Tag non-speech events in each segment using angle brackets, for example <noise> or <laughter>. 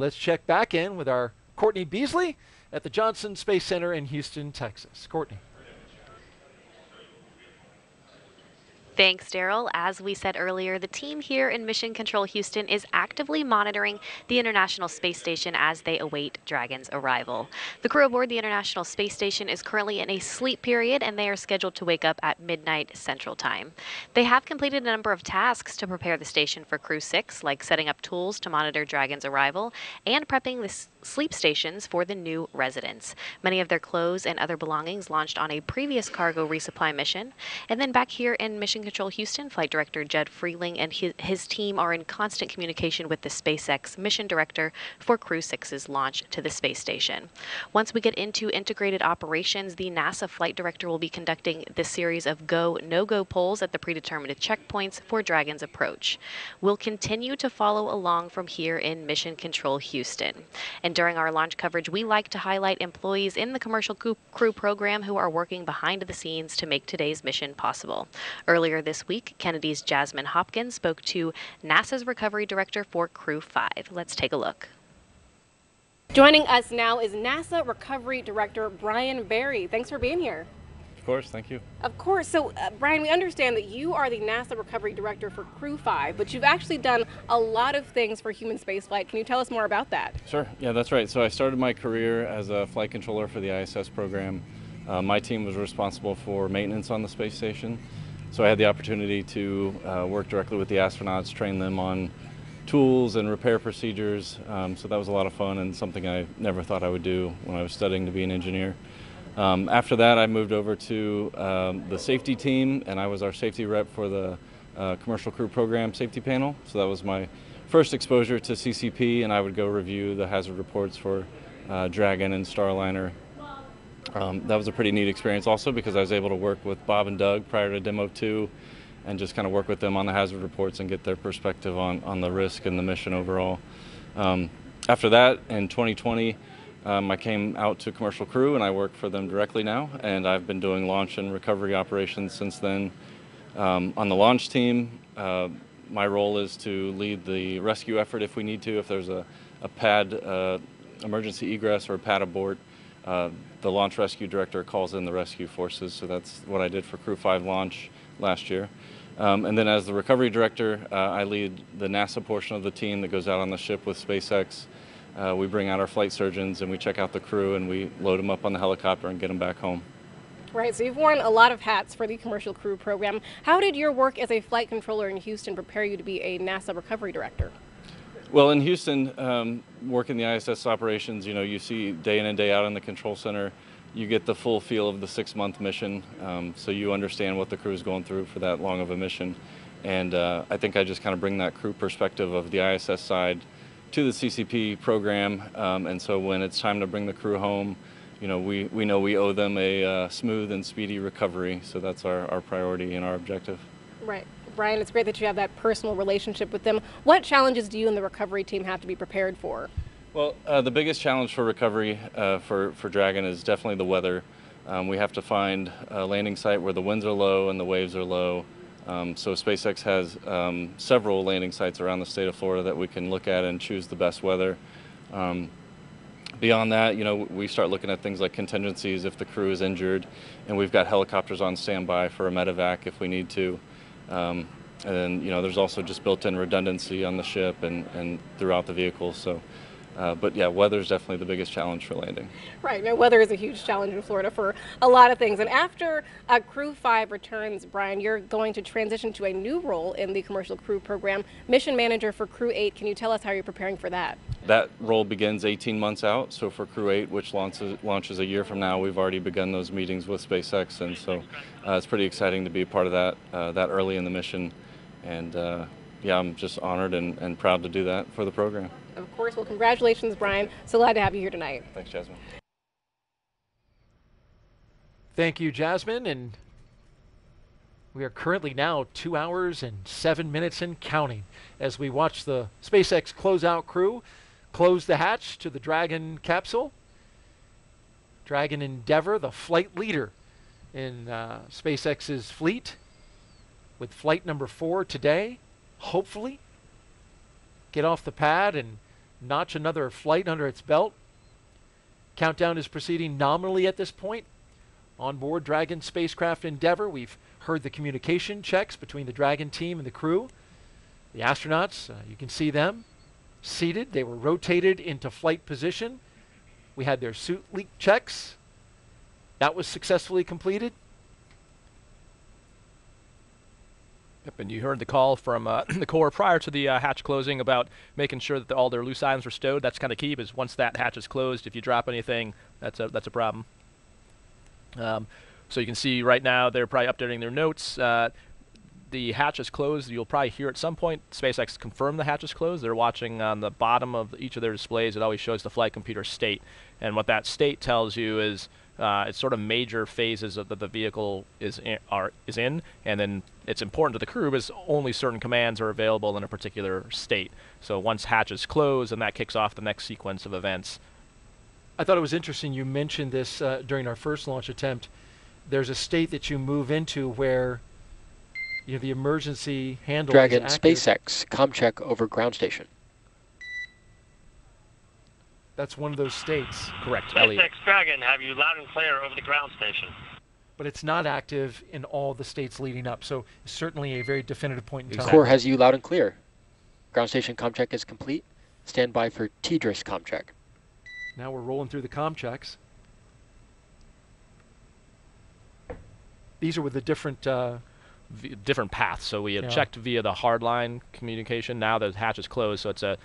let's check back in with our Courtney Beasley at the Johnson Space Center in Houston, Texas. Courtney. Thanks, Daryl. As we said earlier, the team here in Mission Control Houston is actively monitoring the International Space Station as they await Dragon's arrival. The crew aboard the International Space Station is currently in a sleep period and they are scheduled to wake up at midnight Central Time. They have completed a number of tasks to prepare the station for Crew 6, like setting up tools to monitor Dragon's arrival and prepping the sleep stations for the new residents. Many of their clothes and other belongings launched on a previous cargo resupply mission. And then back here in Mission Control Houston, Flight Director Jed Freeling and his, his team are in constant communication with the SpaceX mission director for Crew 6's launch to the space station. Once we get into integrated operations, the NASA flight director will be conducting this series of go no go polls at the predetermined checkpoints for Dragon's approach. We'll continue to follow along from here in Mission Control Houston. And during our launch coverage, we like to highlight employees in the commercial crew program who are working behind the scenes to make today's mission possible. Earlier this week, Kennedy's Jasmine Hopkins spoke to NASA's recovery director for Crew 5. Let's take a look. Joining us now is NASA Recovery Director Brian Barry. Thanks for being here. Of course, thank you. Of course. So, uh, Brian, we understand that you are the NASA Recovery Director for Crew 5, but you've actually done a lot of things for human spaceflight. Can you tell us more about that? Sure. Yeah, that's right. So, I started my career as a flight controller for the ISS program. Uh, my team was responsible for maintenance on the space station. So I had the opportunity to uh, work directly with the astronauts, train them on tools and repair procedures. Um, so that was a lot of fun and something I never thought I would do when I was studying to be an engineer. Um, after that, I moved over to um, the safety team, and I was our safety rep for the uh, Commercial Crew Program Safety Panel. So that was my first exposure to CCP, and I would go review the hazard reports for uh, Dragon and Starliner um, that was a pretty neat experience also because I was able to work with Bob and Doug prior to Demo 2 and just kind of work with them on the hazard reports and get their perspective on, on the risk and the mission overall. Um, after that, in 2020, um, I came out to Commercial Crew and I work for them directly now, and I've been doing launch and recovery operations since then. Um, on the launch team, uh, my role is to lead the rescue effort if we need to, if there's a, a pad uh, emergency egress or a pad abort. Uh, the launch rescue director calls in the rescue forces, so that's what I did for Crew 5 launch last year. Um, and then as the recovery director, uh, I lead the NASA portion of the team that goes out on the ship with SpaceX. Uh, we bring out our flight surgeons and we check out the crew and we load them up on the helicopter and get them back home. Right, so you've worn a lot of hats for the commercial crew program. How did your work as a flight controller in Houston prepare you to be a NASA recovery director? Well, in Houston, um, working the ISS operations, you know, you see day in and day out in the control center, you get the full feel of the six month mission. Um, so you understand what the crew is going through for that long of a mission. And uh, I think I just kind of bring that crew perspective of the ISS side to the CCP program. Um, and so when it's time to bring the crew home, you know, we, we know we owe them a uh, smooth and speedy recovery. So that's our, our priority and our objective. Right. Brian, it's great that you have that personal relationship with them. What challenges do you and the recovery team have to be prepared for? Well, uh, the biggest challenge for recovery uh, for, for Dragon is definitely the weather. Um, we have to find a landing site where the winds are low and the waves are low. Um, so SpaceX has um, several landing sites around the state of Florida that we can look at and choose the best weather. Um, beyond that, you know, we start looking at things like contingencies if the crew is injured, and we've got helicopters on standby for a medevac if we need to. Um, and then, you know, there's also just built-in redundancy on the ship and, and throughout the vehicle. So, uh, but yeah, weather is definitely the biggest challenge for landing. Right. Now, weather is a huge challenge in Florida for a lot of things. And after uh, Crew 5 returns, Brian, you're going to transition to a new role in the commercial crew program, mission manager for Crew 8. Can you tell us how you're preparing for that? That role begins 18 months out. So for Crew 8, which launches, launches a year from now, we've already begun those meetings with SpaceX. And so uh, it's pretty exciting to be a part of that uh, that early in the mission. And uh, yeah, I'm just honored and, and proud to do that for the program. Of course. Well, congratulations, Brian. So glad to have you here tonight. Thanks, Jasmine. Thank you, Jasmine. And we are currently now two hours and seven minutes and counting as we watch the SpaceX closeout crew close the hatch to the Dragon capsule. Dragon Endeavour, the flight leader in uh, SpaceX's fleet, with flight number four today, hopefully get off the pad and notch another flight under its belt. Countdown is proceeding nominally at this point. On board Dragon spacecraft Endeavour, we've heard the communication checks between the Dragon team and the crew. The astronauts, uh, you can see them seated. They were rotated into flight position. We had their suit leak checks. That was successfully completed. Yep, and you heard the call from uh, <clears throat> the core prior to the uh, hatch closing about making sure that the, all their loose items were stowed. That's kind of key because once that hatch is closed, if you drop anything, that's a that's a problem. Um, so you can see right now they're probably updating their notes. Uh, the hatch is closed. You'll probably hear at some point SpaceX confirm the hatch is closed. They're watching on the bottom of each of their displays. It always shows the flight computer state, and what that state tells you is uh, it's sort of major phases of that the vehicle is in, are is in, and then it's important to the crew because only certain commands are available in a particular state. So once hatches close, and that kicks off the next sequence of events. I thought it was interesting you mentioned this uh, during our first launch attempt. There's a state that you move into where you know the emergency handle Dragon is active. SpaceX, ComCheck over ground station. That's one of those states, Correct, Elliot. SpaceX Dragon have you loud and clear over the ground station. but it's not active in all the states leading up. So certainly a very definitive point in time. Exactly. Core has you loud and clear. Ground station ComCheck is complete. Stand by for TDRS ComCheck. Now we're rolling through the com checks. These are with the different. Uh, v- different paths. So we had Yeah. checked via the hardline communication. Now the hatch is closed, so it's a.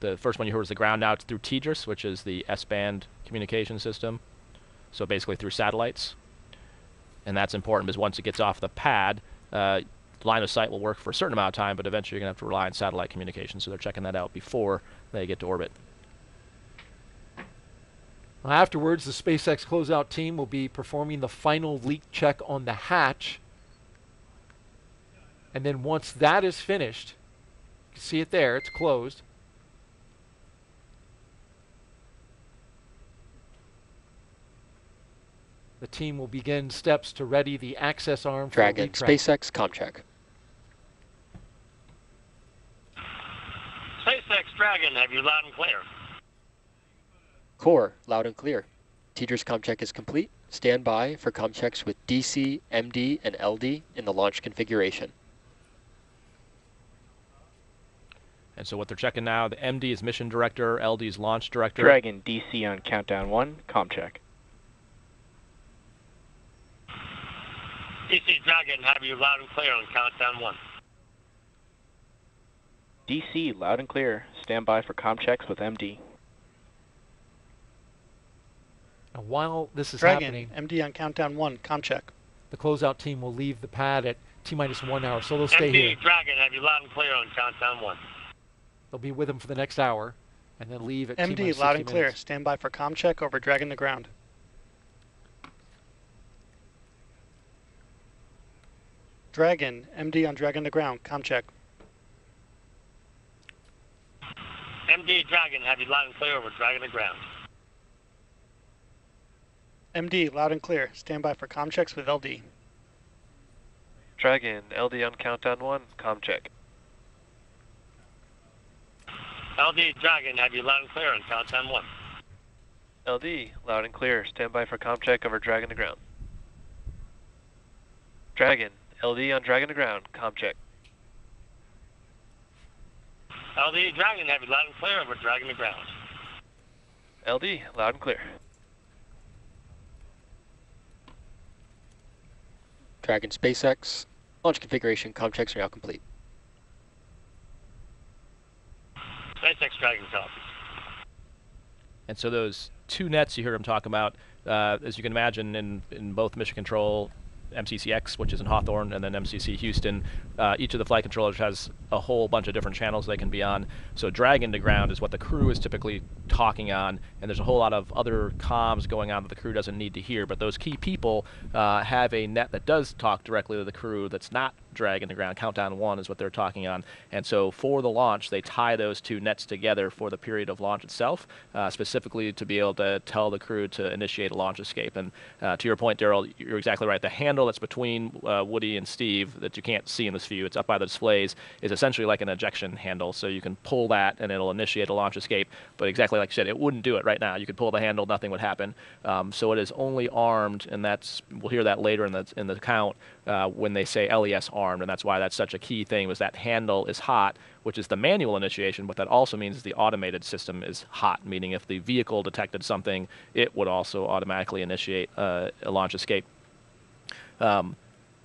The first one you heard was the ground. out through TDRS, which is the S-band communication system. So basically through satellites, and that's important because once it gets off the pad, uh, line of sight will work for a certain amount of time, but eventually you're gonna have to rely on satellite communication. So they're checking that out before they get to orbit. afterwards, the SpaceX closeout team will be performing the final leak check on the hatch. And then once that is finished, you can see it there, it's closed. The team will begin steps to ready the access arm for the Dragon leak track. SpaceX ComCheck. SpaceX Dragon have you loud and clear. Core loud and clear. TDRS ComCheck is complete. Stand by for ComChecks with DC, MD, and LD in the launch configuration. And so what they're checking now, the MD is mission director, LD is launch director. Dragon DC on countdown one, com check. DC Dragon have you loud and clear on countdown one. DC loud and clear. Stand by for com checks with MD. And while this is Dragon, happening, MD on countdown one, com check. the closeout team will leave the pad at T minus one hour, so they'll stay MD here. Dragon have you loud and clear on countdown one. They'll be with them for the next hour, and then leave at T MD minus loud 60 and clear. minutes. Stand by for com check over Dragon to ground. Dragon, MD on Dragon to ground, com check. MD Dragon have you loud and clear over Dragon to ground. MD loud and clear. Stand by for com checks with LD. Dragon, LD on countdown one, com check. LD Dragon have you loud and clear on countdown one. LD, loud and clear. Stand by for com check over Dragon to ground. Dragon, LD on Dragon to ground, com check. LD Dragon have you loud and clear over Dragon to ground. LD, loud and clear. Dragon SpaceX. Launch configuration com checks are now complete. SpaceX Dragon copies. And so those two nets you heard him talk about, uh, as you can imagine, in, in both Mission Control, MCCX, which is in Hawthorne, and then MCC Houston, uh, each of the flight controllers has a whole bunch of different channels they can be on. So Dragon to ground is what the crew is typically talking on, and there's a whole lot of other comms going on that the crew doesn't need to hear. But those key people uh, have a net that does talk directly to the crew that's not Dragon to ground. Countdown one is what they're talking on. And so for the launch, they tie those two nets together for the period of launch itself, uh, specifically to be able to tell the crew to initiate a launch escape. And uh, to your point, Daryl, you're exactly right. The handle that's between uh, Woody and Steve that you can't see in this view, it's up by the displays, is essentially like an ejection handle. So you can pull that and it'll initiate a launch escape. But exactly like you said, it wouldn't do it right now. You could pull the handle, nothing would happen. Um, so it is only armed, and that's we'll hear that later in the in the count uh, when they say LES armed, and that's why that's such a key thing. Was that handle is hot, which is the manual initiation, but that also means the automated system is hot, meaning if the vehicle detected something, it would also automatically initiate uh, a launch escape. Um,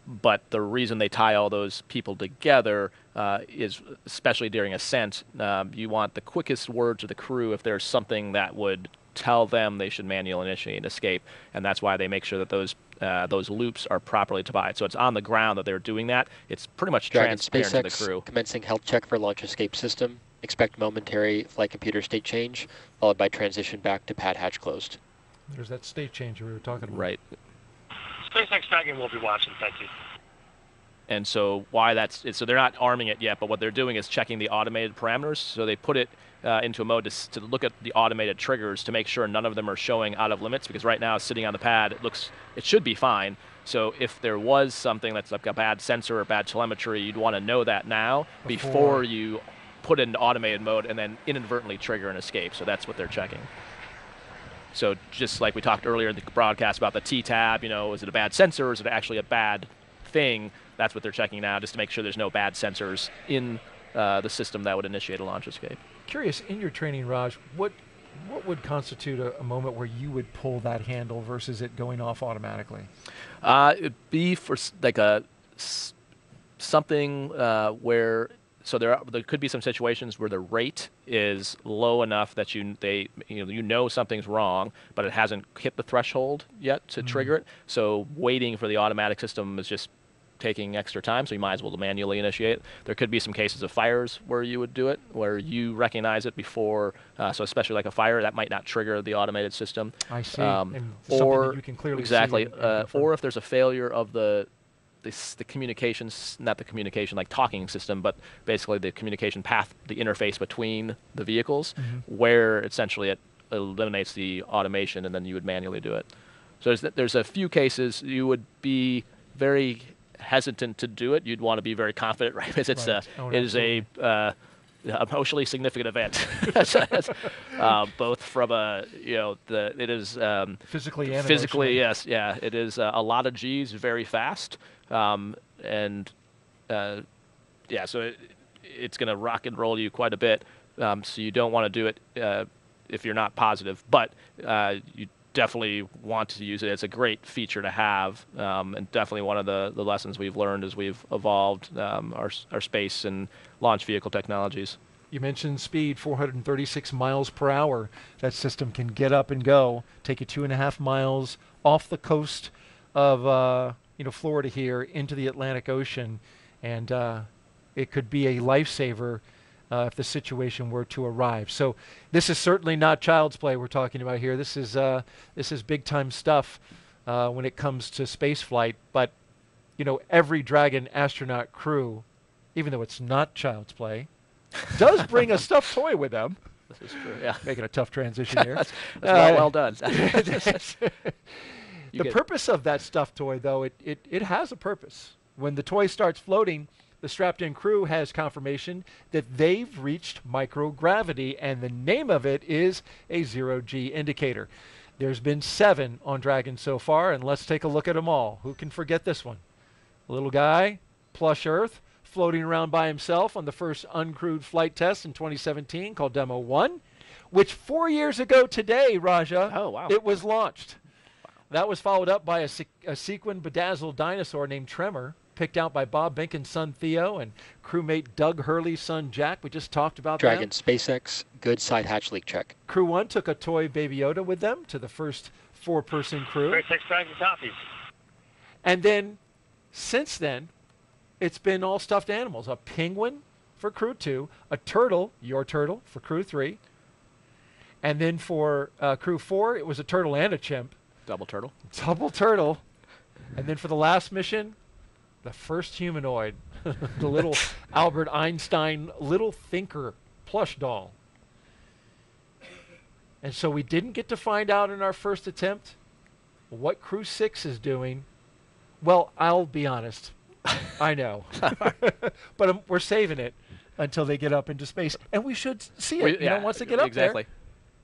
but the reason they tie all those people together uh, is, especially during ascent, uh, you want the quickest word to the crew if there's something that would tell them they should manually initiate an escape, and that's why they make sure that those uh, those loops are properly divided. So it's on the ground that they're doing that. It's pretty much Dragon transparent SpaceX to the crew. commencing health check for launch escape system. Expect momentary flight computer state change, followed by transition back to pad hatch closed. There's that state changer we were talking about. Right. SpaceX Dragon will be watching. Thank you. And so why that's so they're not arming it yet, but what they're doing is checking the automated parameters. So they put it uh, into a mode to, to look at the automated triggers to make sure none of them are showing out of limits. Because right now, sitting on the pad, it looks it should be fine. So if there was something that's like a bad sensor or bad telemetry, you'd want to know that now Before. before you put it into automated mode and then inadvertently trigger an escape. So that's what they're checking. So just like we talked earlier in the broadcast about the T-tab, you know, is it a bad sensor or is it actually a bad thing? That's what they're checking now, just to make sure there's no bad sensors in uh, the system that would initiate a launch escape. Curious, in your training, Raj, what what would constitute a, a moment where you would pull that handle versus it going off automatically? Uh, it'd be for like a s- something uh, where so there are, there could be some situations where the rate is low enough that you they you know you know something's wrong, but it hasn't hit the threshold yet to trigger it. So waiting for the automatic system is just taking extra time, so you might as well manually initiate. There could be some cases of fires where you would do it, where you recognize it before. Uh, so especially like a fire, that might not trigger the automated system. I see. Um, or you can clearly see exactly, and- and uh, or if there's a failure of the the, the communications, not the communication like talking system, but basically the communication path, the interface between the vehicles, Mm-hmm. where essentially it eliminates the automation, and then you would manually do it. So there's there's a few cases you would be very hesitant to do it. You'd want to be very confident, <laughs> right? Because it's Right. a Oh, it is a uh, emotionally significant event, <laughs> uh, both from a you know the it is um, physically and physically yes yeah it is uh, a lot of g's very fast um, and uh, yeah so it, it's going to rock and roll you quite a bit. Um, so you don't want to do it uh, if you're not positive but uh, you definitely want to use it. It's a great feature to have um, and definitely one of the, the lessons we've learned as we've evolved um, our, our space and launch vehicle technologies. You mentioned speed, 436 miles per hour. That system can get up and go, take you two and a half miles off the coast of uh, you know Florida here into the Atlantic Ocean, and uh, it could be a lifesaver uh, if the situation were to arrive. So this is certainly not child's play we're talking about here. This is uh, this is big time stuff uh, when it comes to space flight. But you know every Dragon astronaut crew, even though it's not child's play, <laughs> does bring a stuffed toy with them. this is true yeah Making a tough transition <laughs> here. that's well, Uh, well done <laughs> You the purpose of that stuffed toy, though, it, it, it has a purpose. When the toy starts floating, the strapped in crew has confirmation that they've reached microgravity, and the name of it is a zero G indicator. There's been seven on Dragon so far, and let's take a look at them all. Who can forget this one? Little guy, plush Earth, floating around by himself on the first uncrewed flight test in 2017 called Demo 1, which four years ago today, Raja, Oh, wow. it was launched. That was followed up by a, se- a sequin bedazzled dinosaur named Tremor, picked out by Bob Behnken's son Theo and crewmate Doug Hurley's son Jack. We just talked about Dragon that. SpaceX, good side hatch leak check. Crew 1 took a toy Baby Yoda with them to the first four person crew. SpaceX Dragon copies. And then, since then, it's been all stuffed animals. A penguin for crew two, a turtle, your turtle, for crew three. And then for uh, crew four, it was a turtle and a chimp. Double turtle <laughs> Double turtle. And then for the last mission, the first humanoid, <laughs> the little <laughs> Albert Einstein little thinker plush doll. And so we didn't get to find out in our first attempt what Crew 6 is doing. Well, I'll be honest. I know, but um, we're saving it until they get up into space, and we should see it. We- you know, once they get up exactly. there.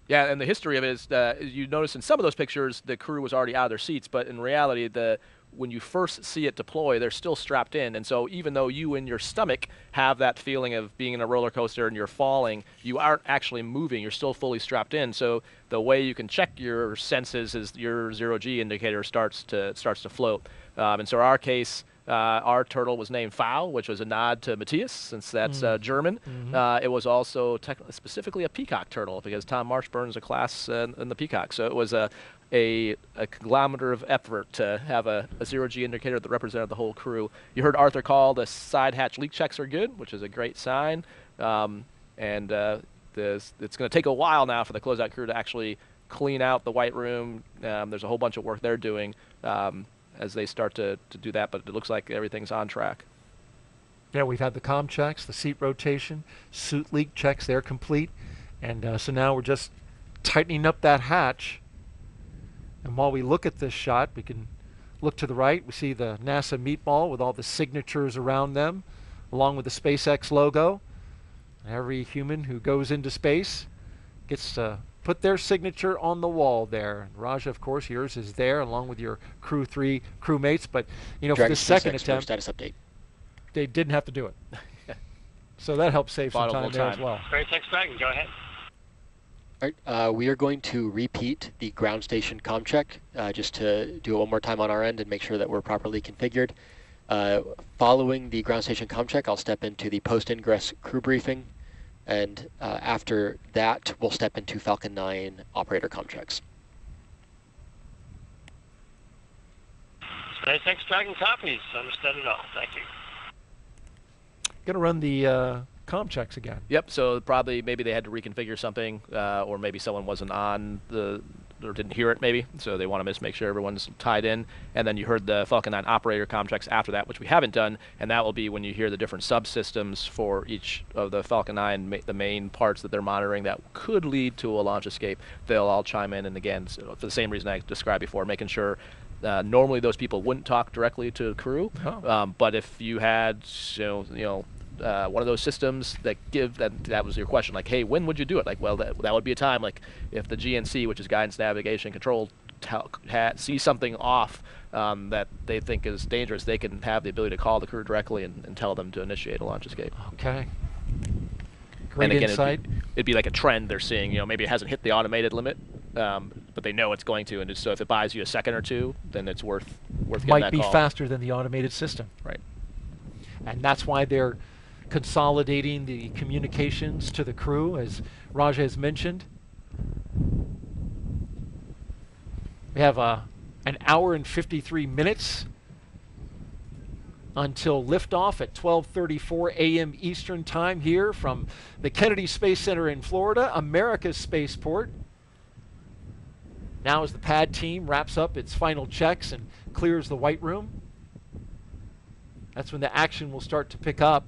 Yeah, and the history of it is uh, you notice in some of those pictures the crew was already out of their seats, but in reality, the when you first see it deploy, they're still strapped in, and so even though you in your stomach have that feeling of being in a roller coaster and you're falling, you aren't actually moving. You're still fully strapped in. So the way you can check your senses is your zero G indicator starts to starts to float. Um, and so our case, our turtle was named Fowl, which was a nod to Matthias, since that's uh, German. Uh, it was also specifically a peacock turtle because Tom Marshburn is a class uh, in the peacock. So it was a, a, a conglomerate of effort to have a, a zero G indicator that represented the whole crew. You heard Arthur call the side hatch leak checks are good, which is a great sign. Um, and uh, this, it's going to take a while now for the closeout crew to actually clean out the white room. Um, there's a whole bunch of work they're doing um, as they start to, to do that, but it looks like everything's on track. Yeah, we've had the com checks, the seat rotation, suit leak checks, they're complete. And uh, so now we're just tightening up that hatch. And while we look at this shot, we can look to the right. We see the NASA meatball with all the signatures around them, along with the SpaceX logo. Every human who goes into space gets to put their signature on the wall there. And Raja, of course, yours is there along with your Crew 3 crewmates. But, you know, Dragon for the second attempt, status update. they didn't have to do it. <laughs> so that helps save some Bottle time of there as time. well. SpaceX Dragon, go ahead. All right, uh, we are going to repeat the ground station com check uh, just to do it one more time on our end and make sure that we're properly configured. Uh, following the ground station com check, I'll step into the post-ingress crew briefing, and uh, after that, we'll step into Falcon 9 operator com checks. SpaceX Dragon copies. Understood it all. Thank you. Going to run the uh, com checks again. Yep. So probably maybe they had to reconfigure something, uh, or maybe someone wasn't on the or didn't hear it maybe. So they want to just make sure everyone's tied in. And then you heard the Falcon 9 operator checks after that, which we haven't done. And that will be when you hear the different subsystems for each of the Falcon 9, ma- the main parts that they're monitoring that could lead to a launch escape. They'll all chime in. And again, so for the same reason I described before, making sure. Uh, normally, those people wouldn't talk directly to the crew, Oh. um, but if you had, you know, you know, uh, one of those systems that give that that was your question like hey when would you do it like well that, that would be a time like if the GNC which is guidance navigation control sees something off um, that they think is dangerous they can have the ability to call the crew directly and, and tell them to initiate a launch escape Okay. Great and again insight. It'd, be, it'd be like a trend they're seeing you know maybe it hasn't hit the automated limit um, but they know it's going to and so if it buys you a second or two then it's worth worth getting Might be call. faster than the automated system. right And that's why they're consolidating the communications to the crew, as Raja has mentioned. We have uh, an hour and 53 minutes until liftoff at 12:34 a.m. Eastern Time here from the Kennedy Space Center in Florida, America's spaceport. Now, as the pad team wraps up its final checks and clears the white room, that's when the action will start to pick up.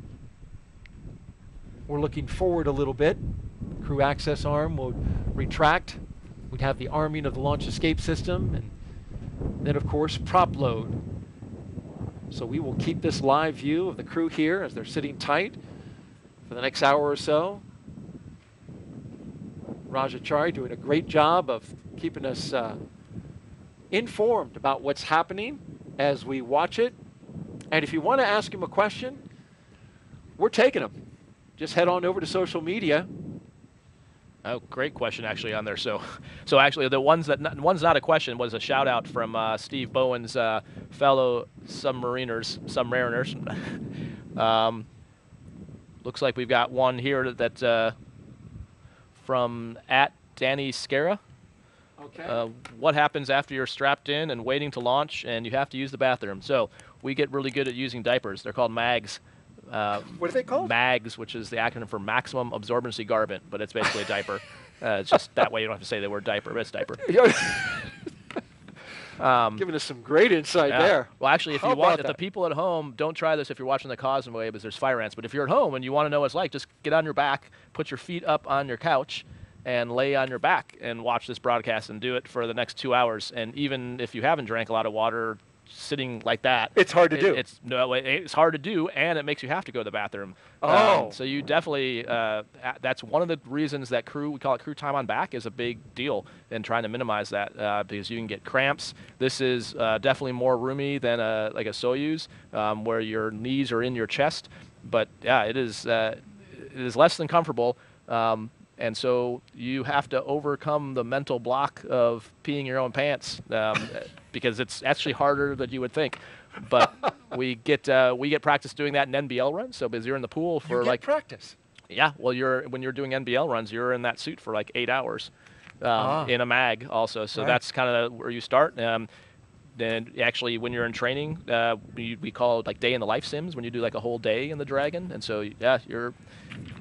We're looking forward a little bit. Crew access arm will retract. We'd have the arming of the launch escape system, and then, of course, prop load. So we will keep this live view of the crew here as they're sitting tight for the next hour or so. Raja Chari doing a great job of keeping us uh, informed about what's happening as we watch it. And if you want to ask him a question, we're taking them. Just head on over to social media. Oh, great question actually on there. So, <laughs> so actually the ones that not, one's not a question was a shout out from uh, Steve Bowen's uh, fellow submariners, submariners. <laughs> um, looks like we've got one here that uh, from at Danny Scara. Okay. Uh, what happens after you're strapped in and waiting to launch and you have to use the bathroom? So we get really good at using diapers. They're called mags. Uh, what are they called? MAGS, which is the acronym for Maximum Absorbency Garment, but it's basically a diaper. Uh, it's just that way you don't have to say the word diaper, but it's diaper. <laughs> Um, Giving us some great insight yeah. there. Well, actually, if How you want, if the people at home don't try this if you're watching the Causeway because there's fire ants. But if you're at home and you want to know what it's like, just get on your back, put your feet up on your couch, and lay on your back and watch this broadcast and do it for the next two hours. And even if you haven't drank a lot of water sitting like that. It's hard to it- do. It's no, it- it's hard to do, and it makes you have to go to the bathroom. Um, Oh. so you definitely uh, that's one of the reasons that crew we call it crew time on back is a big deal in trying to minimize that uh, because you can get cramps. This is uh, definitely more roomy than a like a Soyuz um, where your knees are in your chest, but yeah, it is uh, it is less than comfortable. Um, and so you have to overcome the mental block of peeing your own pants um, because it's actually harder than you would think. But <laughs> we get uh, we get practice doing that in NBL runs. So because you're in the pool for you get like practice. yeah, well you're when you're doing NBL runs, you're in that suit for like eight hours um, Ah. in a mag also. So Right. that's kind of where you start. Um, then actually when you're in training, uh, we, we call it like day in the life sims when you do like a whole day in the Dragon. And so yeah, you're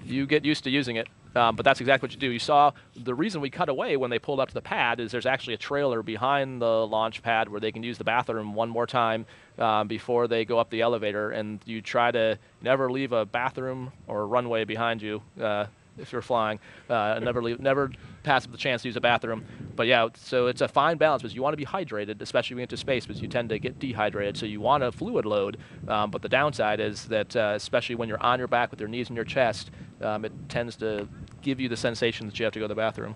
you get used to using it. Um, but that's exactly what you do. You saw the reason we cut away when they pulled up to the pad is there's actually a trailer behind the launch pad where they can use the bathroom one more time um, before they go up the elevator. And you try to never leave a bathroom or a runway behind you uh, if you're flying. Uh, never leave, never pass up the chance to use a bathroom. But yeah, so it's a fine balance because you want to be hydrated, especially when you get to space, because you tend to get dehydrated. So you want a fluid load. Um, but the downside is that, uh, especially when you're on your back with your knees in your chest, um, it tends to give you the sensation that you have to go to the bathroom.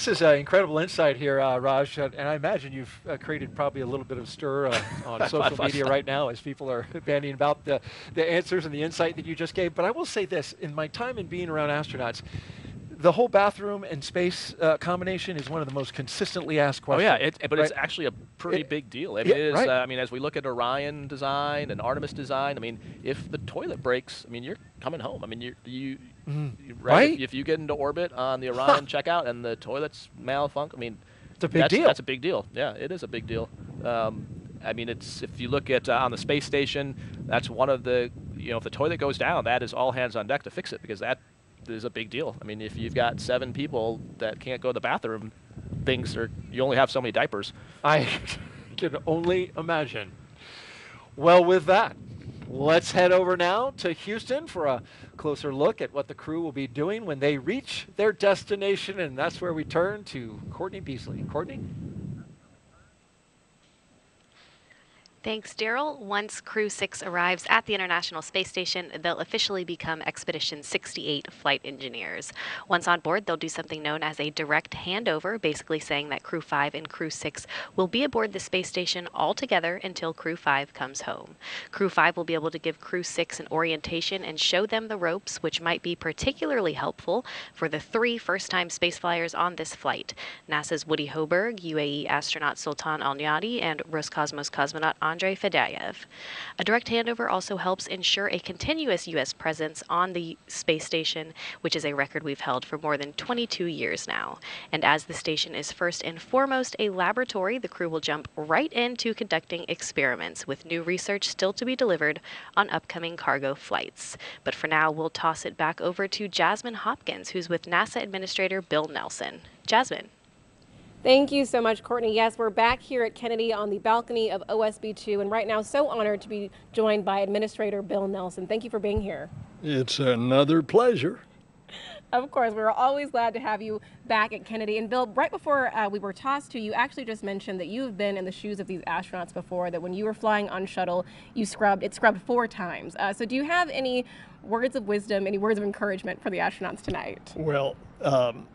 This is uh, incredible insight here, uh, Raj, and I imagine you've uh, created probably a little bit of stir uh, <laughs> on social media <laughs> right now as people are <laughs> bandying about the, the answers and the insight that you just gave. But I will say this: in my time in being around astronauts, the whole bathroom and space uh, combination is one of the most consistently asked questions. Oh yeah, it, but it's actually a pretty It- big deal. I mean, yeah, it is, right. uh, I mean, as we look at Orion design and Artemis design, I mean, if the toilet breaks, I mean, you're coming home. I mean, you're, you, You right? Right? If, if you get into orbit on the Orion <laughs> checkout and the toilets malfunction, I mean, It's a big that's, deal. That's a big deal. Yeah, it is a big deal. Um, I mean, it's if you look at uh, on the space station, that's one of the you know if the toilet goes down, that is all hands on deck to fix it because that is a big deal. I mean, if you've got seven people that can't go to the bathroom, things are you only have so many diapers. I <laughs> can only imagine. Well, with that, let's head over now to Houston for a closer look at what the crew will be doing when they reach their destination, and that's where we turn to Courtney Beasley. Courtney? Thanks, Daryl. Once Crew 6 arrives at the International Space Station, they'll officially become Expedition 68 flight engineers. Once on board, they'll do something known as a direct handover, basically saying that Crew 5 and Crew 6 will be aboard the space station all together until Crew 5 comes home. Crew 5 will be able to give Crew 6 an orientation and show them the ropes, which might be particularly helpful for the three first time space flyers on this flight NASA's Woody Hoberg, UAE astronaut Sultan Al Neyadi, and Roscosmos cosmonaut Andrei Fedyaev. A direct handover also helps ensure a continuous U.S. presence on the space station, which is a record we've held for more than 22 years now. And as the station is first and foremost a laboratory, the crew will jump right into conducting experiments with new research still to be delivered on upcoming cargo flights. But for now, we'll toss it back over to Jasmine Hopkins, who's with NASA Administrator Bill Nelson. Jasmine. Thank you so much, Courtney. Yes, we're back here at Kennedy on the balcony of OSB 2, and right now, so honored to be joined by Administrator Bill Nelson. Thank you for being here. It's another pleasure. <laughs> Of course, we're always glad to have you back at Kennedy. And Bill, right before uh, we were tossed to, you actually just mentioned that you've been in the shoes of these astronauts before, that when you were flying on shuttle, you scrubbed, it scrubbed four times. Uh, so do you have any words of wisdom, any words of encouragement for the astronauts tonight? Well, um,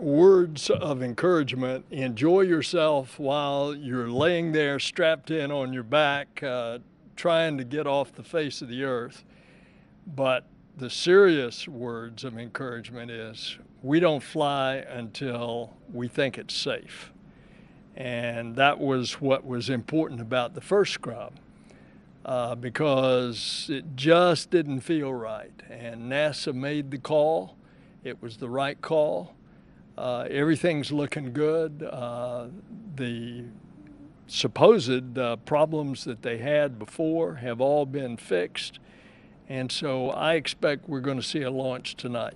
words of encouragement enjoy yourself while you're laying there strapped in on your back, uh, trying to get off the face of the earth. But the serious words of encouragement is we don't fly until we think it's safe. And that was what was important about the first scrub. Uh, because it just didn't feel right. And NASA made the call. It was the right call. Uh, everything's looking good. Uh, the supposed uh, problems that they had before have all been fixed. And so I expect we're going to see a launch tonight.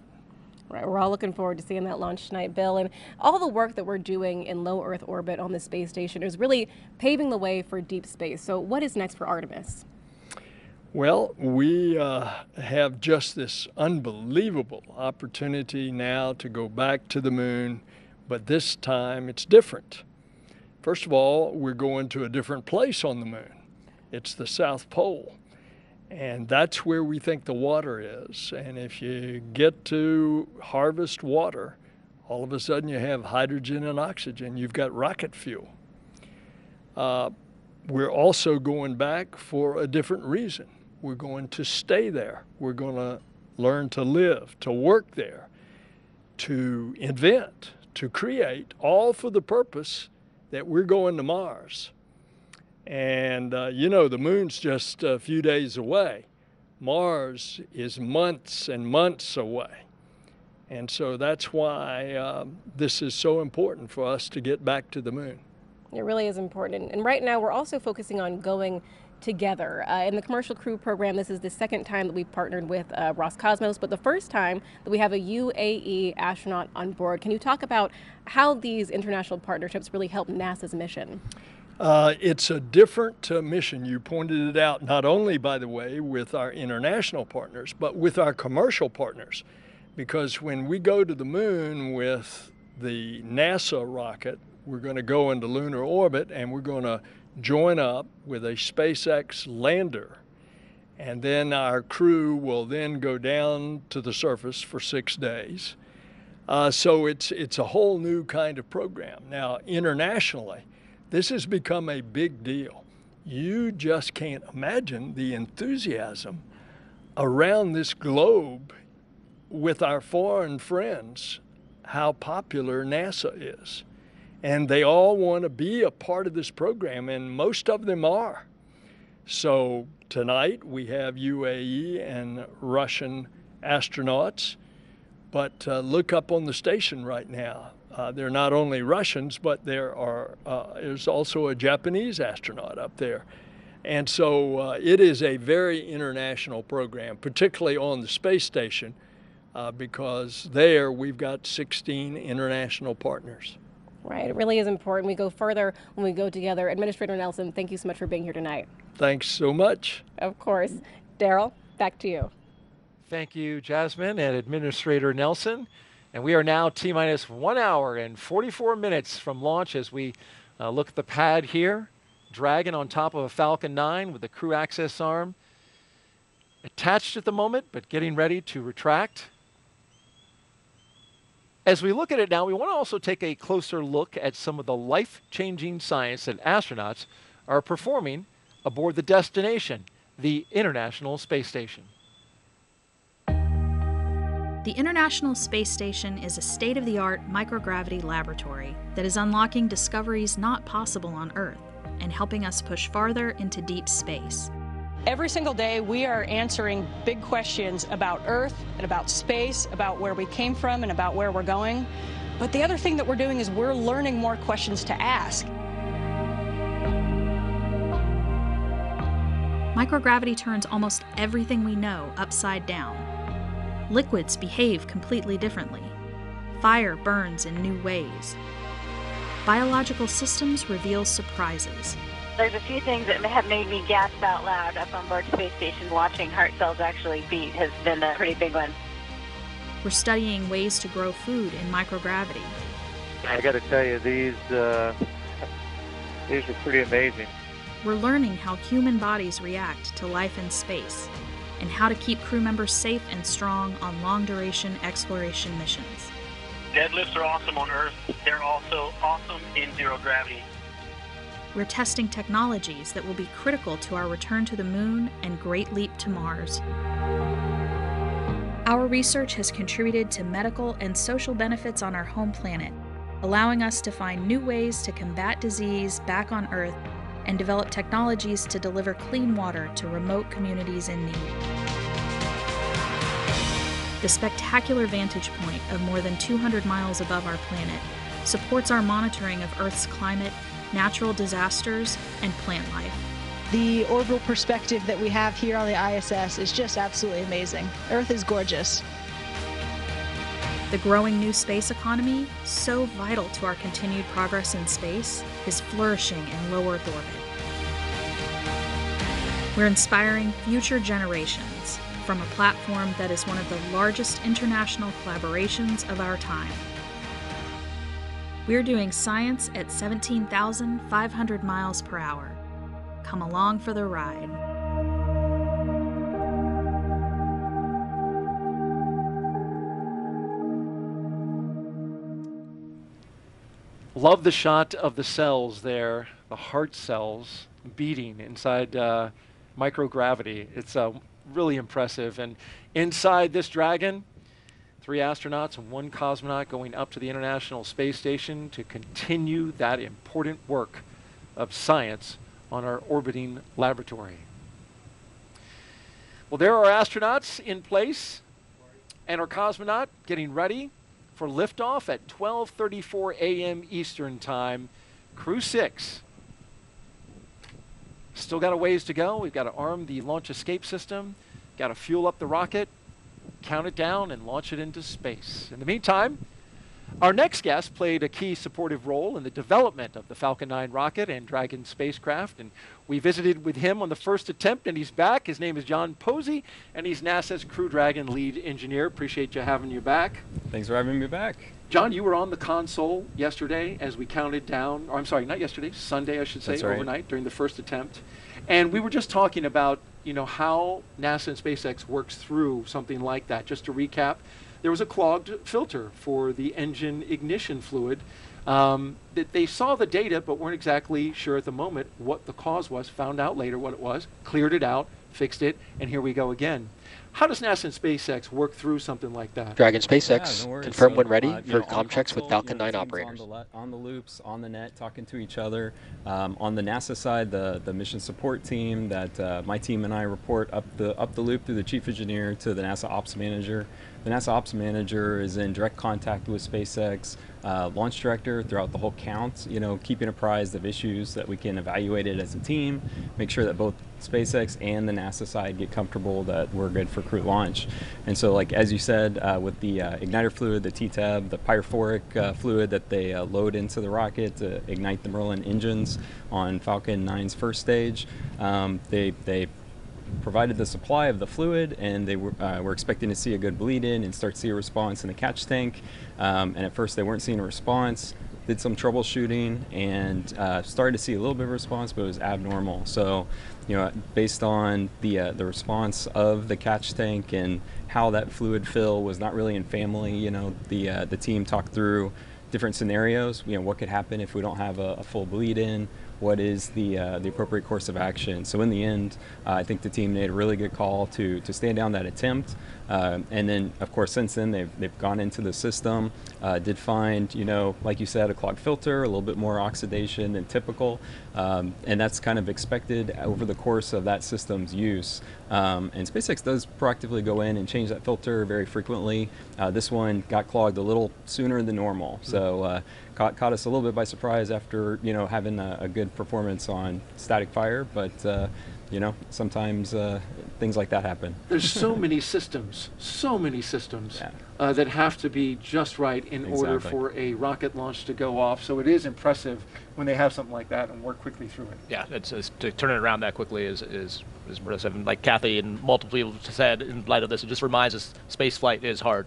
Right, we're all looking forward to seeing that launch tonight, Bill. And all the work that we're doing in low Earth orbit on the space station is really paving the way for deep space. So, what is next for Artemis? Well, we uh, have just this unbelievable opportunity now to go back to the moon, but this time it's different First of all, we're going to a different place on the moon. It's the South Pole. And that's where we think the water is. And if you get to harvest water, all of a sudden you have hydrogen and oxygen. You've got rocket fuel. Uh, we're also going back for a different reason. We're going to stay there. We're going to learn to live, to work there, to invent, to create, all for the purpose that we're going to Mars. And uh, you know, the moon's just a few days away. Mars is months and months away. And so that's why um, this is so important for us to get back to the moon. It really is important. And right now, we're also focusing on going together. Uh, in the Commercial Crew program, this is the second time that we've partnered with uh, Roscosmos, but the first time that we have a UAE astronaut on board. Can you talk about how these international partnerships really help NASA's mission? Uh, it's a different uh, mission. You pointed it out, not only, by the way, with our international partners, but with our commercial partners. Because when we go to the moon with the NASA rocket, we're going to go into lunar orbit and we're going to join up with a SpaceX lander. And then our crew will then go down to the surface for six days. Uh, so it's, it's a whole new kind of program. Now, internationally, this has become a big deal. You just can't imagine the enthusiasm around this globe with our foreign friends, how popular NASA is and they all want to be a part of this program, and most of them are. So tonight we have UAE and Russian astronauts, but uh, look up on the station right now. Uh, they're not only Russians, but there are uh, there's also a Japanese astronaut up there. And so uh, it is a very international program, particularly on the space station, uh, because there we've got 16 international partners. Right. It really is important. We go further when we go together. Administrator Nelson, thank you so much for being here tonight. Thanks so much. Of course. Daryl, back to you. Thank you, Jasmine and Administrator Nelson. And we are now T minus one hour and 44 minutes from launch as we uh, look at the pad here. Dragon on top of a Falcon 9 with the crew access arm attached at the moment, but getting ready to retract. As we look at it now, we want to also take a closer look at some of the life changing science that astronauts are performing aboard the destination, the International Space Station. The International Space Station is a state of the art microgravity laboratory that is unlocking discoveries not possible on Earth and helping us push farther into deep space. Every single day, we are answering big questions about Earth and about space, about where we came from and about where we're going. But the other thing that we're doing is we're learning more questions to ask. Microgravity turns almost everything we know upside down. Liquids behave completely differently. Fire burns in new ways. Biological systems reveal surprises. There's a few things that have made me gasp out loud up on board space station. Watching heart cells actually beat has been a pretty big one. We're studying ways to grow food in microgravity. I got to tell you, these uh, these are pretty amazing. We're learning how human bodies react to life in space and how to keep crew members safe and strong on long duration exploration missions. Deadlifts are awesome on Earth. They're also awesome in zero gravity. We're testing technologies that will be critical to our return to the moon and great leap to Mars. Our research has contributed to medical and social benefits on our home planet, allowing us to find new ways to combat disease back on Earth and develop technologies to deliver clean water to remote communities in need. The spectacular vantage point of more than 200 miles above our planet supports our monitoring of Earth's climate natural disasters, and plant life. The orbital perspective that we have here on the ISS is just absolutely amazing. Earth is gorgeous. The growing new space economy, so vital to our continued progress in space, is flourishing in low Earth orbit. We're inspiring future generations from a platform that is one of the largest international collaborations of our time. We're doing science at 17,500 miles per hour. Come along for the ride. Love the shot of the cells there, the heart cells beating inside uh, microgravity. It's uh, really impressive. And inside this Dragon, three astronauts and one cosmonaut going up to the International Space Station to continue that important work of science on our orbiting laboratory. Well, there are astronauts in place and our cosmonaut getting ready for liftoff at 12:34 a.m. Eastern Time. Crew 6 Still got a ways to go. We've got to arm the launch escape system, got to fuel up the rocket, count it down, and launch it into space. In the meantime, our next guest played a key supportive role in the development of the Falcon 9 rocket and Dragon spacecraft, and we visited with him on the first attempt, and he's back. His name is John Posey, and he's NASA's Crew Dragon lead engineer. Appreciate you having you back. Thanks for having me back. John, you were on the console yesterday as we counted down, or I'm sorry, not yesterday, Sunday, I should say, right. overnight during the first attempt. And we were just talking about, you know, how NASA and SpaceX works through something like that. Just to recap, there was a clogged filter for the engine ignition fluid. Um, that they saw the data, but weren't exactly sure at the moment what the cause was. Found out later what it was, cleared it out, fixed it, and here we go again. How does NASA and SpaceX work through something like that? Dragon SpaceX Yeah, no confirm So, when ready uh, for know, com checks with Falcon you know, 9 operators. On the, on the loops, on the net, talking to each other. Um, on the NASA side, the, the mission support team that uh, my team and I report up the up the loop through the chief engineer to the NASA ops manager. The NASA ops manager is in direct contact with SpaceX uh, launch director throughout the whole count. You know, keeping apprised of issues that we can evaluate it as a team. Make sure that both SpaceX and the NASA side get comfortable that we're good for crew launch. And so, like as you said, uh, with the uh, igniter fluid, the TEA-TEB, the pyrophoric uh, fluid that they uh, load into the rocket to ignite the Merlin engines on Falcon 9's first stage, um, they they provided the supply of the fluid, and they were, uh, were expecting to see a good bleed in and start to see a response in the catch tank. Um, and at first, they weren't seeing a response. Did some troubleshooting and uh, started to see a little bit of response, but it was abnormal. So, you know, based on the uh, the response of the catch tank and how that fluid fill was not really in family, you know, the uh, the team talked through different scenarios. You know, what could happen if we don't have a, a full bleed in? What is the uh, the appropriate course of action? So in the end, uh, I think the team made a really good call to to stand down that attempt. Uh, and then, of course, since then they've they've gone into the system. Uh, did find, you know, like you said, a clogged filter, a little bit more oxidation than typical, um, and that's kind of expected over the course of that system's use. Um, and SpaceX does proactively go in and change that filter very frequently. Uh, this one got clogged a little sooner than normal, so uh, caught, caught us a little bit by surprise after you know having a, a good performance on static fire. But uh, you know sometimes uh, things like that happen. There's so <laughs> many systems, so many systems uh, that have to be just right in order for a rocket launch to go off. So it is impressive when they have something like that and work quickly through it. Yeah, it's, it's to turn it around that quickly is is is impressive. And like Kathy and multiple people said, in light of this, it just reminds us space flight is hard.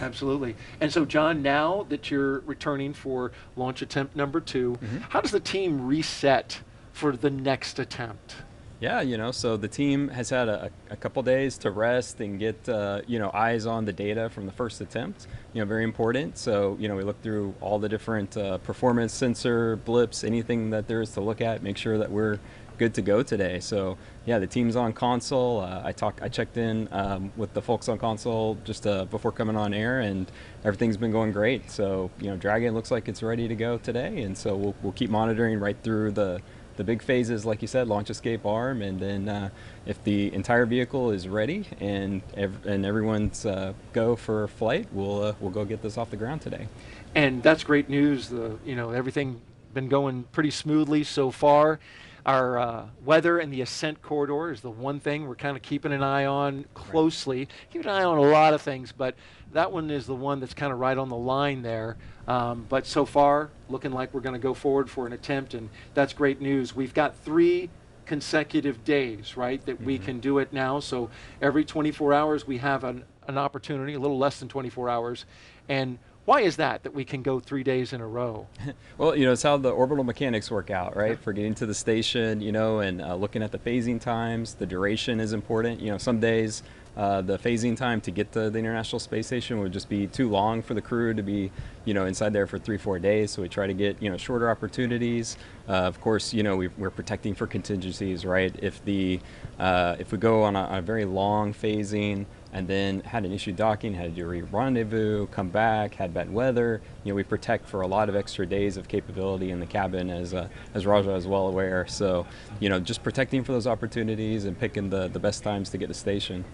Absolutely. And so, John, now that you're returning for launch attempt number 2 how does the team reset for the next attempt? Yeah, you know, so the team has had a, a couple days to rest and get, uh, you know, eyes on the data from the first attempt. You know, very important. So, you know, we look through all the different uh, performance sensor blips, anything that there is to look at, make sure that we're good to go today. So, yeah, the team's on console. Uh, I talked, I checked in um, with the folks on console just uh, before coming on air, and everything's been going great. So, you know, Dragon looks like it's ready to go today, and so we'll, we'll keep monitoring right through the the big phases, like you said, launch escape arm, and then uh, if the entire vehicle is ready and ev- and everyone's uh, go for flight, we'll uh, we'll go get this off the ground today. And that's great news. The you know everything been going pretty smoothly so far. Our uh, weather and the ascent corridor is the one thing we're kind of keeping an eye on closely. Keeping an eye on a lot of things, but that one is the one that's kind of right on the line there. Um, but so far, looking like we're going to go forward for an attempt, and that's great news. We've got three consecutive days, right, that we can do it now. So every 24 hours, we have an, an opportunity, a little less than 24 hours. And Why is that that we can go three days in a row? <laughs> well, you know, it's how the orbital mechanics work out, right? For getting to the station, you know, and uh, looking at the phasing times, the duration is important. You know, some days uh, the phasing time to get to the International Space Station would just be too long for the crew to be, you know, inside there for three, four days. So we try to get, you know, shorter opportunities. Uh, of course, you know, we, are protecting for contingencies, right? If the, uh, if we go on a, a, very long phasing and then had an issue docking, had to do rendezvous, come back, had bad weather, you know, we protect for a lot of extra days of capability in the cabin, as uh, as Raja is well aware. So, you know, just protecting for those opportunities and picking the the best times to get to station.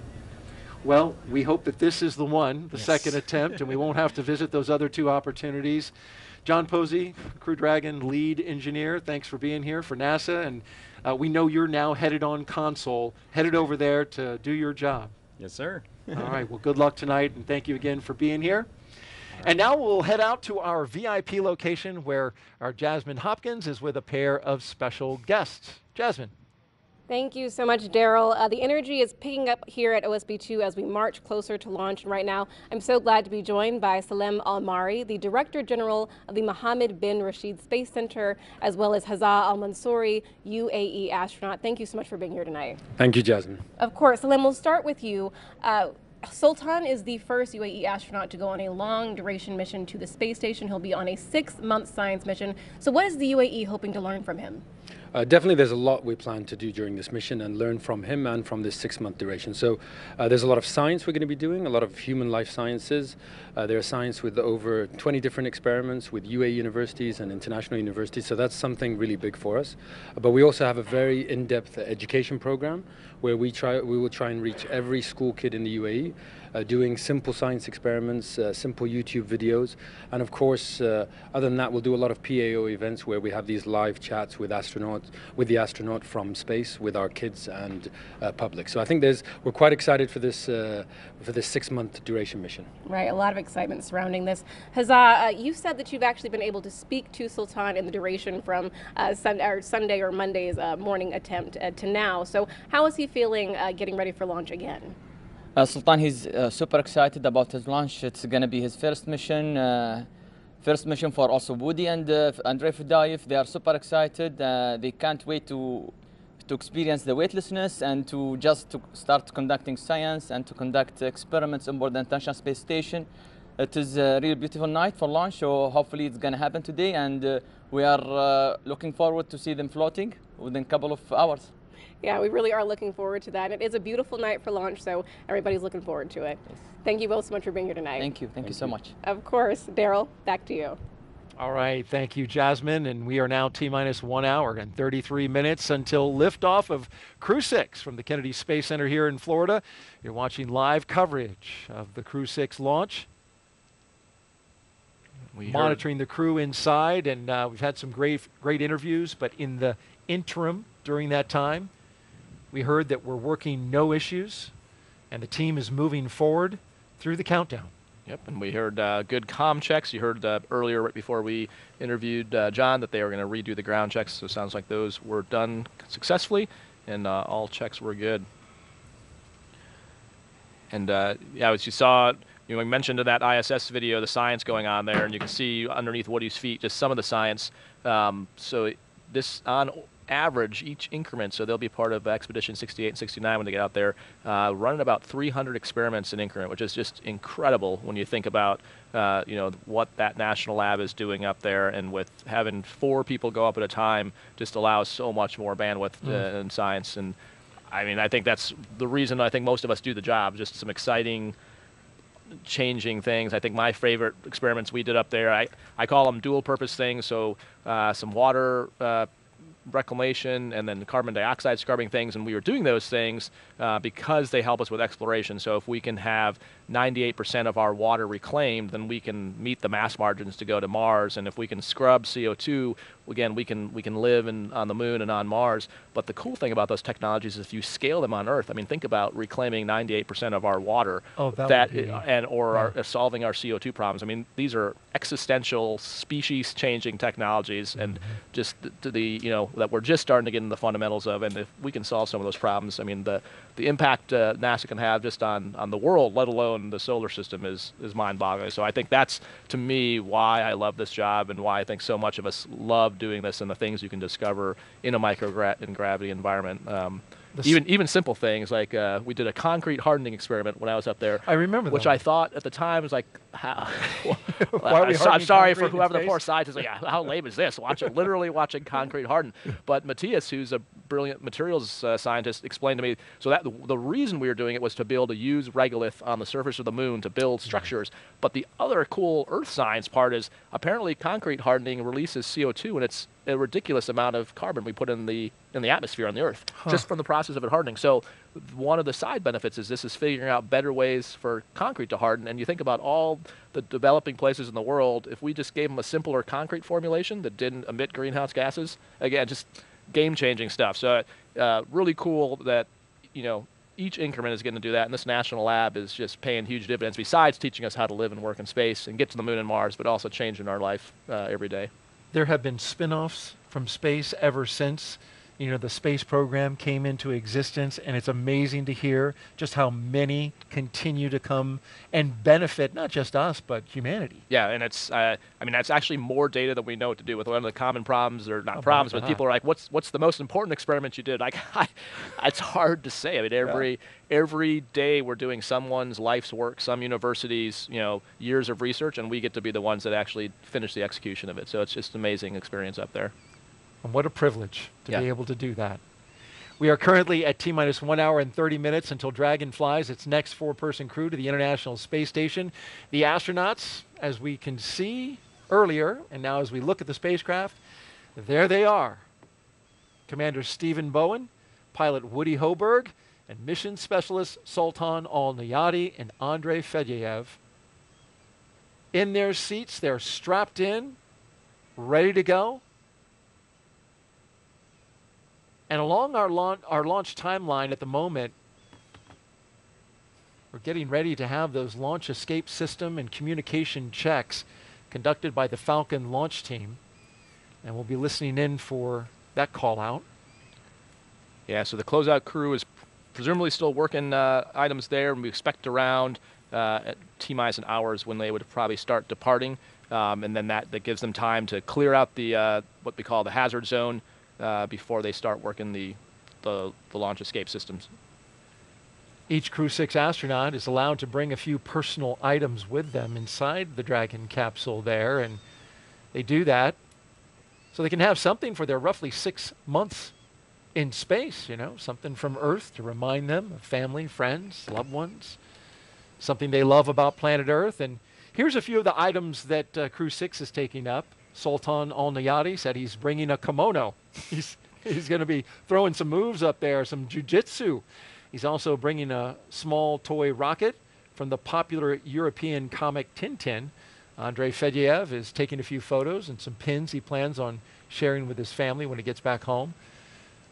Well, we hope that this is the one, the yes. second attempt, and we won't have to visit those other two opportunities. John Posey, Crew Dragon lead engineer, thanks for being here for NASA. And uh, we know you're now headed on console, headed over there to do your job. Yes, sir. <laughs> All right. Well, good luck tonight, and thank you again for being here. And now we'll head out to our VIP location where our Jasmine Hopkins is with a pair of special guests. Jasmine. Thank you so much, Derrol. Uh, the energy is picking up here at OSB2 as we march closer to launch. And right now, I'm so glad to be joined by Salem AlMarri, the Director General of the Mohammed bin Rashid Space Center, as well as Hazza Al-Mansouri, UAE astronaut. Thank you so much for being here tonight. Thank you, Jasmine. Of course. Salem, we'll start with you. Uh, Sultan is the first UAE astronaut to go on a long duration mission to the space station. He'll be on a six month science mission. So, what is the UAE hoping to learn from him? Uh, definitely, there's a lot we plan to do during this mission and learn from him and from this six month duration. So, uh, there's a lot of science we're going to be doing, a lot of human life sciences. Uh, are science with over 20 different experiments with UAE universities and international universities. So, that's something really big for us. but we also have a very in depth education program where we, try, we will try and reach every school kid in the UAE uh, doing simple science experiments, uh, simple YouTube videos, and of course, uh, other than that, we'll do a lot of PAO events where we have these live chats with astronauts, with the astronaut from space, with our kids and uh, public. So I think there's we're quite excited for this uh, for this six-month duration mission. Right, a lot of excitement surrounding this. Hazza, uh, you said that you've actually been able to speak to Sultan in the duration from sun- or Sunday or Monday's morning attempt to now. So how is he feeling getting ready for launch again? Uh, Sultan, he's uh, super excited about his launch. It's going to be his first mission. Uh, first mission for also Woody and uh, Andrei Fedyaev. They are super excited. Uh, they can't wait to to experience the weightlessness and to just to start conducting science and to conduct experiments on board the International Space Station. It is a really beautiful night for launch, so hopefully it's going to happen today, and uh, we are uh, looking forward to see them floating within a couple of hours. Yeah, we really are looking forward to that. It is a beautiful night for launch, so everybody's looking forward to it. Yes. Thank you both so much for being here tonight. Thank you. Thank, Thank you so much. Of course. Derrol, back to you. All right. Thank you, Jasmine. And we are now T minus one hour and 33 minutes until liftoff of Crew 6 from the Kennedy Space Center here in Florida. You're watching live coverage of the Crew 6 launch. We monitoring the crew inside, and uh, we've had some great, great interviews. But in the interim, during that time, we heard that we're working no issues, and the team is moving forward through the countdown. Yep, and we heard uh, good com checks. You heard uh, earlier, right before we interviewed uh, John, that they were going to redo the ground checks. So it sounds like those were done successfully, and uh, all checks were good. And uh, yeah, as you saw, you mentioned in that ISS video the science going on there, and you can see underneath Woody's feet just some of the science. Um, so this on average each increment, so they'll be part of Expedition 68 and 69 when they get out there, uh, running about 300 experiments an increment, which is just incredible when you think about uh, you know what that national lab is doing up there, and with having four people go up at a time, just allows so much more bandwidth uh, mm. in science. And I mean, I think that's the reason I think most of us do the job. Just some exciting changing things. I think my favorite experiments we did up there, I, I call them dual purpose things. So uh, some water uh, reclamation and then carbon dioxide scrubbing things, and we were doing those things uh, because they help us with exploration. So if we can have 98% of our water reclaimed, then we can meet the mass margins to go to Mars. And if we can scrub CO2, again, we can we can live in, on the moon and on Mars. But the cool thing about those technologies is if you scale them on Earth, I mean, think about reclaiming 98% of our water. Oh, that, that be, and or yeah. our, uh, solving our CO2 problems. I mean, these are existential, species-changing technologies, mm-hmm. and just the, the you know that we're just starting to get into the fundamentals of, and if we can solve some of those problems, I mean, the the impact uh, NASA can have just on on the world, let alone the solar system, is is mind-boggling. So I think that's to me why I love this job and why I think so much of us love doing this and the things you can discover in a micro and gravity environment. Um, even even simple things like uh, we did a concrete hardening experiment when I was up there. I remember which that. I thought at the time was like, how? <laughs> Why are we I'm sorry for whoever the poor scientist is like, how lame is this? Watching literally watching concrete harden. But Matthias, who's a brilliant materials uh, scientist, explained to me so that the, the reason we were doing it was to be able to use regolith on the surface of the moon to build structures. But the other cool Earth science part is apparently concrete hardening releases CO2 and it's a ridiculous amount of carbon we put in the in the atmosphere on the Earth Huh. just from the process of it hardening. So one of the side benefits is this is figuring out better ways for concrete to harden. And you think about all the developing places in the world, if we just gave them a simpler concrete formulation that didn't emit greenhouse gases, again, just game-changing stuff. So uh, really cool that you know each increment is going to do that, and this national lab is just paying huge dividends. Besides teaching us how to live and work in space and get to the moon and Mars, but also changing our life uh, every day. There have been spin-offs from space ever since you know the space program came into existence and it's amazing to hear just how many continue to come and benefit not just us but humanity. Yeah, and it's uh, I mean that's actually more data than we know what to do with. One of the common problems, or not About problems, but people are like, "What's what's the most important experiment you did?" Like, <laughs> I, it's hard to say. I mean, every every day we're doing someone's life's work, some universities, you know, years of research, and we get to be the ones that actually finish the execution of it. So it's just an amazing experience up there. And what a privilege to Yeah. be able to do that. We are currently at T minus one hour and 30 minutes until Dragon flies its next four person crew to the International Space Station. The astronauts, as we can see earlier, and now as we look at the spacecraft, there they are. Commander Stephen Bowen, pilot Woody Hoberg, and mission specialist Sultan Al Neyadi and Andrei Fedyaev. In their seats, they're strapped in, ready to go. And along our, launch, our launch timeline at the moment, we're getting ready to have those launch escape system and communication checks conducted by the Falcon launch team. And we'll be listening in for that call out. Yeah, so the closeout crew is presumably still working uh, items there, and we expect around uh, at T hours when they would probably start departing, um, and then that, that gives them time to clear out the uh, what we call the hazard zone uh, before they start working the, the the launch escape systems. Each Crew 6 astronaut is allowed to bring a few personal items with them inside the Dragon capsule there, and they do that so they can have something for their roughly six months in space, you know, something from Earth to remind them of family, friends, loved ones, something they love about planet Earth. And here's a few of the items that uh, Crew 6 is taking up. Sultan Al Neyadi said he's bringing a kimono. <laughs> he's he's going to be throwing some moves up there, some jujitsu. He's also bringing a small toy rocket from the popular European comic Tintin. Andrei Fedyaev is taking a few photos and some pins he plans on sharing with his family when he gets back home.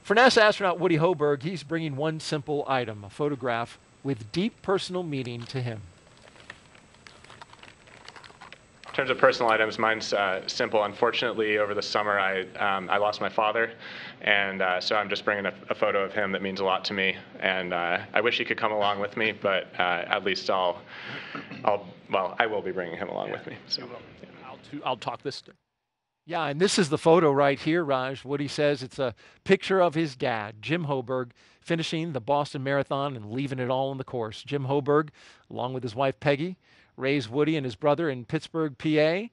For NASA astronaut Woody Hoberg, he's bringing one simple item, a photograph with deep personal meaning to him. In terms of personal items, mine's uh, simple. Unfortunately, over the summer, I um, I lost my father, and uh, so I'm just bringing a, a photo of him that means a lot to me. And uh, I wish he could come along with me, but uh, at least I'll I'll well I will be bringing him along with me. So. I'll, to, I'll talk this. Yeah, and this is the photo right here, Raj. Woody says it's a picture of his dad, Jim Hoberg, finishing the Boston Marathon and leaving it all on the course. Jim Hoberg, along with his wife Peggy, raised Woody and his brother in Pittsburgh, PA.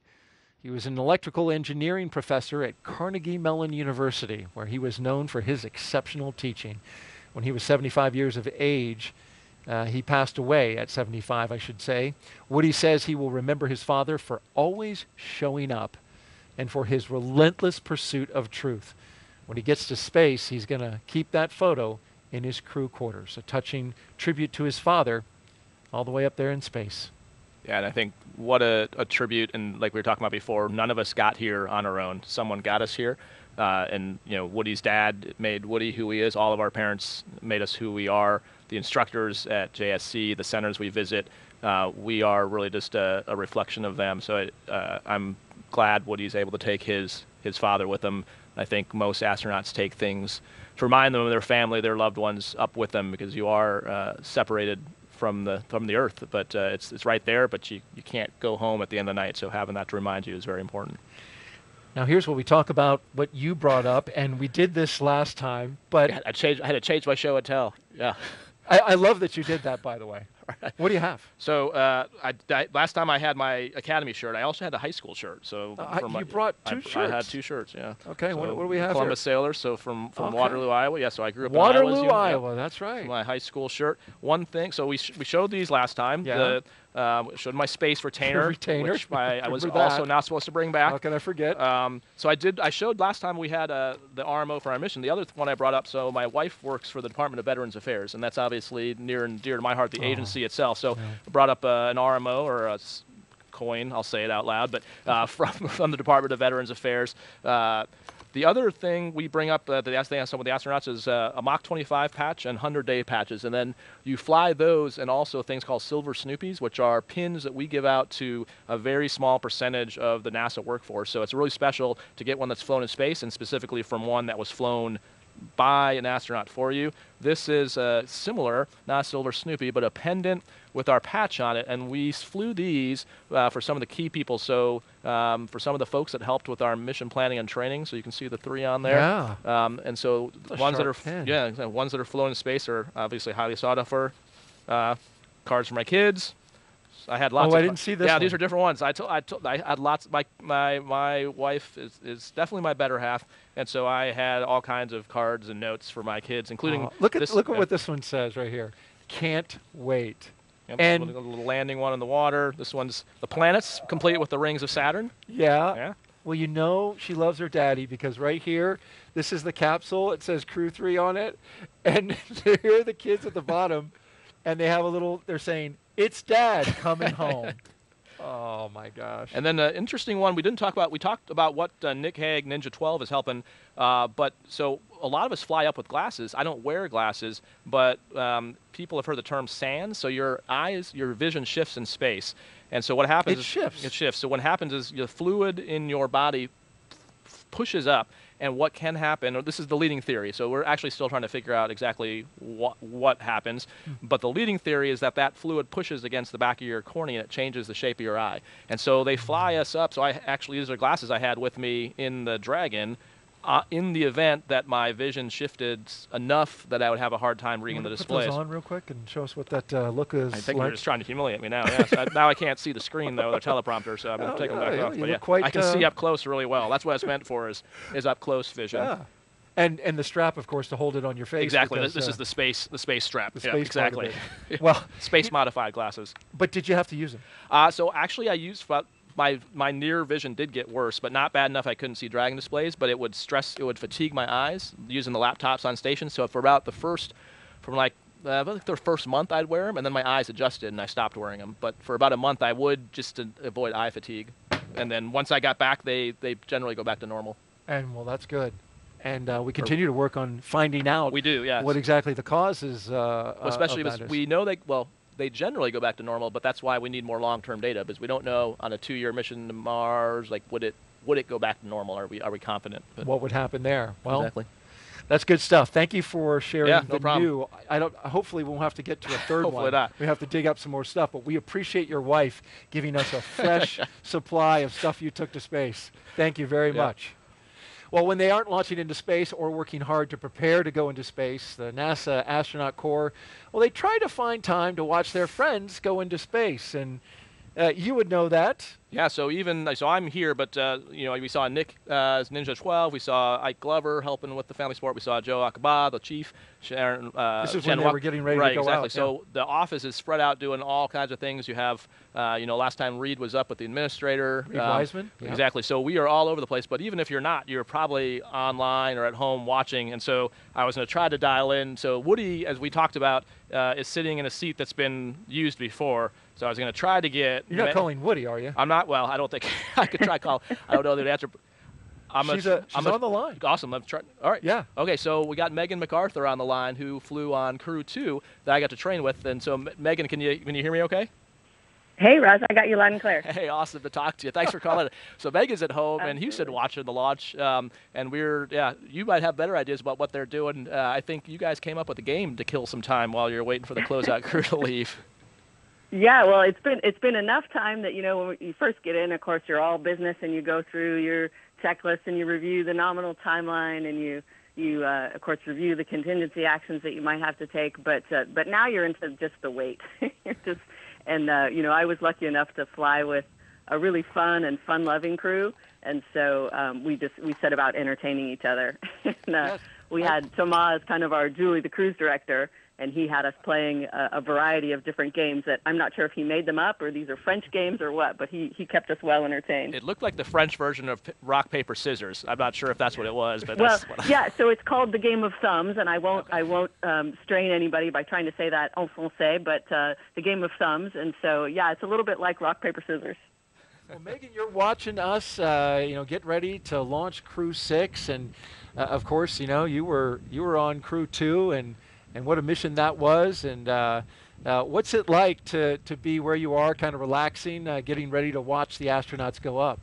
He was an electrical engineering professor at Carnegie Mellon University, where he was known for his exceptional teaching. When he was 75 years of age, uh, he passed away at 75, I should say. Woody says he will remember his father for always showing up and for his relentless pursuit of truth. When he gets to space, he's going to keep that photo in his crew quarters, a touching tribute to his father all the way up there in space. Yeah, and I think what a, a tribute, and like we were talking about before, none of us got here on our own. Someone got us here, uh, and you know, Woody's dad made Woody who he is. All of our parents made us who we are. The instructors at JSC, the centers we visit, uh, we are really just a, a reflection of them. So uh, I'm glad Woody's able to take his his father with him. I think most astronauts take things to remind them of their family, their loved ones, up with them because you are uh, separated from the from the Earth. But uh, it's it's right there, but you you can't go home at the end of the night. So having that to remind you is very important. Now here's what we talk about what you brought up, and we did this last time, but I, changed, I had to change my show and tell. Yeah. I, I love that you did that, by the way. What do you have? So uh, I, I, last time I had my academy shirt. I also had the high school shirt. So Uh, from you my- brought two I, shirts. I had two shirts. Yeah. Okay, what- So what do we have Columbus here? Sailors. So from from Okay. Waterloo, Iowa. Yeah. So I grew up Waterloo, in Iowa. as. Iowa, that's right. My high school shirt. One thing. So we sh- we showed these last time. Yeah. The, um, showed my space retainer, <laughs> Retainer. which my, I <laughs> was Remember also not supposed to bring back. How can I forget? Um, so I did. I showed last time we had uh, the RMO for our mission. The other th- one I brought up. So my wife works for the Department of Veterans Affairs, and that's obviously near and dear to my heart, the Oh, agency itself. So I brought up uh, an RMO or a s- coin. I'll say it out loud, but uh, <laughs> from from the Department of Veterans Affairs. The other thing we bring up uh, that they ask some of the astronauts is uh, a Mach 25 patch and 100 day patches. And then you fly those and also things called Silver Snoopies, which are pins that we give out to a very small percentage of the NASA workforce. So it's really special to get one that's flown in space and specifically from one that was flown by an astronaut for you. This is uh, similar, not a Silver Snoopy, but a pendant with our patch on it, and we flew these uh, for some of the key people. So um, for some of the folks that helped with our mission planning and training, so you can see the three on there. Yeah. Um, and so ones that are pen. yeah, ones that are flown in space are obviously highly sought after. Uh, cards for my kids. I had lots. Oh, of I didn't see this Yeah, these are different ones. I told, I told, I had lots. My my my wife is, is definitely my better half, and so I had all kinds of cards and notes for my kids, including Aw, look at this, look at uh, what this one says right here. Can't wait. Yep, and a little, little landing one in the water. This one's the planets, complete with the rings of Saturn. Yeah. Yeah. Well, you know she loves her daddy because right here, this is the capsule. It says Crew Three on it, <laughs> and <laughs> here are the kids at the bottom, and they have a little. They're saying, "It's Dad coming <laughs> home." Oh my gosh. And then an interesting one we didn't talk about. We talked about what uh, Nick Hague Ninja 12 is helping, uh, but so a lot of us fly up with glasses. I don't wear glasses, but um, people have heard the term SANS. So your eyes, your vision shifts in space, and so what happens? It shifts. It shifts. So what happens is the fluid in your body pushes up and what can happen or this is the leading theory so we're actually still trying to figure out exactly what what happens. Hmm. But the leading theory is that that fluid pushes against the back of your cornea and it changes the shape of your eye. And so they fly hmm. us up. So i actually these are glasses i had with me in the dragon uh, in the event that my vision shifted enough that i would have a hard time reading the displays Put those on real quick and show us what that uh, look is. I think like. you're just trying to humiliate me now. Yes. I, now I can't see the screen though, the teleprompter, so I'm going <laughs> Oh, to take them back yeah, off. But yeah, quite, I can see uh, up close really well. That's what it's meant for is is up close vision. Yeah. And and the strap, of course, to hold it on your face. Exactly. This, because, this uh, is the space the space strap. the Yeah, space exactly. <laughs> Well, space modified glasses. <laughs> But did you have to use them? Uh, so actually, I used my my near vision did get worse, but not bad enough I couldn't see dragon displays. But it would stress, it would fatigue my eyes using the laptops on station. So for about the first, from like uh, the first month, I'd wear them, and then my eyes adjusted and I stopped wearing them. But for about a month, I would just to avoid eye fatigue. And then once I got back, they they generally go back to normal. And well, that's good. And uh, we continue to work on finding out. We do, yes. What exactly the cause is. Uh, Well, uh, especially because that we know they well they generally go back to normal, but that's why we need more long-term data because we don't know on a two-year mission to Mars like would it would it go back to normal? Are we are we confident? But what would happen there? Well, Exactly. That's good stuff. Thank you for sharing Yeah, the problem. new. I don't. Hopefully, we won't have to get to a third <laughs> Hopefully one. not. We have to dig up some more stuff. But we appreciate your wife giving us a <laughs> fresh supply of stuff you took to space. Thank you very Yeah. much. Well, when they aren't launching into space or working hard to prepare to go into space, the NASA Astronaut Corps, well, they try to find time to watch their friends go into space. And uh, you would know that. Yeah, so even so, I'm here, but uh, you know, we saw Nick uh, as Ninja 12. We saw Ike Glover helping with the family sport. We saw Joe Acaba, the chief. Sharon. Uh, This is when they Wa- were getting ready to right, go exactly. out, So the office is spread out doing all kinds of things. You have, uh, you know, last time Reed was up with the administrator. Reed um, Wiseman? Yeah. Exactly. So we are all over the place. But even if you're not, you're probably online or at home watching. And so I was going to try to dial in. So Woody, as we talked about, uh, is sitting in a seat that's been used before. So I was going to try to get. You're not Ma- calling Woody, are you? I'm not. Well, I don't think <laughs> I could try call. I don't know the answer. I'm She's gonna, a- I'm she's gonna- on the line. Awesome. I'm trying. All right. Yeah. Okay. So we got Megan McArthur on the line, who flew on Crew Two that I got to train with. And so, Megan, can you can you hear me? Okay. Hey, Roz, I got you loud and clear. Hey, awesome to talk to you. Thanks for calling. <laughs> so Megan's at home in Houston watching the launch, um, and we're yeah. You might have better ideas about what they're doing. Uh, I think you guys came up with a game to kill some time while you're waiting for the closeout crew to leave. Yeah, well, it's been it's been enough time that you know when you first get in, of course, you're all business and you go through your checklist and you review the nominal timeline and you you uh, of course review the contingency actions that you might have to take. But uh, but now you're into just the wait. <laughs> you're just and uh, you know I was lucky enough to fly with a really fun and fun-loving crew, and so um, we just we set about entertaining each other. <laughs> and, uh, yes. We had Thomas, kind of our Julie, the cruise director, and he had us playing a, a, variety of different games that I'm not sure if he made them up or these are French games or what, but he, he kept us well entertained. It looked like the French version of rock paper scissors. I'm not sure if that's what it was, but well, what yeah. So it's called the game of thumbs, and I won't okay. I won't um, strain anybody by trying to say that en français, but uh, the game of thumbs, and so yeah, it's a little bit like rock paper scissors. Well, Megan, you're watching us. Uh, you know, get ready to launch Crew Six, and uh, of course, you know you were you were on Crew Two, and and what a mission that was. And uh, uh, what's it like to, to be where you are, kind of relaxing, uh, getting ready to watch the astronauts go up?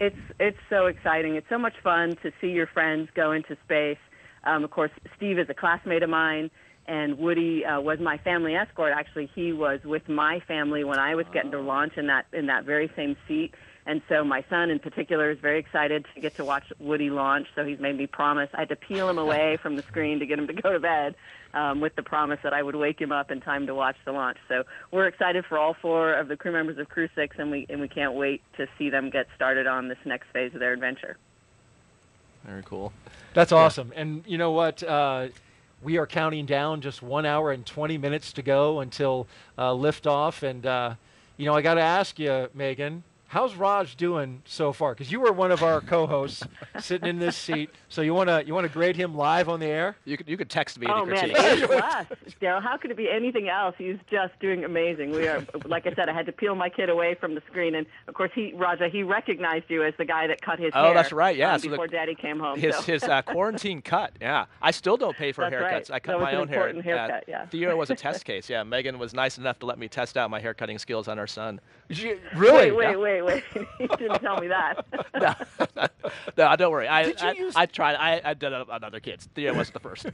It's it's so exciting. It's so much fun to see your friends go into space. Um, of course, Steve is a classmate of mine, and Woody uh, was my family escort. Actually, he was with my family when I was getting to launch in that in that very same seat. And so my son in particular is very excited to get to watch Woody launch. So he's made me promise. I had to peel him away <laughs> from the screen to get him to go to bed um, with the promise that I would wake him up in time to watch the launch. So we're excited for all four of the crew members of Crew 6, and we, and we can't wait to see them get started on this next phase of their adventure. Very cool. That's awesome. Yeah. And you know what? Uh, we are counting down just one hour and 20 minutes to go until uh, liftoff. And, uh, you know, I got to ask you, Megan, How's Raj doing so far? Because you were one of our co-hosts <laughs> sitting in this seat. So you want to you want to grade him live on the air? You could you could text me. Oh man, he's <laughs> blessed. Derrol, how could it be anything else? He's just doing amazing. We are, like I said, I had to peel my kid away from the screen, and of course he Raja he recognized you as the guy that cut his oh, hair. Oh, that's right. Yeah, um, so before the, Daddy came home. His so. his uh, <laughs> quarantine cut. Yeah, I still don't pay for that's haircuts. Right. I cut that was my an own hair. Haircut, yeah. Theo was a test case. Yeah, Megan was nice enough to let me test out my haircutting skills on our son. She, really? Wait, wait, wait, <laughs> wait. didn't tell me that. <laughs> no, <laughs> no, don't worry. I, Did you I, use... I tried. I, I did it on other kids. Theo was the first.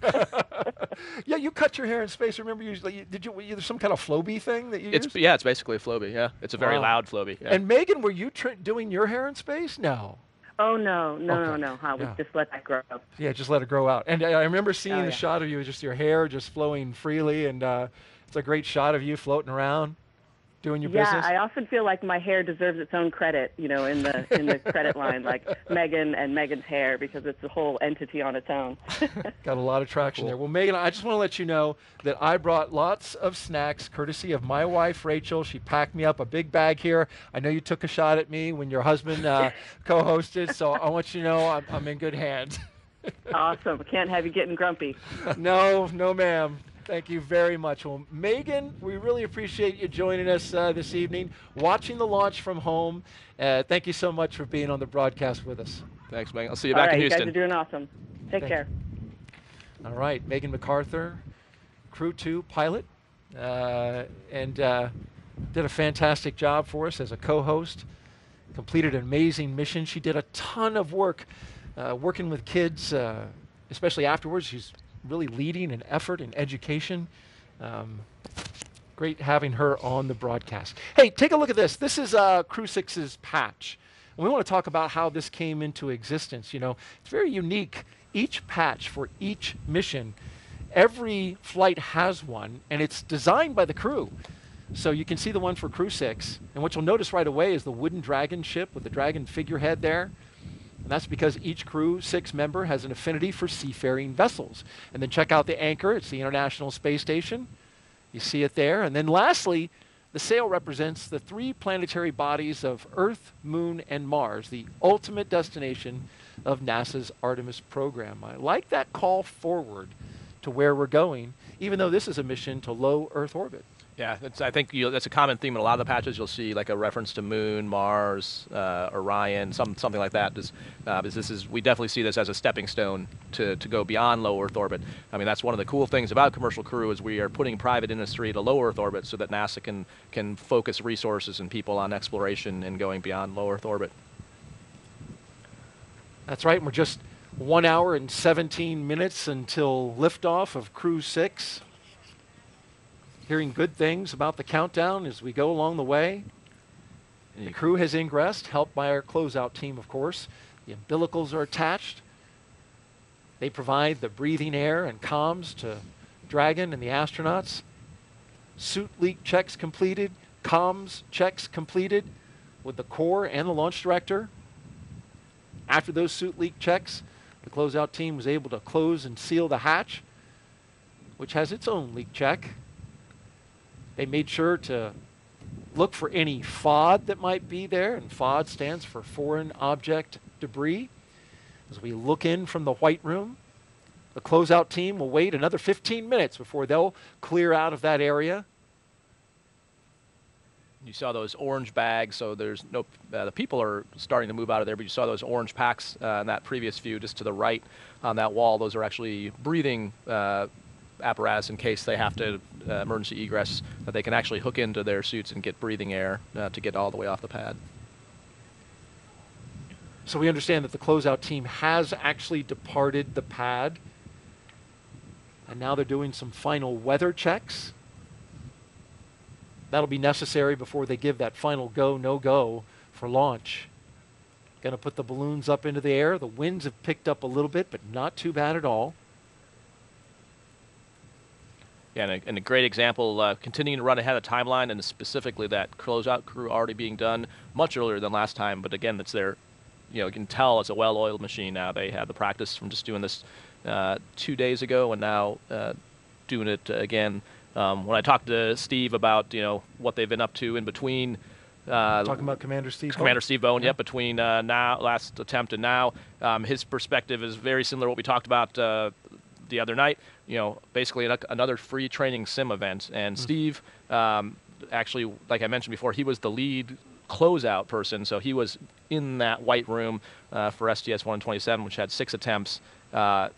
yeah, you cut your hair in space. Remember, you did you? There's some kind of Flowbee thing that you it's, used? Yeah, it's basically a Flowbee. Yeah, it's a very wow. loud Flowbee. Yeah. And Megan, were you tr- doing your hair in space? No. Oh no, no, okay. no, no! Huh? We yeah. just let that grow. Yeah, just let it grow out. And I remember seeing oh, the shot of you, just your hair just flowing freely, and uh, it's a great shot of you floating around doing your yeah, business? I often feel like my hair deserves its own credit, you know, in the in the credit line, like <laughs> Megan and Megan's hair, because it's a whole entity on its own. <laughs> Got a lot of traction cool. there. Well, Megan, I just want to let you know that I brought lots of snacks, courtesy of my wife Rachel. She packed me up a big bag here. I know you took a shot at me when your husband uh, <laughs> co-hosted, so I want you to know I'm, I'm in good hands. awesome. Can't have you getting grumpy. no, no, ma'am. Thank you very much. Well, Megan, we really appreciate you joining us uh, this evening, watching the launch from home. Uh, thank you so much for being on the broadcast with us. Thanks, Megan. I'll see you All back right, in Houston. You guys are doing awesome. Take Thank care. You. All right, Megan McArthur, Crew 2 pilot, uh, and uh, did a fantastic job for us as a co-host. Completed an amazing mission. She did a ton of work uh, working with kids, uh, especially afterwards. She's really leading an effort in education. Um, great having her on the broadcast. Hey, take a look at this. This is uh, 6's patch. And we want to talk about how this came into existence. You know, it's very unique. Each patch for each mission, every flight has one, and it's designed by the crew. So you can see the one for Crew 6. And what you'll notice right away is the wooden dragon ship with the dragon figurehead there. And that's because each crew six member has an affinity for seafaring vessels. And then check out the anchor, it's the International Space Station. You see it there. And then lastly, the sail represents the three planetary bodies of Earth, Moon, and Mars, the ultimate destination of NASA's Artemis program. I like that call forward to where we're going, even though this is a mission to low Earth orbit. Yeah, I think that's a common theme in a lot of the patches. You'll see like a reference to Moon, Mars, uh, Orion, some, something like that. This, uh, this is we definitely see this as a stepping stone to, to go beyond low Earth orbit. I mean, that's one of the cool things about Commercial Crew is we are putting private industry to low Earth orbit so that NASA can can focus resources and people on exploration and going beyond low Earth orbit. That's right. We're just one hour and 17 minutes until liftoff of Crew 6 hearing good things about the countdown as we go along the way. The crew has ingressed, helped by our closeout team, of course. The umbilicals are attached. They provide the breathing air and comms to Dragon and the astronauts. Suit leak checks completed, comms checks completed with the core and the launch director. After those suit leak checks, the closeout team was able to close and seal the hatch, which has its own leak check. They made sure to look for any FOD that might be there, and FOD stands for Foreign Object Debris. As we look in from the White Room, the closeout team will wait another 15 minutes before they'll clear out of that area. You saw those orange bags, so there's no. Uh, the people are starting to move out of there, but you saw those orange packs uh, in that previous view, just to the right on that wall. Those are actually breathing uh, apparatus in case they have to uh, emergency egress that they can actually hook into their suits and get breathing air uh, to get all the way off the pad. So we understand that the closeout team has actually departed the pad, and now they're doing some final weather checks. That'll be necessary before they give that final go, no go for launch. Going to put the balloons up into the air. The winds have picked up a little bit, but not too bad at all. Yeah, and a, and a great example, uh, continuing to run ahead of timeline, and specifically that closeout crew already being done much earlier than last time. But again, it's their, you know, you can tell it's a well-oiled machine now. They had the practice from just doing this uh, two days ago, and now uh, doing it again. Um, when I talked to Steve about you know what they've been up to in between. Uh, Talking about Commander Steve. Commander Bowen? Steve Bowen, yeah. yep. Between uh, now last attempt and now, um, his perspective is very similar to what we talked about uh, the other night. You know, basically another free training sim event. And mm-hmm. Steve, um, actually, like I mentioned before, he was the lead closeout person. So he was in that white room uh, for STS 127, which had six attempts. Uh,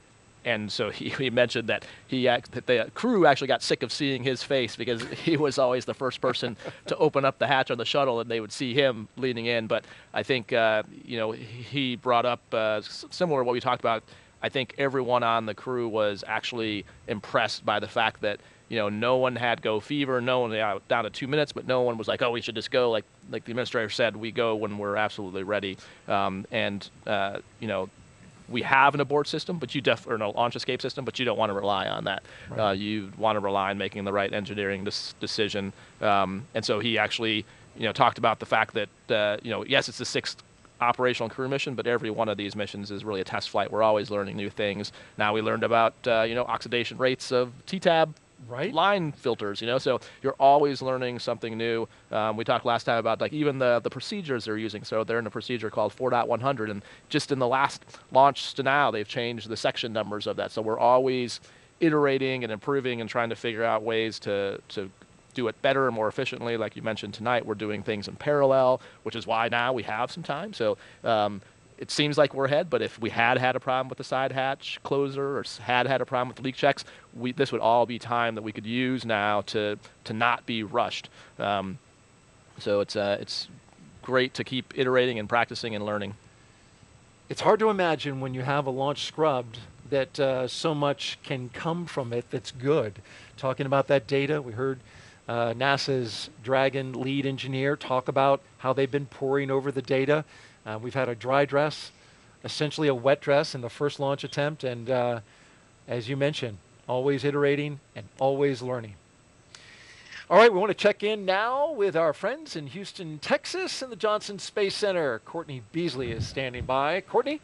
and so he, <laughs> he, mentioned that he that the crew actually got sick of seeing his face because <laughs> he was always the first person <laughs> to open up the hatch on the shuttle, and they would see him leaning in. But I think uh, you know he brought up uh, similar to what we talked about I think everyone on the crew was actually impressed by the fact that you know no one had go fever, no one yeah, down to two minutes, but no one was like, oh, we should just go. Like like the administrator said, we go when we're absolutely ready. Um, and uh, you know we have an abort system, but you def or no launch escape system, but you don't want to rely on that. Right. Uh, you want to rely on making the right engineering decision. Um, and so he actually, you know, talked about the fact that uh, you know, yes, it's the sixth operational crew mission, but every one of these missions is really a test flight. We're always learning new things. Now we learned about uh, you know oxidation rates of TEA-TEB right line filters you know so you're always learning something new um, we talked last time about like even the the procedures they're using so they're in a procedure called 4.100 and just in the last launch to now they've changed the section numbers of that so we're always iterating and improving and trying to figure out ways to to do it better and more efficiently. Like you mentioned tonight, we're doing things in parallel, which is why now we have some time. So um, it seems like we're ahead, but if we had had a problem with the side hatch closer or had had a problem with the leak checks, we, this would all be time that we could use now to, to not be rushed. Um, so it's, uh, it's great to keep iterating and practicing and learning. It's hard to imagine when you have a launch scrubbed that uh, so much can come from it that's good. Talking about that data, we heard uh, NASA's Dragon lead engineer talk about how they've been poring over the data. Uh, we've had a dry dress, essentially a wet dress in the first launch attempt, and uh, as you mentioned, always iterating and always learning. All right, we want to check in now with our friends in Houston, Texas, in the Johnson Space Center. Courtney Beasley is standing by. Courtney?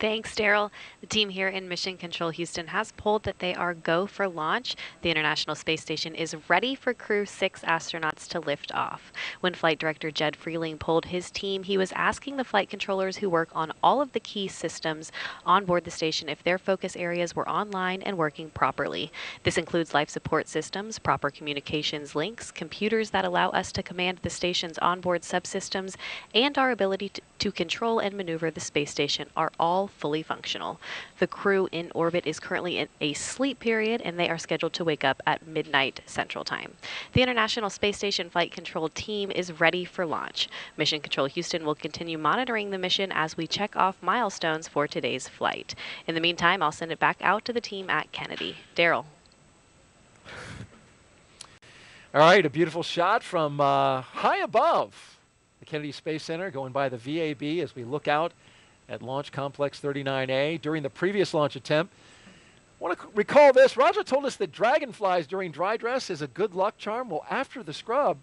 Thanks, Daryl. The team here in Mission Control Houston has pulled that they are go for launch. The International Space Station is ready for Crew 6 astronauts to lift off. When Flight Director Jed Freeling pulled his team, he was asking the flight controllers who work on all of the key systems on board the station if their focus areas were online and working properly. This includes life support systems, proper communications links, computers that allow us to command the station's onboard subsystems, and our ability to, to control and maneuver the space station are all fully functional. The crew in orbit is currently in a sleep period and they are scheduled to wake up at midnight Central Time. The International Space Station Flight Control team is ready for launch. Mission Control Houston will continue monitoring the mission as we check off milestones for today's flight. In the meantime, I'll send it back out to the team at Kennedy. Derrol. All right, a beautiful shot from uh, high above the Kennedy Space Center, going by the VAB as we look out at Launch Complex 39A during the previous launch attempt. I want to recall this. Raja told us that dragonflies during dry dress is a good luck charm. Well, after the scrub,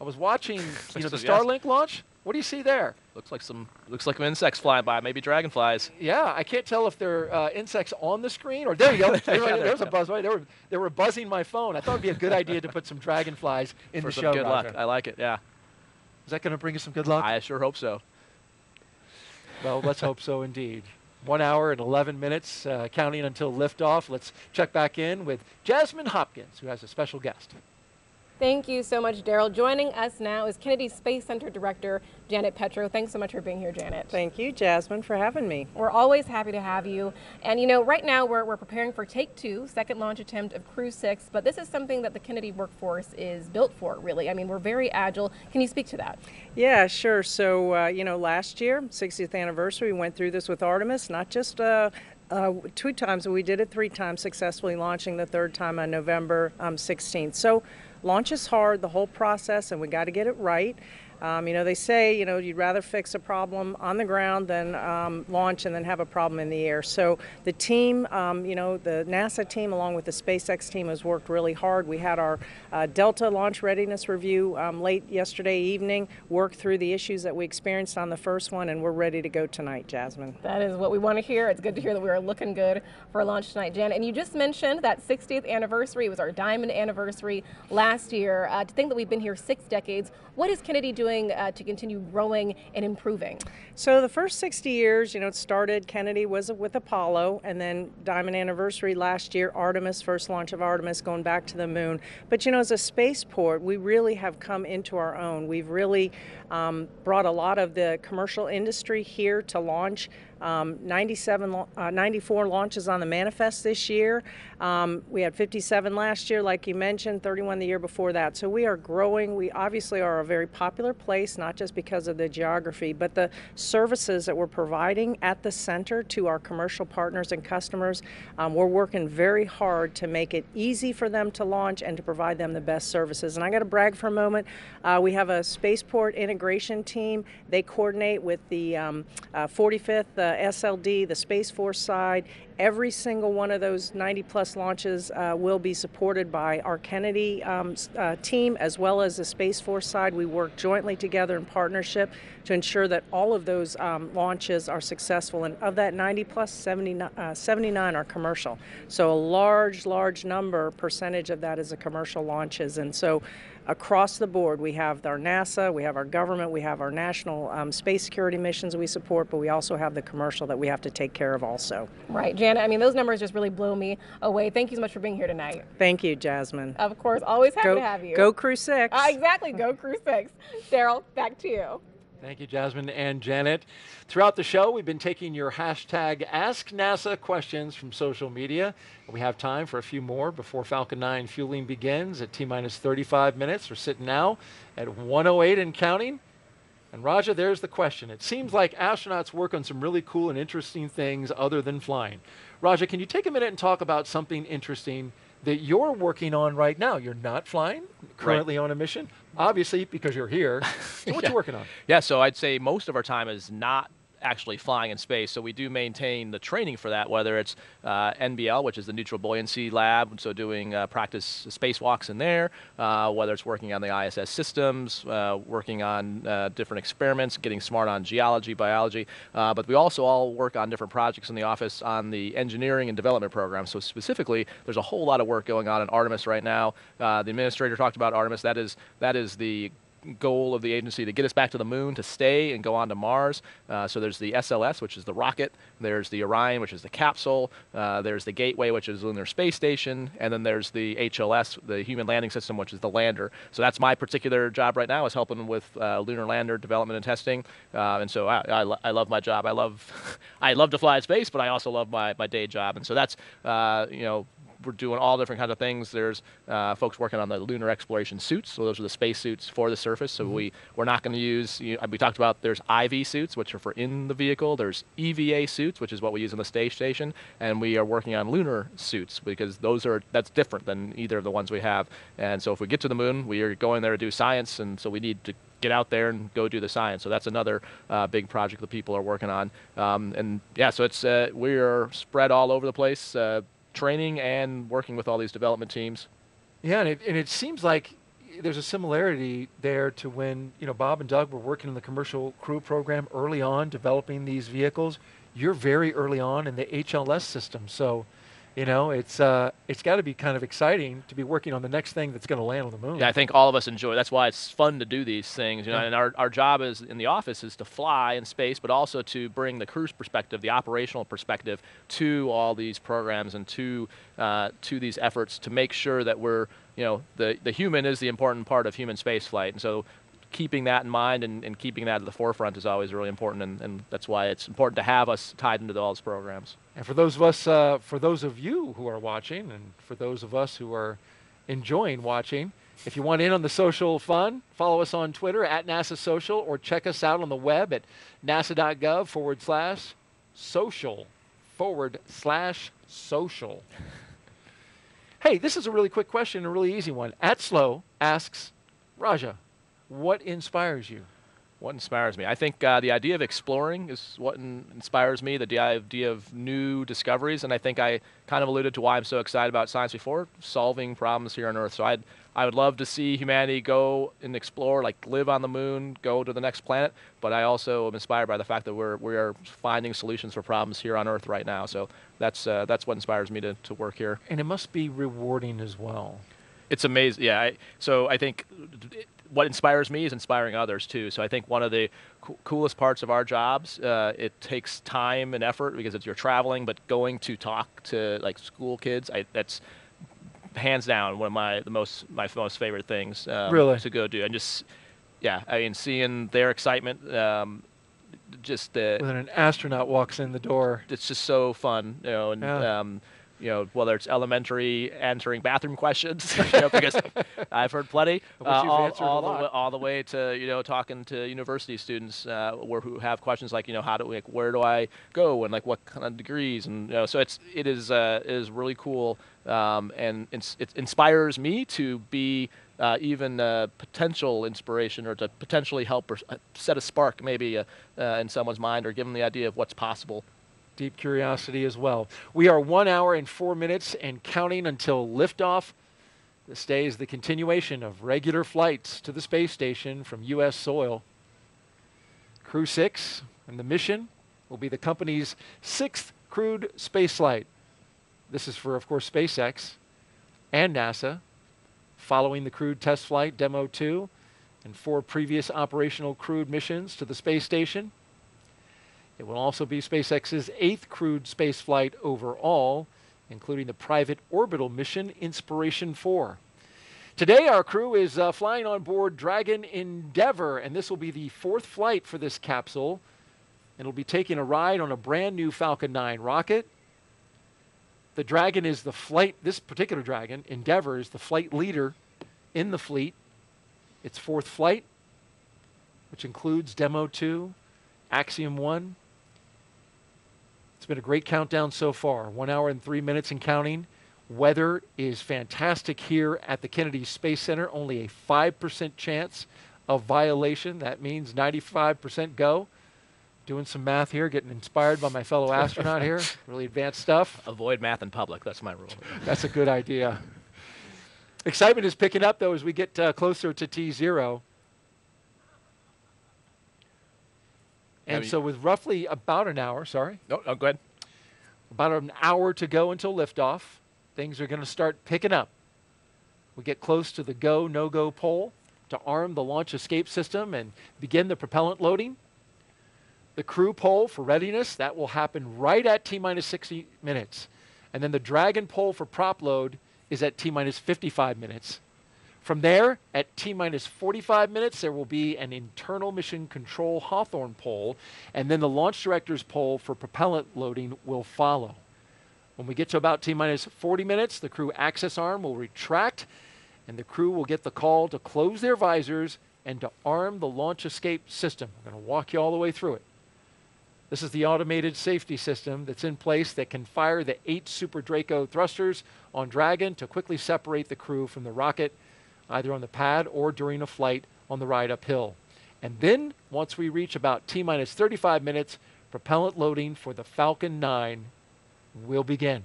I was watching <laughs> you know, the Starlink launch. What do you see there? Looks like some looks like insects flying by, maybe dragonflies. Yeah, I can't tell if they're uh, insects on the screen or there you go. <laughs> there, yeah, there's a <laughs> buzz. Right, they were they were buzzing my phone. I thought it'd be a good idea to put some dragonflies in For the some show. good Roger. luck. I like it. Yeah. Is that going to bring us some good luck? I sure hope so. Well, let's hope so indeed. One hour and 11 minutes, uh, counting until liftoff. Let's check back in with Jasmine Hopkins, who has a special guest. Thank you so much, Derrol. Joining us now is Kennedy Space Center Director Janet Petro. Thanks so much for being here, Janet. Thank you, Jasmine, for having me. We're always happy to have you. And you know, right now we're, we're preparing for Take Two, second launch attempt of Crew 6, but this is something that the Kennedy workforce is built for, really. I mean, we're very agile. Can you speak to that? Yeah, sure. So, uh, you know, last year, 60th anniversary, we went through this with Artemis, not just uh, uh, two times, but we did it three times successfully, launching the third time on November um, 16th. So, launch is hard, the whole process, and we got to get it right. Um, you know, they say, you know, you'd rather fix a problem on the ground than um, launch and then have a problem in the air. So the team, um, you know, the NASA team along with the SpaceX team has worked really hard. We had our uh, Delta launch readiness review um, late yesterday evening, worked through the issues that we experienced on the first one, and we're ready to go tonight, Jasmine. That is what we want to hear. It's good to hear that we are looking good for launch tonight, Jan. And you just mentioned that 60th anniversary was our diamond anniversary last year. Uh, to think that we've been here six decades, what is Kennedy doing uh, to continue growing and improving? So the first 60 years, you know, it started, Kennedy was with Apollo, and then diamond anniversary last year, Artemis, first launch of Artemis, going back to the moon. But, you know, as a spaceport, we really have come into our own. We've really um, brought a lot of the commercial industry here to launch. Um, 97, uh, 94 launches on the manifest this year. Um, we had 57 last year, like you mentioned, 31 the year before that. So we are growing. We obviously are a very popular place, not just because of the geography, but the services that we're providing at the center to our commercial partners and customers. Um, we're working very hard to make it easy for them to launch and to provide them the best services. And I got to brag for a moment. Uh, we have a spaceport integration team. They coordinate with the um, uh, 45th uh, SLD, the Space Force side. Every single one of those 90 plus launches uh, will be supported by our Kennedy um, uh, team as well as the Space Force side. We work jointly together in partnership to ensure that all of those um, launches are successful. And of that 90 plus, 79, uh, 79 are commercial. So a large, large number percentage of that is a commercial launches. And so across the board. We have our NASA, we have our government, we have our national um, space security missions we support, but we also have the commercial that we have to take care of also. Right, Janet. I mean, those numbers just really blow me away. Thank you so much for being here tonight. Thank you, Jasmine. Of course, always happy go, to have you. Go Crew 6. Uh, exactly, go Crew 6. Derrol, back to you. Thank you, Jasmine and Janet. Throughout the show, we've been taking your hashtag Ask NASA questions from social media. We have time for a few more before Falcon 9 fueling begins at T minus 35 minutes. We're sitting now at 108 and counting. And Raja, there's the question. It seems like astronauts work on some really cool and interesting things other than flying. Raja, can you take a minute and talk about something interesting that you're working on right now? You're not flying, currently right. on a mission, obviously because you're here. <laughs> So what yeah. you working on? Yeah, so I'd say most of our time is not actually flying in space. So we do maintain the training for that, whether it's uh, NBL, which is the Neutral Buoyancy Lab, so doing uh, practice spacewalks in there, uh, whether it's working on the ISS systems, uh, working on uh, different experiments, getting smart on geology, biology. Uh, but we also all work on different projects in the office on the engineering and development program. So specifically, there's a whole lot of work going on in Artemis right now. the administrator talked about Artemis. That is that is the goal of the agency to get us back to the moon, to stay and go on to Mars. Uh, so there's the SLS, which is the rocket. There's the Orion, which is the capsule. Uh, there's the Gateway, which is Lunar Space Station, and then there's the HLS, the Human Landing System, which is the lander. So that's my particular job right now, is helping with uh, lunar lander development and testing. Uh, and so I, I, lo- I, love my job. I love <laughs> I love to fly in space, but I also love my, my day job. And so that's uh, you know we're doing all different kinds of things. There's uh, folks working on the lunar exploration suits, so those are the space suits for the surface. So mm-hmm. we we're not going to use. You know, we talked about there's IV suits, which are for in the vehicle. There's EVA suits, which is what we use on the space station, and we are working on lunar suits because those are that's different than either of the ones we have. And so if we get to the moon, we are going there to do science, and so we need to get out there and go do the science. So that's another uh, big project that people are working on. Um, and yeah, so it's uh, we are spread all over the place. Uh, training and working with all these development teams. Yeah, and it, and it seems like there's a similarity there to when you know Bob and Doug were working in the commercial crew program early on, developing these vehicles. You're very early on in the HLS system, so you know, it's uh, it's got to be kind of exciting to be working on the next thing that's going to land on the moon. Yeah, I think all of us enjoy. That's why it's fun to do these things. You know, yeah. and our, our job is in the office is to fly in space, but also to bring the crew's perspective, the operational perspective, to all these programs and to uh, to these efforts to make sure that we're you know the the human is the important part of human space flight, and so keeping that in mind and, and, keeping that at the forefront is always really important, and, and, that's why it's important to have us tied into all those programs. And for those of us, uh, for those of you who are watching, and for those of us who are enjoying watching, if you want in on the social fun, follow us on Twitter at NASA Social or check us out on the web at nasa.gov forward slash social forward slash social. <laughs> hey, this is a really quick question, a really easy one. At Slow asks Raja, what inspires you? What inspires me? I think uh, the idea of exploring is what in- inspires me, the idea of new discoveries. And I think I kind of alluded to why I'm so excited about science before solving problems here on Earth. So I'd, I would love to see humanity go and explore, like live on the moon, go to the next planet. But I also am inspired by the fact that we're, we are finding solutions for problems here on Earth right now. So that's, uh, that's what inspires me to, to work here. And it must be rewarding as well. It's amazing. Yeah. I, so I think what inspires me is inspiring others too. So I think one of the co- coolest parts of our jobs, uh, it takes time and effort because it's you're traveling, but going to talk to like school kids, I, that's hands down one of my the most my most favorite things. Um, really to go do and just yeah, I mean seeing their excitement. Um, just the when an astronaut walks in the door, it's just so fun, you know, and yeah. um, you know, whether it's elementary answering bathroom <laughs> questions, <laughs> you know, because <laughs> I've heard plenty, uh, all, all, the way, all, the way, to you know talking to university students uh, where, who have questions like you know how do like where do I go and like what kind of degrees and you know so it's it is uh, it is really cool um, and it inspires me to be uh, even a potential inspiration or to potentially help or uh, set a spark maybe uh, uh, in someone's mind or give them the idea of what's possible deep curiosity as well. We are one hour and four minutes and counting until liftoff. This day is the continuation of regular flights to the space station from U.S. soil. Crew 6 and the mission will be the company's sixth crewed spaceflight. This is for, of course, SpaceX and NASA, following the crewed test flight Demo 2 and four previous operational crewed missions to the space station. It will also be SpaceX's eighth crewed spaceflight overall, including the private orbital mission Inspiration 4. Today, our crew is uh, flying on board Dragon Endeavour, and this will be the fourth flight for this capsule. It'll be taking a ride on a brand new Falcon 9 rocket. The Dragon is the flight, this particular Dragon, Endeavour, is the flight leader in the fleet. Its fourth flight, which includes Demo 2, Axiom 1, it's been a great countdown so far. One hour and three minutes and counting. Weather is fantastic here at the Kennedy Space Center. Only a 5% chance of violation. That means 95% go. doing some math here, getting inspired by my fellow astronaut here. <laughs> Really advanced stuff. Avoid math in public. That's my rule. That's a good idea. Excitement is picking up, though, as we get uh, closer to T0. And so, with roughly about an hour, sorry. No, no, go ahead. About an hour to go until liftoff, things are going to start picking up. We get close to the go, no go pole to arm the launch escape system and begin the propellant loading. The crew pole for readiness, that will happen right at T minus 60 minutes. And then the Dragon pole for prop load is at T minus 55 minutes. From there, at T minus 45 minutes, there will be an internal mission control Hawthorne pole, and then the launch director's pole for propellant loading will follow. When we get to about T minus 40 minutes, the crew access arm will retract, and the crew will get the call to close their visors and to arm the launch escape system. I'm going to walk you all the way through it. This is the automated safety system that's in place that can fire the eight Super Draco thrusters on Dragon to quickly separate the crew from the rocket, either on the pad or during a flight on the ride uphill. And then, once we reach about T minus 35 minutes, propellant loading for the Falcon 9 will begin.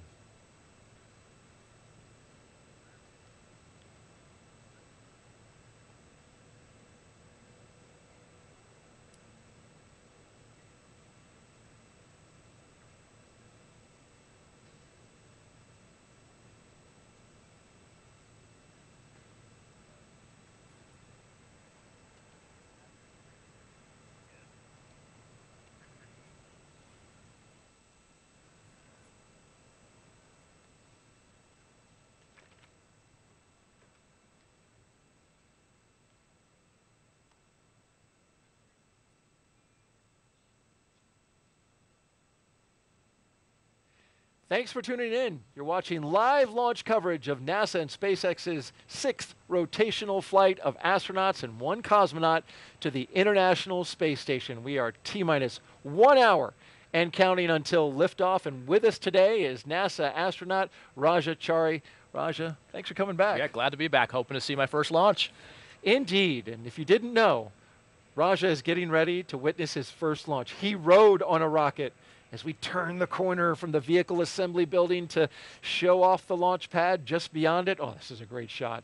Thanks for tuning in. You're watching live launch coverage of NASA and SpaceX's sixth rotational flight of astronauts and one cosmonaut to the International Space Station. We are T minus one hour and counting until liftoff. And with us today is NASA astronaut Raja Chari. Raja, thanks for coming back. Yeah, glad to be back. Hoping to see my first launch. Indeed. And if you didn't know, Raja is getting ready to witness his first launch. He rode on a rocket as we turn the corner from the vehicle assembly building to show off the launch pad just beyond it. Oh, this is a great shot.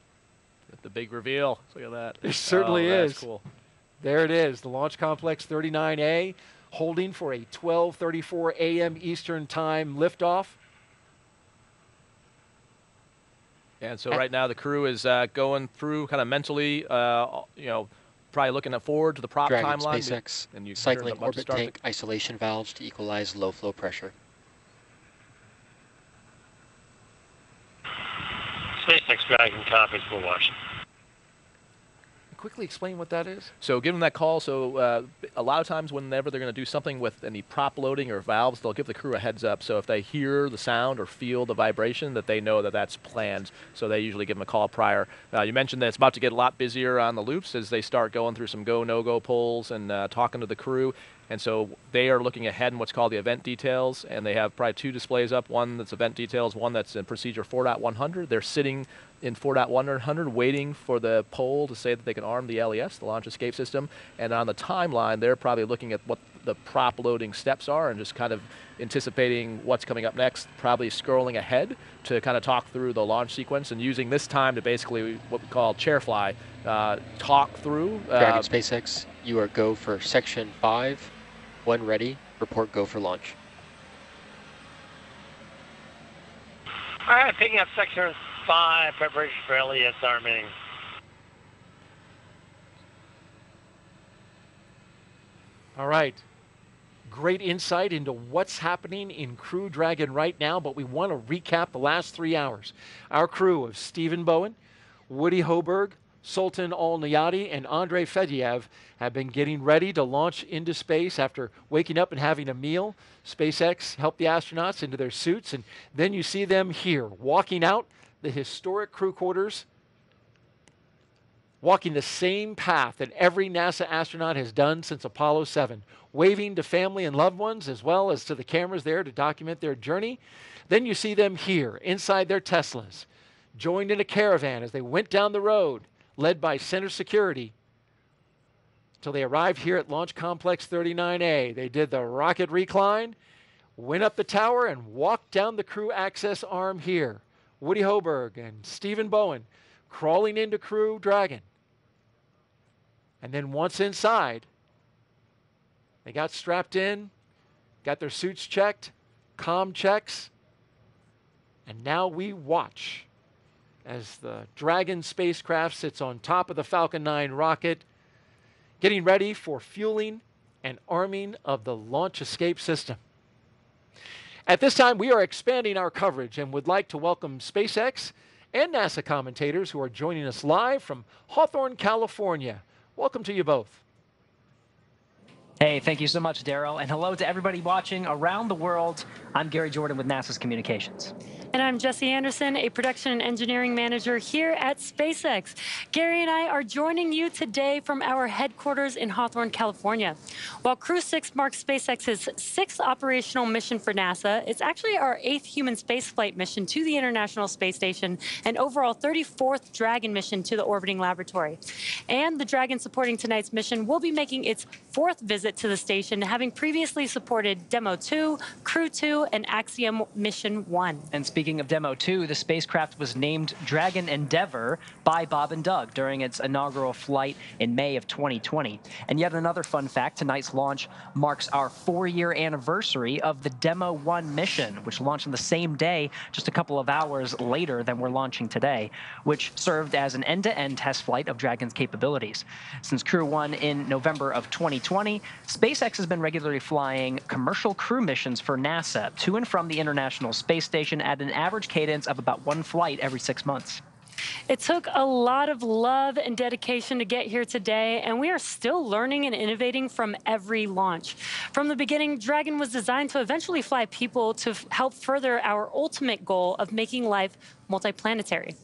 The big reveal. Look at that. It certainly oh, is. cool. There it is, the Launch Complex 39A, holding for a 12:34 a.m. Eastern Time liftoff. And so right now the crew is uh, going through kind of mentally, uh, you know, probably looking forward to the prop Dragon timeline. SpaceX and you cycling about orbit start the- tank isolation valves to equalize low flow pressure. SpaceX Dragon copies for Washington. Quickly explain what that is. So give them that call. So uh, a lot of times, whenever they're going to do something with any prop loading or valves, they'll give the crew a heads up. So if they hear the sound or feel the vibration, that they know that that's planned. So they usually give them a call prior. Uh, you mentioned that it's about to get a lot busier on the loops as they start going through some go no go polls and uh, talking to the crew. And so they are looking ahead in what's called the event details, and they have probably two displays up. One that's event details, one that's in procedure 4.100. They're sitting in 4.100 waiting for the poll to say that they can arm the LES, the launch escape system. And on the timeline, they're probably looking at what the prop loading steps are and just kind of anticipating what's coming up next, probably scrolling ahead to kind of talk through the launch sequence and using this time to basically what we call chair fly, uh, talk through. Dragon Uh, SpaceX, you are go for section five. When ready, report go for launch. All right, picking up section five, preparation for LES meeting. All right. Great insight into what's happening in Crew Dragon right now, but we want to recap the last three hours. Our crew of Stephen Bowen, Woody Hoburg, Sultan Al Neyadi, and Andrei Fedyaev have been getting ready to launch into space after waking up and having a meal. SpaceX helped the astronauts into their suits, and then you see them here walking out the historic crew quarters walking the same path that every NASA astronaut has done since Apollo 7, waving to family and loved ones as well as to the cameras there to document their journey. Then you see them here inside their Teslas, joined in a caravan as they went down the road, led by Center Security, till they arrived here at Launch Complex 39A. They did the rocket recline, went up the tower, and walked down the crew access arm here. Woody Hoburg and Stephen Bowen crawling into Crew Dragon. And then once inside, they got strapped in, got their suits checked, com checks, and now we watch as the Dragon spacecraft sits on top of the Falcon 9 rocket, getting ready for fueling and arming of the launch escape system. At this time, we are expanding our coverage and would like to welcome SpaceX and NASA commentators who are joining us live from Hawthorne, California. Welcome to you both. Hey, thank you so much, Derrol. And hello to everybody watching around the world. I'm Gary Jordan with NASA's Communications. And I'm Jesse Anderson, a production and engineering manager here at SpaceX. Gary and I are joining you today from our headquarters in Hawthorne, California. While Crew 6 marks SpaceX's sixth operational mission for NASA, it's actually our eighth human spaceflight mission to the International Space Station and overall 34th Dragon mission to the orbiting laboratory. And the Dragon supporting tonight's mission will be making its fourth visit to the station, having previously supported Demo 2, Crew 2, and Axiom Mission 1. And speaking of Demo 2, the spacecraft was named Dragon Endeavour by Bob and Doug during its inaugural flight in May of 2020. And yet another fun fact, tonight's launch marks our four-year anniversary of the Demo 1 mission, which launched on the same day, just a couple of hours later than we're launching today, which served as an end-to-end test flight of Dragon's capabilities. Since Crew 1 in November of 2020, SpaceX has been regularly flying commercial crew missions for NASA to and from the International Space Station at an average cadence of about one flight every six months. It took a lot of love and dedication to get here today, and we are still learning and innovating from every launch. From the beginning, Dragon was designed to eventually fly people to help further our ultimate goal of making life multiplanetary.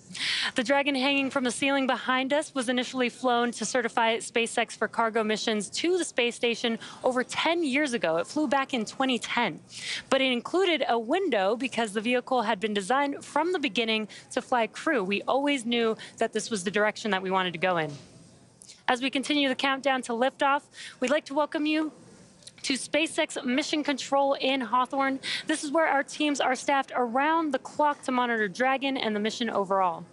The Dragon hanging from the ceiling behind us was initially flown to certify SpaceX for cargo missions to the space station over 10 years ago. It flew back in 2010, but it included a window because the vehicle had been designed from the beginning to fly crew. We always knew that this was the direction that we wanted to go in. As we continue the countdown to liftoff, we'd like to welcome you to SpaceX Mission Control in Hawthorne. This is where our teams are staffed around the clock to monitor Dragon and the mission overall.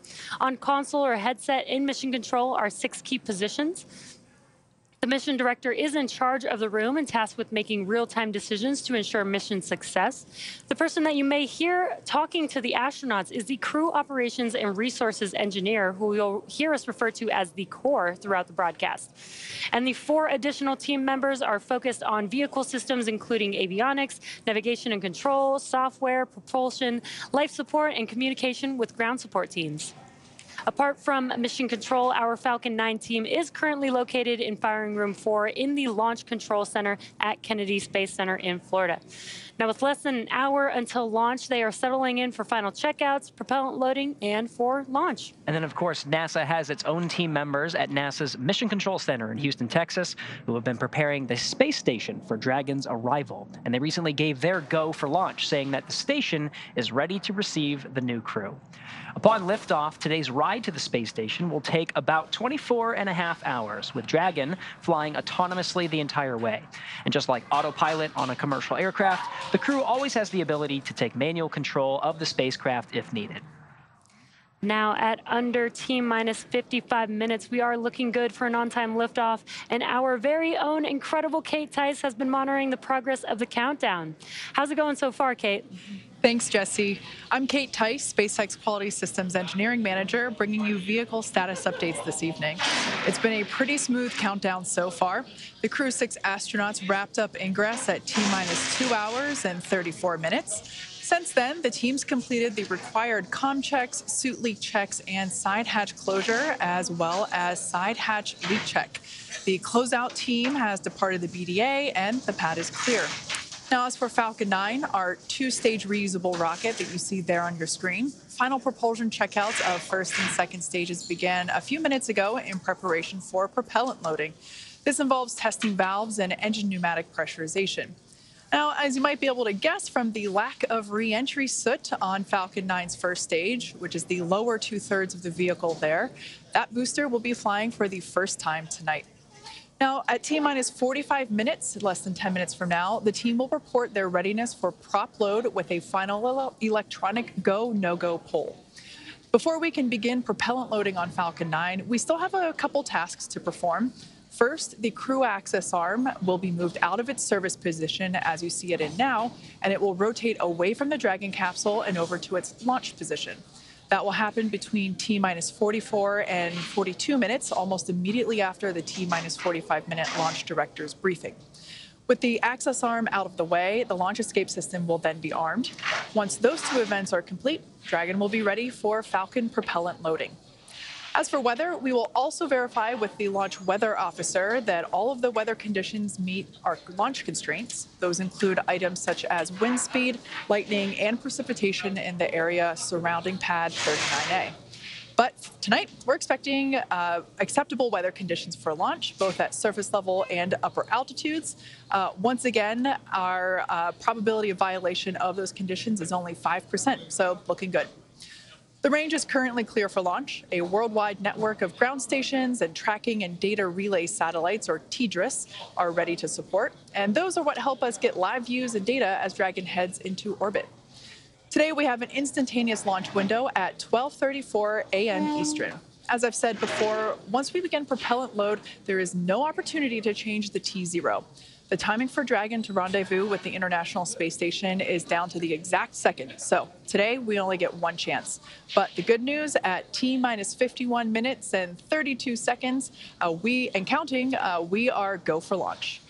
On console or headset in Mission Control are six key positions. The mission director is in charge of the room and tasked with making real-time decisions to ensure mission success. The person that you may hear talking to the astronauts is the crew operations and resources engineer, who you'll hear us refer to as the core throughout the broadcast. And the four additional team members are focused on vehicle systems, including avionics, navigation and control, software, propulsion, life support, and communication with ground support teams. Apart from Mission Control, our Falcon 9 team is currently located in Firing Room 4 in the Launch Control Center at Kennedy Space Center in Florida. Now, with less than an hour until launch, they are settling in for final checkouts, propellant loading, and for launch. And then, of course, NASA has its own team members at NASA's Mission Control Center in Houston, Texas, who have been preparing the space station for Dragon's arrival. And they recently gave their go for launch, saying that the station is ready to receive the new crew. Upon liftoff, today's ride to the space station will take about 24 and a half hours, with Dragon flying autonomously the entire way. And just like autopilot on a commercial aircraft, the crew always has the ability to take manual control of the spacecraft if needed. Now at under T minus 55 minutes, we are looking good for an on-time liftoff, and our very own incredible Kate Tice has been monitoring the progress of the countdown. How's it going so far, Kate? Thanks, Jesse. I'm Kate Tice, SpaceX Quality Systems Engineering Manager, bringing you vehicle status updates this evening. It's been a pretty smooth countdown so far. The Crew 6 astronauts wrapped up ingress at T minus 2 hours and 34 minutes. Since then, the teams completed the required com checks, suit leak checks, and side hatch closure, as well as side hatch leak check. The closeout team has departed the BDA, and the pad is clear. Now, as for Falcon 9, our two-stage reusable rocket that you see there on your screen, final propulsion checkouts of first and second stages began a few minutes ago in preparation for propellant loading. This involves testing valves and engine pneumatic pressurization. Now, as you might be able to guess from the lack of re-entry soot on Falcon 9's first stage, which is the lower two-thirds of the vehicle there, that booster will be flying for the first time tonight. Now, at T minus 45 minutes, less than 10 minutes from now, the team will report their readiness for prop load with a final electronic go no go poll. Before we can begin propellant loading on Falcon 9, we still have a couple tasks to perform. First, the crew access arm will be moved out of its service position as you see it in now, and it will rotate away from the Dragon capsule and over to its launch position. That will happen between T minus 44 and 42 minutes, almost immediately after the T minus 45 minute launch director's briefing. With the access arm out of the way, the launch escape system will then be armed. Once those two events are complete, Dragon will be ready for Falcon propellant loading. As for weather, we will also verify with the launch weather officer that all of the weather conditions meet our launch constraints. Those include items such as wind speed, lightning, and precipitation in the area surrounding pad 39A. But tonight, we're expecting uh, acceptable weather conditions for launch, both at surface level and upper altitudes. Uh, once again, our uh, probability of violation of those conditions is only 5%, so looking good. The range is currently clear for launch. A worldwide network of ground stations and tracking and data relay satellites, or TDRS, are ready to support. And those are what help us get live views and data as Dragon heads into orbit. Today we have an instantaneous launch window at 12:34 a.m. Eastern. As I've said before, once we begin propellant load, there is no opportunity to change the T0. The timing for Dragon to rendezvous with the International Space Station is down to the exact second. So today we only get one chance. But the good news at T minus 51 minutes and 32 seconds, uh, we and counting, uh, we are go for launch.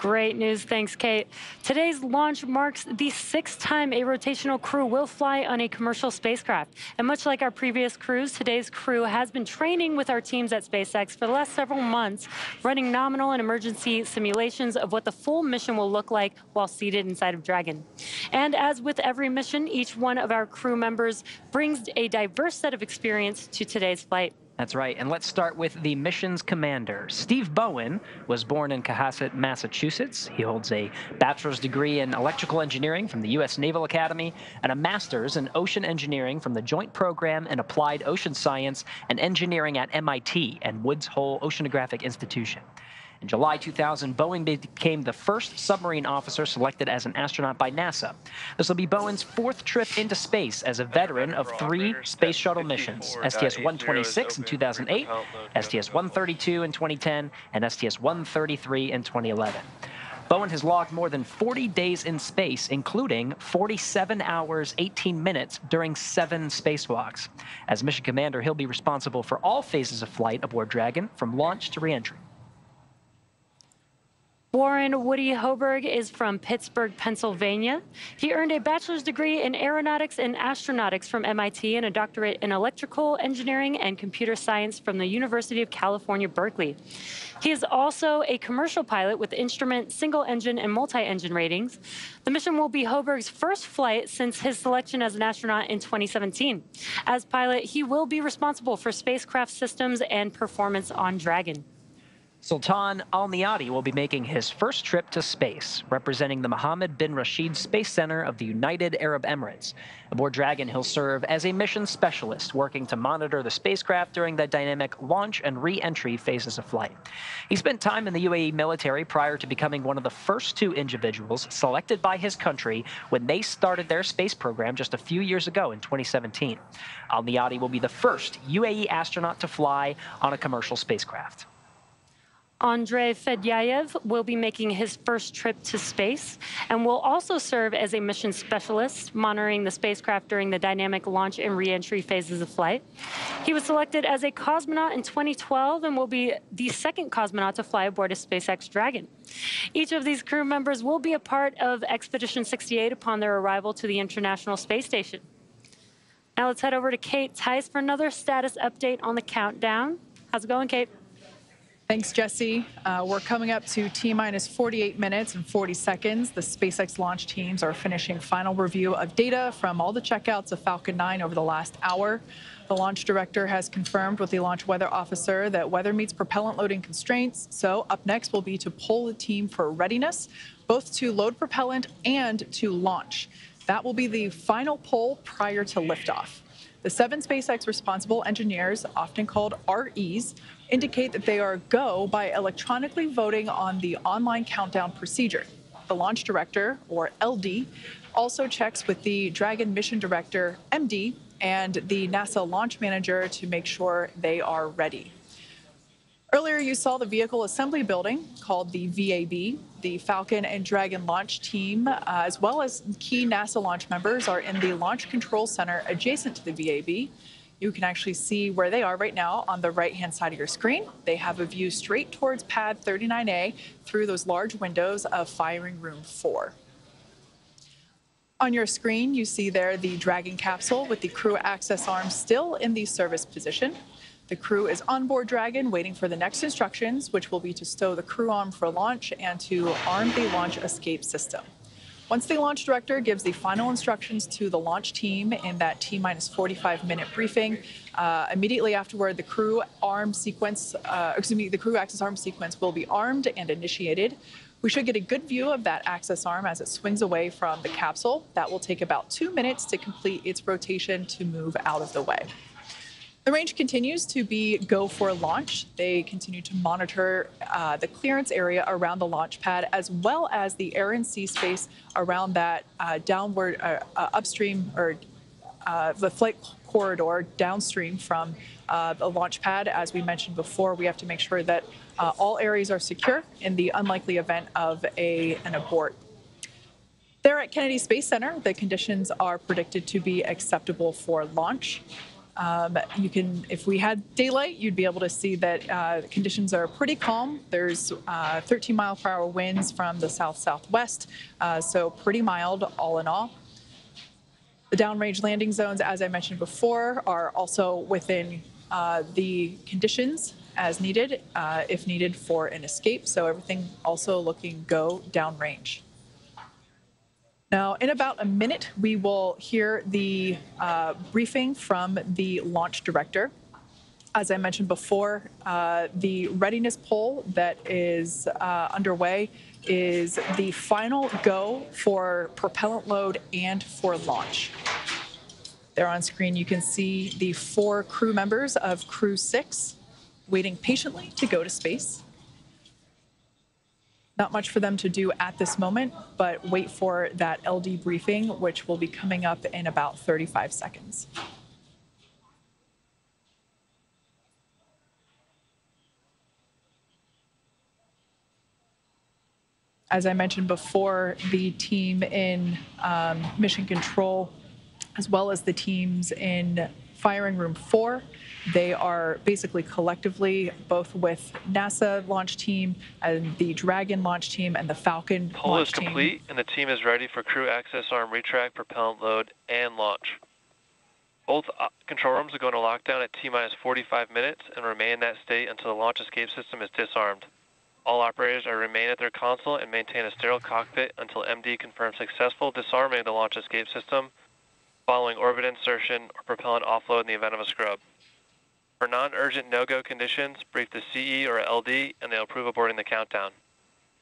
Great news. Thanks, Kate. Today's launch marks the sixth time a rotational crew will fly on a commercial spacecraft. And much like our previous crews, today's crew has been training with our teams at SpaceX for the last several months, running nominal and emergency simulations of what the full mission will look like while seated inside of Dragon. And as with every mission, each one of our crew members brings a diverse set of experience to today's flight. That's right. And let's start with the mission's commander. Steve Bowen was born in Cohasset, Massachusetts. He holds a bachelor's degree in electrical engineering from the U.S. Naval Academy and a master's in ocean engineering from the Joint Program in Applied Ocean Science and Engineering at MIT and Woods Hole Oceanographic Institution. In July 2000, Bowen became the first submarine officer selected as an astronaut by NASA. This will be Bowen's fourth trip into space as a veteran of three space shuttle missions STS-126 in 2008, STS-132 in 2010, and STS-133 in 2011. Bowen has logged more than 40 days in space, including 47 hours, 18 minutes during seven spacewalks. As mission commander, he'll be responsible for all phases of flight aboard Dragon, from launch to reentry. Warren Woody Hoburg is from Pittsburgh, Pennsylvania. He earned a bachelor's degree in aeronautics and astronautics from MIT and a doctorate in electrical engineering and computer science from the University of California, Berkeley. He is also a commercial pilot with instrument, single engine, and multi engine ratings. The mission will be Hoburg's first flight since his selection as an astronaut in 2017. As pilot, he will be responsible for spacecraft systems and performance on Dragon. Sultan Al Neyadi will be making his first trip to space, representing the Mohammed bin Rashid Space Center of the United Arab Emirates. Aboard Dragon, he'll serve as a mission specialist, working to monitor the spacecraft during the dynamic launch and re entry phases of flight. He spent time in the UAE military prior to becoming one of the first two individuals selected by his country when they started their space program just a few years ago in 2017. Al Neyadi will be the first UAE astronaut to fly on a commercial spacecraft. Andrei Fedyaev will be making his first trip to space and will also serve as a mission specialist, monitoring the spacecraft during the dynamic launch and reentry phases of flight. He was selected as a cosmonaut in 2012 and will be the second cosmonaut to fly aboard a SpaceX Dragon. Each of these crew members will be a part of Expedition 68 upon their arrival to the International Space Station. Now let's head over to Kate Tice for another status update on the countdown. How's it going, Kate? Thanks, Jesse. Uh, we're coming up to T minus 48 minutes and 40 seconds. The SpaceX launch teams are finishing final review of data from all the checkouts of Falcon 9 over the last hour. The launch director has confirmed with the launch weather officer that weather meets propellant loading constraints. So up next will be to poll the team for readiness, both to load propellant and to launch. That will be the final poll prior to liftoff. The seven SpaceX responsible engineers, often called REs, indicate that they are go by electronically voting on the online countdown procedure. The launch director, or LD, also checks with the Dragon mission director, MD, and the NASA launch manager to make sure they are ready. Earlier, you saw the vehicle assembly building called the VAB. The Falcon and Dragon launch team, uh, as well as key NASA launch members, are in the Launch Control Center adjacent to the VAB. You can actually see where they are right now on the right hand side of your screen. They have a view straight towards pad 39A through those large windows of firing room 4. On your screen, you see there the Dragon capsule with the crew access arm still in the service position. The crew is on board Dragon waiting for the next instructions, which will be to stow the crew arm for launch and to arm the launch escape system. Once the launch director gives the final instructions to the launch team in that T minus 45 minute briefing, uh, immediately afterward, the crew arm sequence, uh, excuse me, the crew access arm sequence will be armed and initiated. We should get a good view of that access arm as it swings away from the capsule. That will take about two minutes to complete its rotation to move out of the way. The range continues to be go for launch. They continue to monitor uh, the clearance area around the launch pad as well as the air and sea space around that uh, downward, uh, uh upstream or uh, the flight corridor downstream from uh, the launch pad. As we mentioned before, we have to make sure that all areas are secure in the unlikely event of a, an abort. There at Kennedy Space Center, the conditions are predicted to be acceptable for launch. Um, you can, if we had daylight, you'd be able to see that uh, conditions are pretty calm. There's uh, 13 mile per hour winds from the south southwest, uh, so pretty mild all in all. The downrange landing zones, as I mentioned before, are also within uh, the conditions as needed, uh, if needed for an escape. So everything also looking go downrange. Now, in about a minute, we will hear the uh, briefing from the launch director. As I mentioned before, uh, the readiness poll that is uh, underway is the final go for propellant load and for launch. There on screen, you can see the four crew members of Crew 6 waiting patiently to go to space. Not much for them to do at this moment, but wait for that LD briefing, which will be coming up in about 35 seconds. As I mentioned before, the team in um, mission control, as well as the teams in firing room four, they are basically collectively, both with NASA launch team and the Dragon launch team and the Falcon Pull launch is complete, and the team is ready for crew access arm retract, propellant load, and launch. Both uh, control rooms are going to lockdown at T-minus 45 minutes and remain in that state until the launch escape system is disarmed. All operators are remain at their console and maintain a sterile cockpit until MD confirms successful disarming of the launch escape system following orbit insertion or propellant offload in the event of a scrub. For non-urgent no-go conditions, brief the CE or LD and they'll approve aborting the countdown.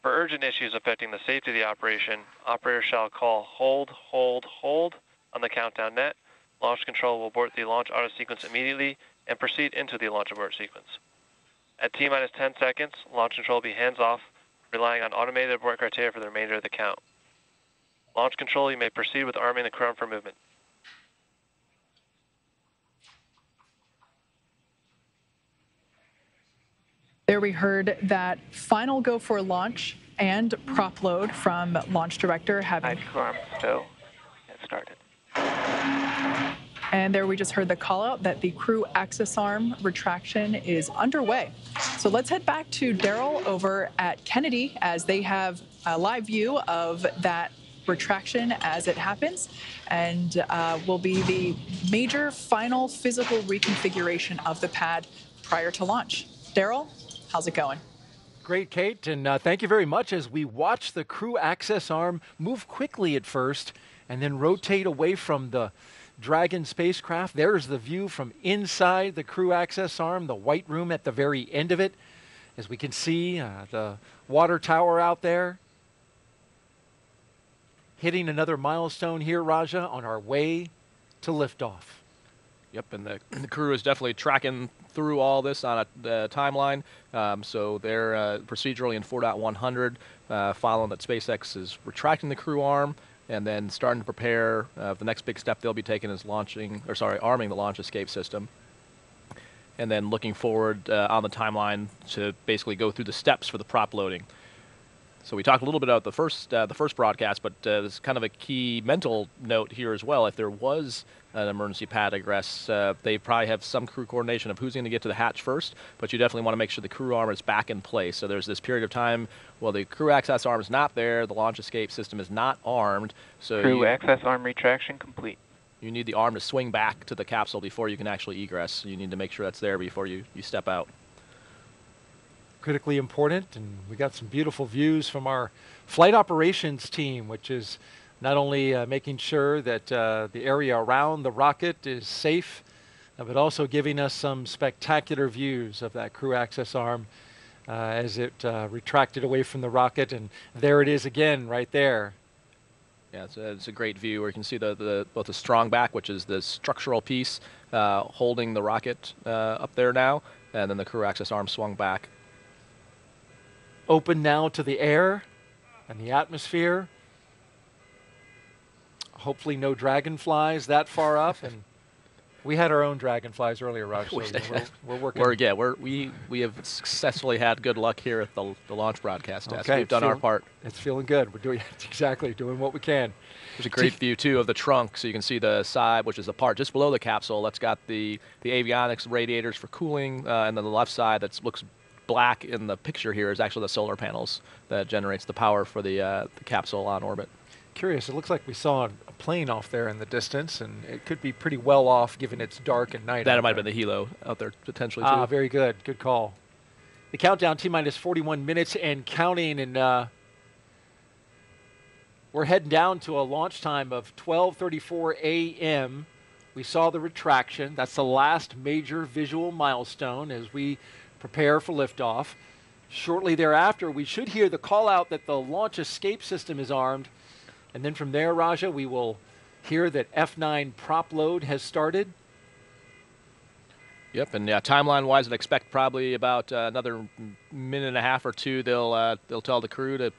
For urgent issues affecting the safety of the operation, operator shall call hold, hold, hold on the countdown net. Launch control will abort the launch auto sequence immediately and proceed into the launch abort sequence. At T minus 10 seconds, launch control will be hands off, relying on automated abort criteria for the remainder of the count. Launch control, you may proceed with arming the crew for movement. There we heard that final go for launch and prop load from launch director having. Arm, go. Get started. And there we just heard the call out that the crew access arm retraction is underway. So let's head back to Derrol over at Kennedy as they have a live view of that retraction as it happens and uh, will be the major final physical reconfiguration of the pad prior to launch. Derrol, How's it going? Great, Kate, and uh, thank you very much as we watch the crew access arm move quickly at first and then rotate away from the Dragon spacecraft. There's the view from inside the crew access arm, the white room at the very end of it. As we can see, uh, the water tower out there. Hitting another milestone here, Raja, on our way to liftoff. Yep, and the, the crew is definitely tracking through all this on a the timeline. Um, so they're uh, procedurally in 4.100, uh, following that SpaceX is retracting the crew arm and then starting to prepare. Uh, the next big step they'll be taking is launching, or sorry, arming the launch escape system. And then looking forward uh, on the timeline to basically go through the steps for the prop loading. So we talked a little bit about the first uh, the first broadcast, but uh, there's kind of a key mental note here as well. If there was an emergency pad egress, uh, they probably have some crew coordination of who's going to get to the hatch first. But you definitely want to make sure the crew arm is back in place. So there's this period of time while the crew access arm is not there, the launch escape system is not armed. So Crew you, access arm retraction complete. you need the arm to swing back to the capsule before you can actually egress. You need to make sure that's there before you, you step out. Critically important, and we got some beautiful views from our flight operations team, which is not only uh, making sure that uh, the area around the rocket is safe, uh, but also giving us some spectacular views of that crew access arm uh, as it uh, retracted away from the rocket, and there it is again, right there. Yeah, it's a, it's a great view where you can see the, the both the strong back, which is the structural piece uh, holding the rocket uh, up there now, and then the crew access arm swung back. Open now to the air and the atmosphere. Hopefully, no dragonflies that far up, and we had our own dragonflies earlier, Raj. So <laughs> We- we're, we're working. We're, yeah, we're, we we have successfully had good luck here at the, the launch broadcast test. Okay, We've done our part. It's feeling good. We're doing <laughs> exactly doing what we can. There's a great view too of the trunk, so you can see the side, which is the part just below the capsule. That's got the the avionics radiators for cooling, uh, and then the left side that looks black in the picture here is actually the solar panels that generates the power for the uh, the capsule on orbit. Curious. It looks like we saw a plane off there in the distance, and it could be pretty well off given it's dark and night. That might have been the Hilo out there potentially too. Ah, very good. Good call. The countdown T minus 41 minutes and counting, and uh, we're heading down to a launch time of 12:34 a.m. We saw the retraction. That's the last major visual milestone as we prepare for liftoff. Shortly thereafter, we should hear the call out that the launch escape system is armed, and then from there, Raja, we will hear that F9 prop load has started. Yep, and yeah, timeline-wise, I'd expect probably about uh, another minute and a half or two. They'll uh, they'll tell the crew to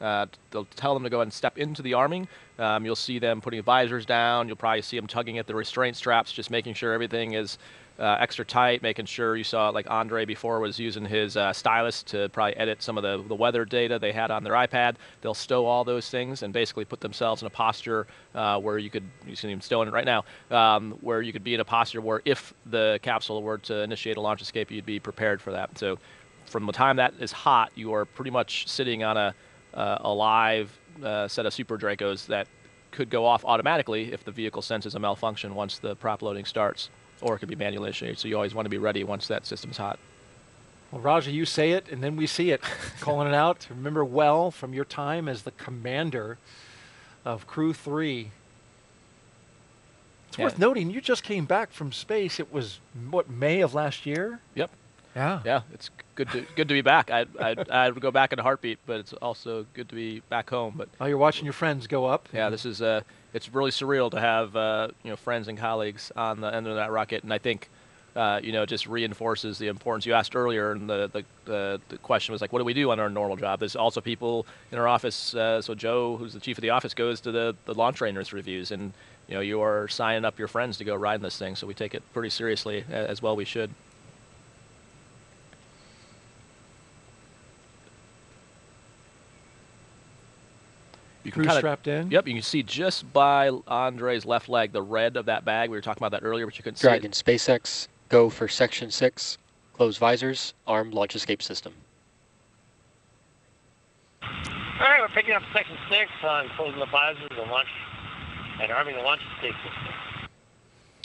uh, they'll tell them to go ahead and step into the arming. Um, you'll see them putting visors down. You'll probably see them tugging at the restraint straps, just making sure everything is uh, extra tight. Making sure you saw like Andre before was using his uh, stylus to probably edit some of the, the weather data they had on their iPad. They'll stow all those things and basically put themselves in a posture uh, where you could you see them stowing it right now, um, where you could be in a posture where if the capsule were to initiate a launch escape, you'd be prepared for that. So from the time that is hot, you are pretty much sitting on a uh, a live uh, set of Super Dracos that could go off automatically if the vehicle senses a malfunction once the prop loading starts, or it could be manually initiated. So you always want to be ready once that system's hot. Well, Raja, you say it, and then we see it. <laughs> Calling it out. Remember well from your time as the commander of Crew 3. It's Yeah. worth noting you just came back from space. It was, what, May of last year? Yep. Yeah. Yeah, it's good to good to be back. I I I would go back in a heartbeat, but it's also good to be back home. But Oh, you're watching your friends go up? yeah, this is uh, it's really surreal to have uh, you know friends and colleagues on the end of that rocket, and I think. Uh, you know, it just reinforces the importance you asked earlier, and the, the, the, the question was like, what do we do on our normal job? There's also people in our office. Uh, so Joe, who's the chief of the office, goes to the, the launch trainers reviews, and you know, you are signing up your friends to go ride in this thing. So we take it pretty seriously, as well we should. You Crew kinda- strapped in? Yep, you can see just by Andre's left leg the red of that bag. We were talking about that earlier, but you couldn't see Dragon SpaceX, go for section six, close visors, armed launch escape system. All right, we're picking up section six on closing the visors and launch and arming the launch escape system.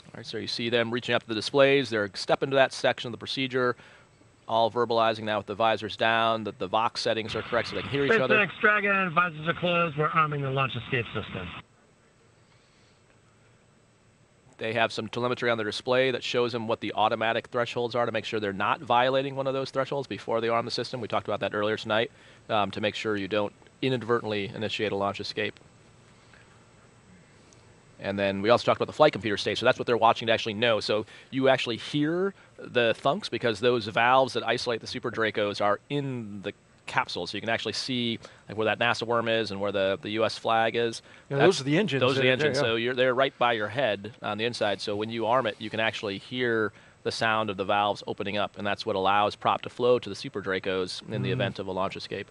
All right, so you see them reaching up to the displays. They're stepping into that section of the procedure, all verbalizing now with the visors down, that the Vox settings are correct so they can hear each other. SpaceX Dragon, visors are closed. We're arming the launch escape system. They have some telemetry on their display that shows them what the automatic thresholds are to make sure they're not violating one of those thresholds before they arm the system. We talked about that earlier tonight um, to make sure you don't inadvertently initiate a launch escape. And then we also talked about the flight computer stage, so that's what they're watching to actually know. So you actually hear the thunks because those valves that isolate the Super Dracos are in the capsule, so you can actually see like where that NASA worm is and where the, the U.S. flag is. Yeah, those are the engines Those are the are there, engines. yeah. So you're they're right by your head on the inside. So when you arm it, you can actually hear the sound of the valves opening up, and that's what allows prop to flow to the Super Dracos in the Mhm. event of a launch escape.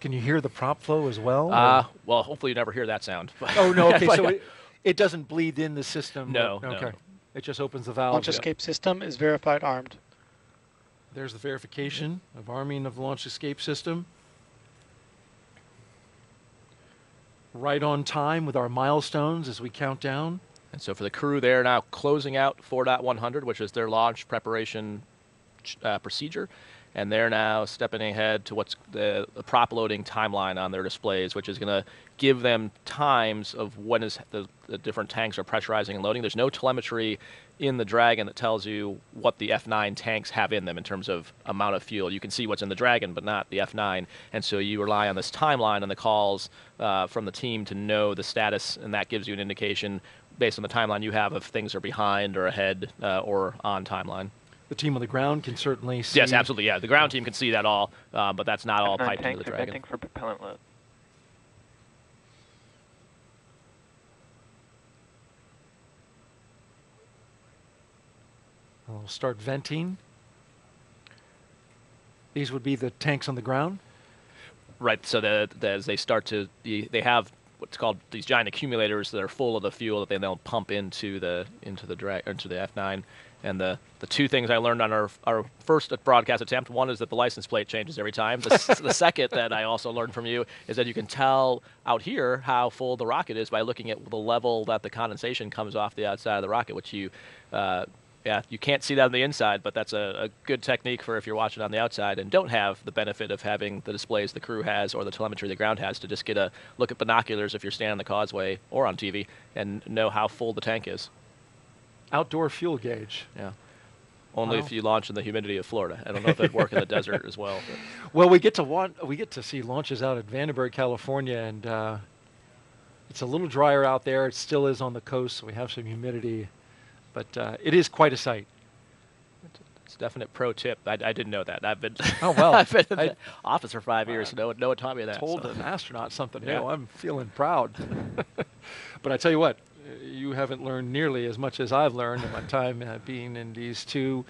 Can you hear the prop flow as well? Uh, or- well, hopefully you never hear that sound. oh no. Okay, <laughs> so it, it doesn't bleed in the system. No, Okay. no. It just opens the valve. Launch escape system is verified armed. There's the verification of arming of the launch escape system. Right on time with our milestones as we count down. And so for the crew, they're now closing out 4.100, which is their launch preparation uh, procedure. And they're now stepping ahead to what's the, the prop loading timeline on their displays, which is going to give them times of when is the, the different tanks are pressurizing and loading. There's no telemetry in the Dragon that tells you what the F9 tanks have in them in terms of amount of fuel. You can see what's in the Dragon, but not the F9. And so you rely on this timeline and the calls uh, from the team to know the status, and that gives you an indication based on the timeline you have if things are behind or ahead uh, or on timeline. The team on the ground can certainly see. Yes, absolutely. Yeah, the ground team can see that all, uh, but that's not all piped into tanks the are Dragon. venting for propellant load. We'll start venting. These would be the tanks on the ground. Right. So the, the, as they start to, the, they have what's called these giant accumulators that are full of the fuel that they then pump into the into the drag into the F9. And the, the two things I learned on our our first broadcast attempt, one is that the license plate changes every time. The, the second that I also learned from you is that you can tell out here how full the rocket is by looking at the level that the condensation comes off the outside of the rocket, which you uh, yeah, you can't see that on the inside, but that's a, a good technique for if you're watching on the outside and don't have the benefit of having the displays the crew has or the telemetry the ground has to just get a look at binoculars if you're standing on the causeway or on TV and know how full the tank is. Outdoor fuel gauge. Yeah. Only Wow. if you launch in the humidity of Florida. I don't know if that'd work in the desert as well. but- <laughs> Well, we get to want, we get to see launches out at Vandenberg, California, and uh, it's a little drier out there. It still is on the coast, so we have some humidity, but uh, it is quite a sight. It's a definite pro tip. I, I didn't know that. I've been <laughs> Oh, well, <laughs> I've been in I- the office for five years. No, one- no one taught me that. Told so. an astronaut something Yeah. I'm feeling proud. but I tell you what, uh, you haven't learned nearly as much as I've learned in my time uh, being in these two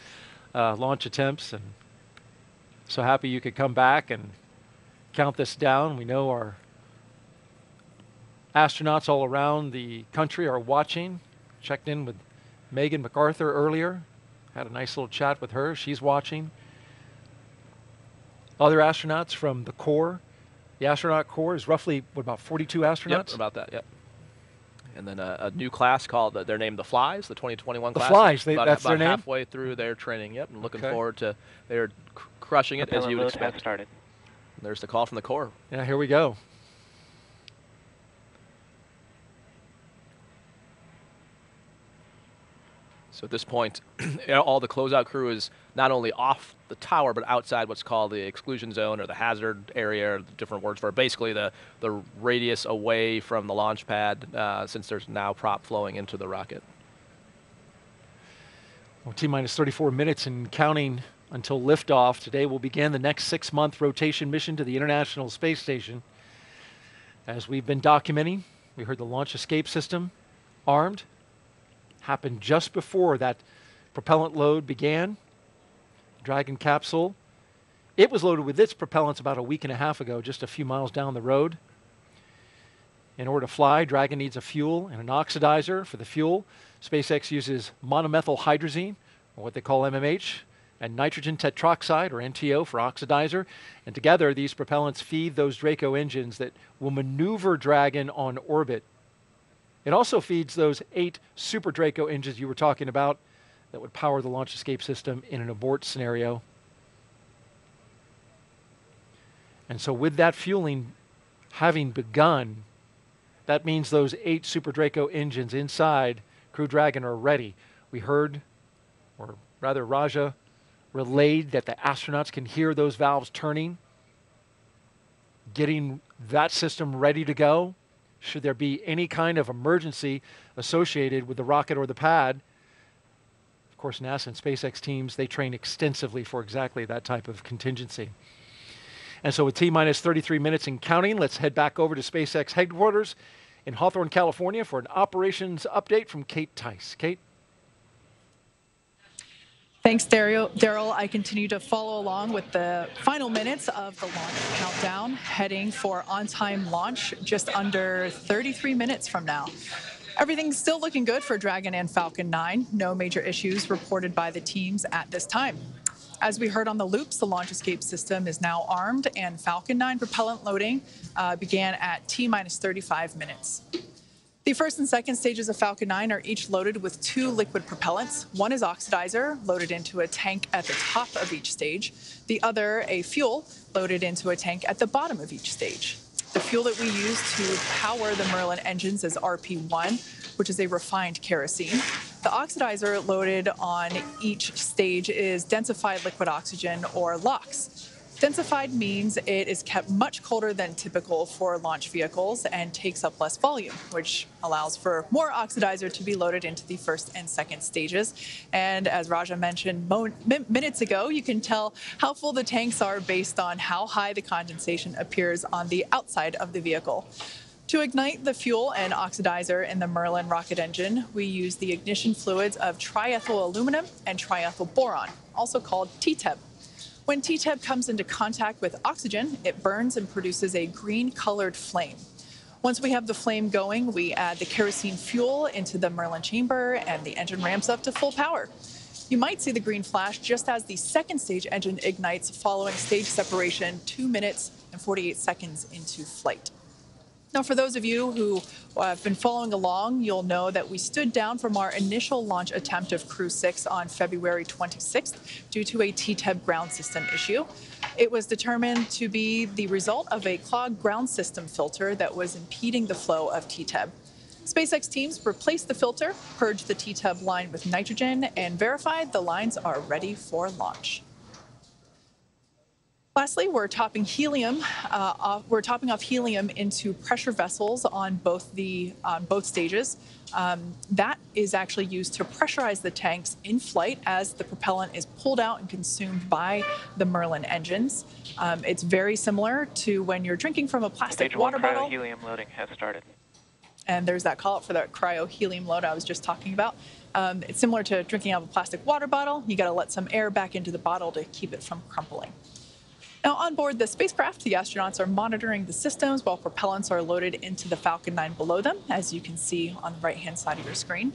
uh, launch attempts, and so happy you could come back and count this down. We know our astronauts all around the country are watching. Checked in with Megan McArthur earlier. Had a nice little chat with her. She's watching. Other astronauts from the Corps. The astronaut corps is roughly what about 42 astronauts? Yep, about that. Yep. And then a, a new class called uh, they're named the Flies, the 2021 The class. Flies, they- about, that's about their name? halfway through their training. Yep, and looking Okay. forward to they're crushing it as you would expect. started. There's the call from the Corps. Yeah, here we go. So at this point, <clears throat> all the closeout crew is not only off the tower, but outside what's called the exclusion zone or the hazard area, or different words for it. Basically, the, the radius away from the launch pad, uh, since there's now prop flowing into the rocket. Well, T minus 34 minutes and counting until liftoff. Today We'll begin the next six month rotation mission to the International Space Station. As we've been documenting, we heard the launch escape system armed. Happened just before that propellant load began. Dragon capsule. It was loaded with its propellants about a week and a half ago, just a few miles down the road. In order to fly, Dragon needs a fuel and an oxidizer for the fuel. SpaceX uses monomethyl hydrazine, or what they call MMH, and nitrogen tetroxide, or NTO, for oxidizer. And together, these propellants feed those Draco engines that will maneuver Dragon on orbit. It also feeds those eight Super Draco engines you were talking about that would power the launch escape system in an abort scenario. And so, with that fueling having begun, that means those eight Super Draco engines inside Crew Dragon are ready. We heard, or rather, Raja relayed that the astronauts can hear those valves turning, getting that system ready to go, should there be any kind of emergency associated with the rocket or the pad. Of course, NASA and SpaceX teams, they train extensively for exactly that type of contingency. And so with T minus 33 minutes and counting, let's head back over to SpaceX headquarters in Hawthorne, California for an operations update from Kate Tice. Kate? Thanks, Derrol. I continue to follow along with the final minutes of the launch countdown, heading for on-time launch just under 33 minutes from now. Everything's still looking good for Dragon and Falcon 9. No major issues reported by the teams at this time. As we heard on the loops, the launch escape system is now armed, and Falcon 9 propellant loading uh, began at T minus 35 minutes. The first and second stages of Falcon 9 are each loaded with two liquid propellants. One is oxidizer, loaded into a tank at the top of each stage. The other, a fuel, loaded into a tank at the bottom of each stage. The fuel that we use to power the Merlin engines is RP1, which is a refined kerosene. The oxidizer loaded on each stage is densified liquid oxygen, or LOX. Densified means it is kept much colder than typical for launch vehicles and takes up less volume, which allows for more oxidizer to be loaded into the first and second stages. And as Raja mentioned minutes ago, you can tell how full the tanks are based on how high the condensation appears on the outside of the vehicle. To ignite the fuel and oxidizer in the Merlin rocket engine, we use the ignition fluids of triethyl aluminum and triethyl boron, also called TEA-TEB. When TEA-TEB comes into contact with oxygen, it burns and produces a green colored flame. Once we have the flame going, we add the kerosene fuel into the Merlin chamber and the engine ramps up to full power. You might see the green flash just as the second stage engine ignites following stage separation two minutes and 48 seconds into flight. Now, for those of you who uh, have been following along, you'll know that we stood down from our initial launch attempt of Crew 6 on February 26th due to a TEA-TEB ground system issue. It was determined to be the result of a clogged ground system filter that was impeding the flow of TEA-TEB. SpaceX teams replaced the filter, purged the TEA-TEB line with nitrogen, and verified the lines are ready for launch. Lastly, we're topping helium. Uh, off, we're topping off helium into pressure vessels on both the on both stages. Um, that is actually used to pressurize the tanks in flight as the propellant is pulled out and consumed by the Merlin engines. Um, it's very similar to when you're drinking from a plastic Stage water one bottle. helium loading has started. And there's that call out for the cryo helium load I was just talking about. Um, it's similar to drinking out of a plastic water bottle. You got to let some air back into the bottle to keep it from crumpling. Now, on board the spacecraft, the astronauts are monitoring the systems while propellants are loaded into the Falcon 9 below them, as you can see on the right hand side of your screen.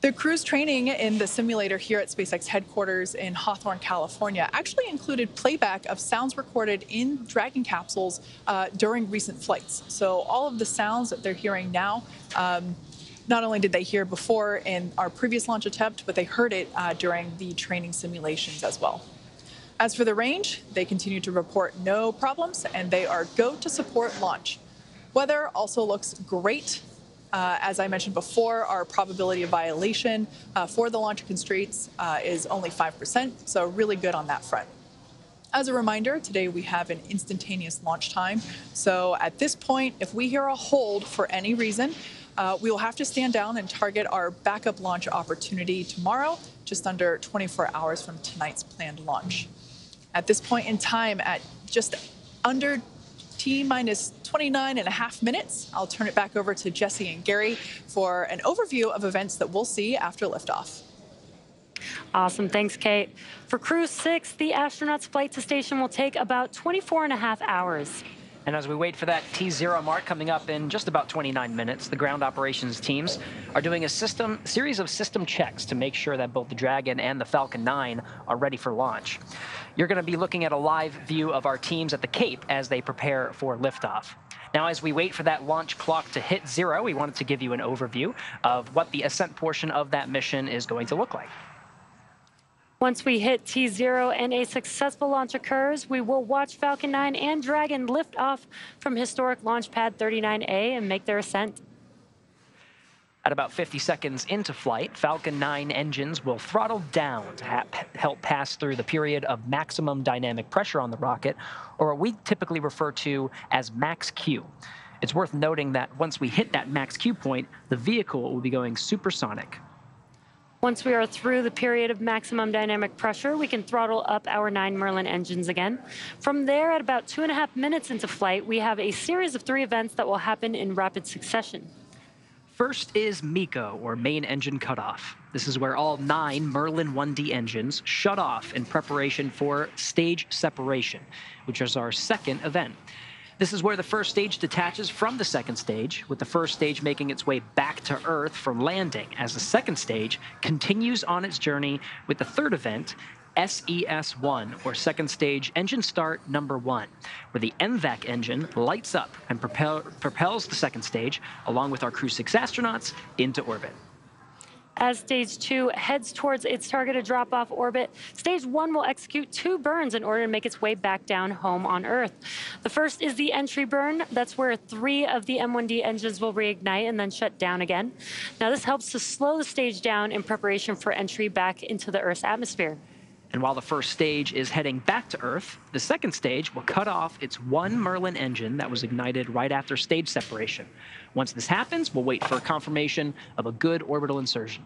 The crew's training in the simulator here at SpaceX headquarters in Hawthorne, California, actually included playback of sounds recorded in Dragon capsules uh, during recent flights. So, all of the sounds that they're hearing now. Um, not only did they hear before in our previous launch attempt, but they heard it uh, during the training simulations as well. As for the range, they continue to report no problems and they are go to support launch. Weather also looks great. Uh, as I mentioned before, our probability of violation uh, for the launch constraints uh, is only 5%, so really good on that front. As a reminder, today we have an instantaneous launch time. So at this point, if we hear a hold for any reason, uh, we will have to stand down and target our backup launch opportunity tomorrow, just under 24 hours from tonight's planned launch. At this point in time, at just under T minus 29 and a half minutes, I'll turn it back over to Jesse and Gary for an overview of events that we'll see after liftoff. Awesome. Thanks, Kate. For Crew 6, the astronauts' flight to station will take about 24 and a half hours. And as we wait for that T0 mark coming up in just about 29 minutes, the ground operations teams are doing a system series of system checks to make sure that both the Dragon and the Falcon 9 are ready for launch. You're going to be looking at a live view of our teams at the Cape as they prepare for liftoff. Now, as we wait for that launch clock to hit zero, we wanted to give you an overview of what the ascent portion of that mission is going to look like. Once we hit T0 and a successful launch occurs, we will watch Falcon 9 and Dragon lift off from historic launch pad 39A and make their ascent. At about 50 seconds into flight, Falcon 9 engines will throttle down to help pass through the period of maximum dynamic pressure on the rocket, or what we typically refer to as max Q. It's worth noting that once we hit that max Q point, the vehicle will be going supersonic. Once we are through the period of maximum dynamic pressure, we can throttle up our nine Merlin engines again. From there, at about two and a half minutes into flight, we have a series of three events that will happen in rapid succession. First is MECO, or main engine cutoff. This is where all nine Merlin 1D engines shut off in preparation for stage separation, which is our second event. This is where the first stage detaches from the second stage, with the first stage making its way back to Earth from landing, as the second stage continues on its journey with the third event, SES-1, or Second Stage Engine Start Number 1, where the MVAC engine lights up and propel propels the second stage, along with our Crew 6 astronauts, into orbit. As stage two heads towards its targeted drop off orbit, stage one will execute two burns in order to make its way back down home on Earth. The first is the entry burn. That's where three of the M1D engines will reignite and then shut down again. Now, this helps to slow the stage down in preparation for entry back into the Earth's atmosphere. And while the first stage is heading back to Earth, the second stage will cut off its one Merlin engine that was ignited right after stage separation. Once this happens, we'll wait for confirmation of a good orbital insertion.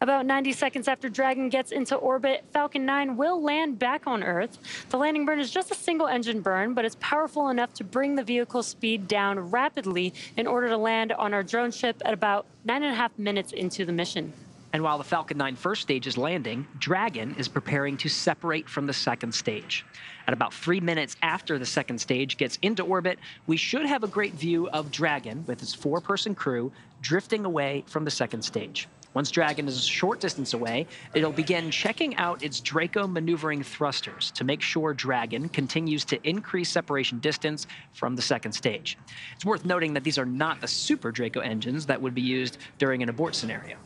About 90 seconds after Dragon gets into orbit, Falcon 9 will land back on Earth. The landing burn is just a single engine burn, but it's powerful enough to bring the vehicle's speed down rapidly in order to land on our drone ship at about nine and a half minutes into the mission. And while the Falcon 9 first stage is landing, Dragon is preparing to separate from the second stage. At about three minutes after the second stage gets into orbit, we should have a great view of Dragon with its four person crew drifting away from the second stage. Once Dragon is a short distance away, it'll begin checking out its Draco maneuvering thrusters to make sure Dragon continues to increase separation distance from the second stage. It's worth noting that these are not the Super Draco engines that would be used during an abort scenario.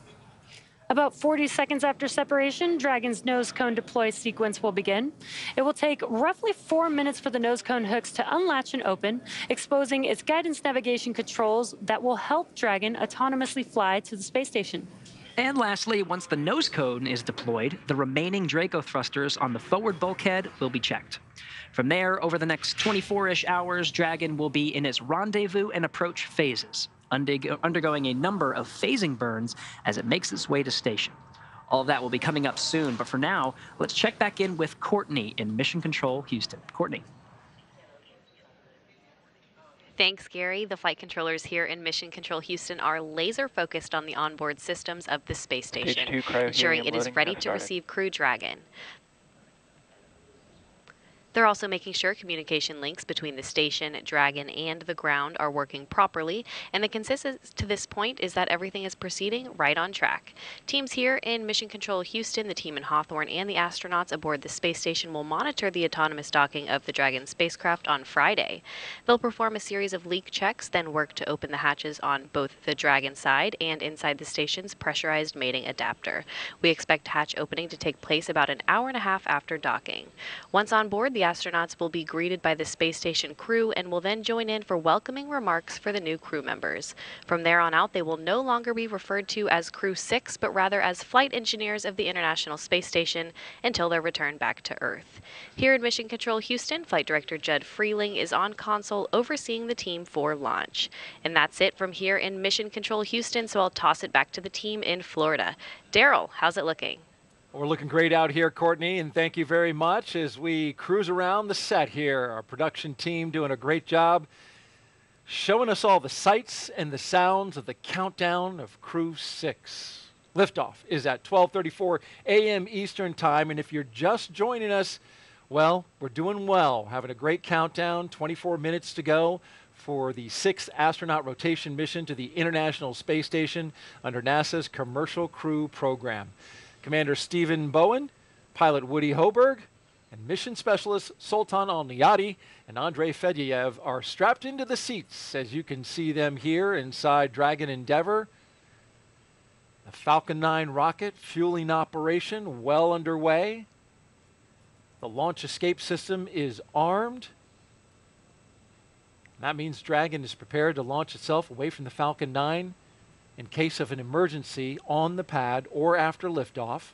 About 40 seconds after separation, Dragon's nose cone deploy sequence will begin. It will take roughly four minutes for the nose cone hooks to unlatch and open, exposing its guidance navigation controls that will help Dragon autonomously fly to the space station. And lastly, once the nose cone is deployed, the remaining Draco thrusters on the forward bulkhead will be checked. From there, over the next 24-ish hours, Dragon will be in its rendezvous and approach phases undergoing a number of phasing burns as it makes its way to station. All of that will be coming up soon, but for now, let's check back in with Courtney in Mission Control Houston. Courtney. Thanks, Gary. The flight controllers here in Mission Control Houston are laser focused on the onboard systems of the space station, ensuring it is ready to receive Crew Dragon. They're also making sure communication links between the station, Dragon, and the ground are working properly, and the consensus to this point is that everything is proceeding right on track. Teams here in Mission Control Houston, the team in Hawthorne, and the astronauts aboard the space station will monitor the autonomous docking of the Dragon spacecraft on Friday. They'll perform a series of leak checks, then work to open the hatches on both the Dragon side and inside the station's pressurized mating adapter. We expect hatch opening to take place about an hour and a half after docking. Once on board, the astronauts will be greeted by the space station crew and will then join in for welcoming remarks for the new crew members. From there on out, they will no longer be referred to as Crew 6, but rather as flight engineers of the International Space Station until their return back to Earth. Here in Mission Control Houston, Flight Director Judd Frieling is on console overseeing the team for launch. And that's it from here in Mission Control Houston, so I'll toss it back to the team in Florida. Derrol, how's it looking? We're looking great out here, Courtney, and thank you very much as we cruise around the set here. Our production team doing a great job showing us all the sights and the sounds of the countdown of Crew 6. Liftoff is at 12:34 a.m. Eastern Time, and if you're just joining us, well, we're doing well. Having a great countdown, 24 minutes to go for the sixth astronaut rotation mission to the International Space Station under NASA's Commercial Crew Program. Commander Stephen Bowen, pilot Woody Hoburg, and mission specialist Sultan Al Neyadi and Andrei Fedyaev are strapped into the seats, as you can see them here inside Dragon Endeavour. The Falcon 9 rocket fueling operation well underway. The launch escape system is armed. That means Dragon is prepared to launch itself away from the Falcon 9 in case of an emergency on the pad or after liftoff.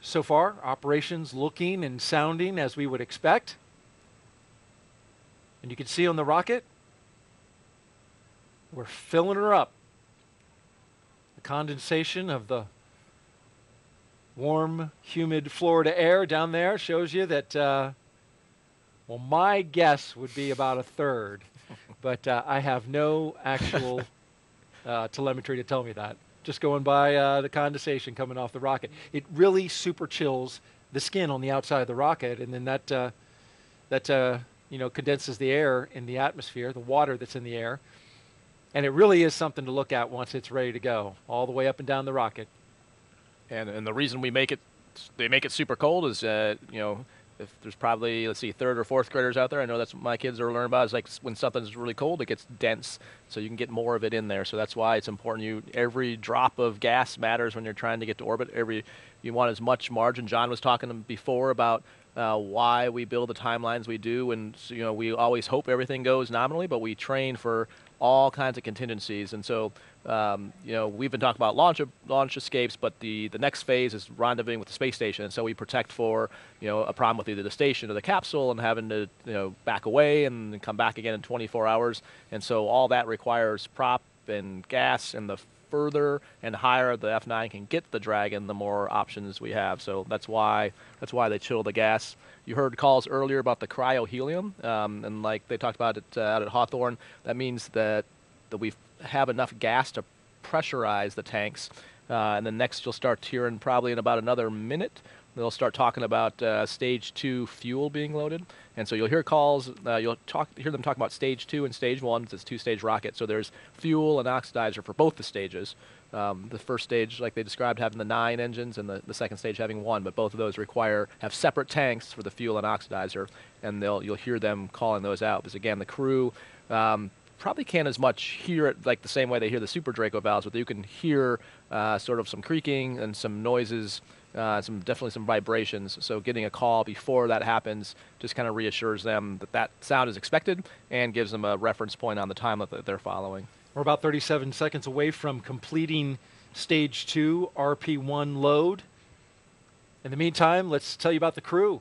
So far, operations looking and sounding as we would expect. And you can see on the rocket, we're filling her up. The condensation of the warm, humid Florida air down there shows you that, uh, well, my guess would be about a third, but uh, I have no actual <laughs> uh, telemetry to tell me that. Just going by uh, the condensation coming off the rocket. It really super chills the skin on the outside of the rocket, and then that, uh, that uh, you know, condenses the air in the atmosphere, the water that's in the air. And it really is something to look at once it's ready to go, all the way up and down the rocket. And and the reason we make it, they make it super cold is, uh, you know, if there's probably let's see third or fourth graders out there, I know that's what my kids are learning about. Is like when something's really cold, it gets dense, so you can get more of it in there. So that's why it's important. You every drop of gas matters when you're trying to get to orbit. Every you want as much margin. John was talking before about uh, why we build the timelines we do, and you know we always hope everything goes nominally, but we train for all kinds of contingencies. And so, um, you know, we've been talking about launch launch escapes, but the the next phase is rendezvousing with the space station. And so we protect for you know a problem with either the station or the capsule, and having to you know back away and come back again in 24 hours. And so all that requires prop and gas and the further and higher the F9 can get the Dragon, the more options we have. So that's why that's why they chill the gas. You heard calls earlier about the cryohelium, um, and like they talked about it uh, out at Hawthorne. That means that that we have enough gas to pressurize the tanks, uh, and then next you'll start hearing probably in about another minute. They'll start talking about uh, stage two fuel being loaded, and so you'll hear calls. Uh, you'll talk, hear them talk about stage two and stage one. It's a two-stage rocket, so there's fuel and oxidizer for both the stages. Um, the first stage, like they described, having the nine engines, and the, the second stage having one. But both of those require have separate tanks for the fuel and oxidizer, and they'll you'll hear them calling those out. Because again, the crew um, probably can't as much hear it like the same way they hear the Super Draco valves, but you can hear uh, sort of some creaking and some noises. Uh, some definitely some vibrations. So getting a call before that happens just kind of reassures them that that sound is expected and gives them a reference point on the time that they're following. We're about 37 seconds away from completing stage two RP1 load. In the meantime, let's tell you about the crew.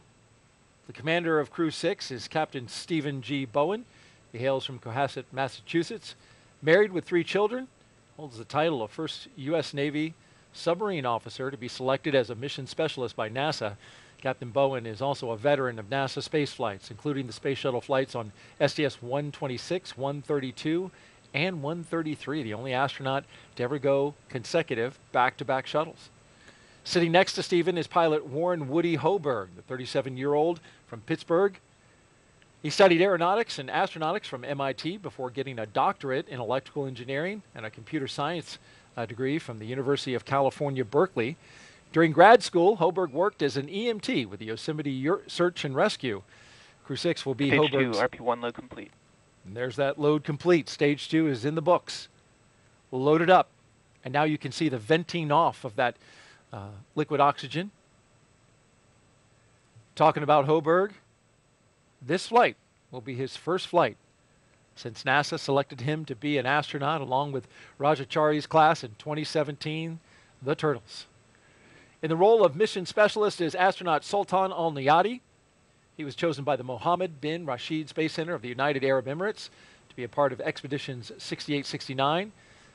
The commander of Crew 6 is Captain Stephen G. Bowen. He hails from Cohasset, Massachusetts. Married with three children, holds the title of first U.S. Navy submarine officer to be selected as a mission specialist by NASA. Captain Bowen is also a veteran of NASA space flights, including the space shuttle flights on STS 126, 132, and 133, the only astronaut to ever go consecutive back to back shuttles. Sitting next to Stephen is pilot Warren Woody Hoburg, the 37 year old from Pittsburgh. He studied aeronautics and astronautics from MIT before getting a doctorate in electrical engineering and a computer science uh, degree from the University of California, Berkeley. During grad school, Hoburg worked as an EMT with the Yosemite Search and Rescue. Crew 6 will be Stage Hoburg's. 2, RP1 load complete. And there's that load complete. Stage two is in the books. We'll load it up. And now you can see the venting off of that uh, liquid oxygen. Talking about Hoburg, this flight will be his first flight since NASA selected him to be an astronaut along with Raja Chari's class in 2017, the Turtles. In the role of mission specialist is astronaut Sultan Al Neyadi. He was chosen by the Mohammed bin Rashid Space Center of the United Arab Emirates to be a part of expeditions 68 69.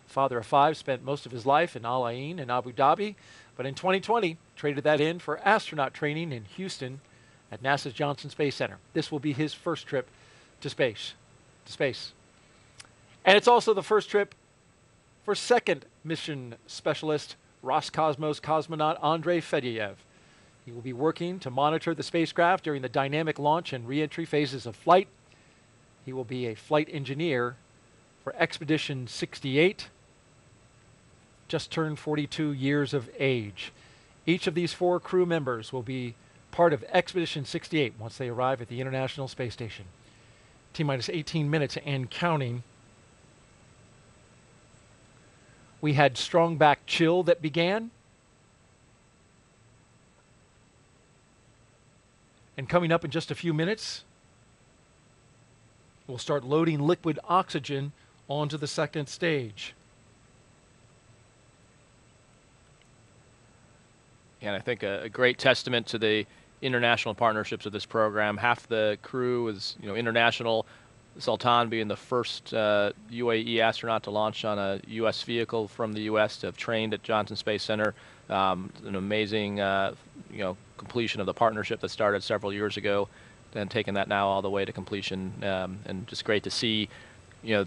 Father of five, spent most of his life in Al Ain in Abu Dhabi, but in 2020 traded that in for astronaut training in Houston at NASA's Johnson Space Center. This will be his first trip to space. To space. And it's also the first trip for second mission specialist Roscosmos cosmonaut Andrei Fedyaev. He will be working to monitor the spacecraft during the dynamic launch and reentry phases of flight. He will be a flight engineer for Expedition 68, just turned 42 years of age. Each of these four crew members will be part of Expedition 68 once they arrive at the International Space Station. T minus 18 minutes and counting. We had strong back chill that began. And coming up in just a few minutes, we'll start loading liquid oxygen onto the second stage. And I think a, a, great testament to the international partnerships of this program. Half the crew is, you know, international Sultan being the first uh, UAE astronaut to launch on a U.S. vehicle from the U.S. to have trained at Johnson Space Center. Um, an amazing, uh, you know, completion of the partnership that started several years ago, and taking that now all the way to completion. Um, and just great to see, you know,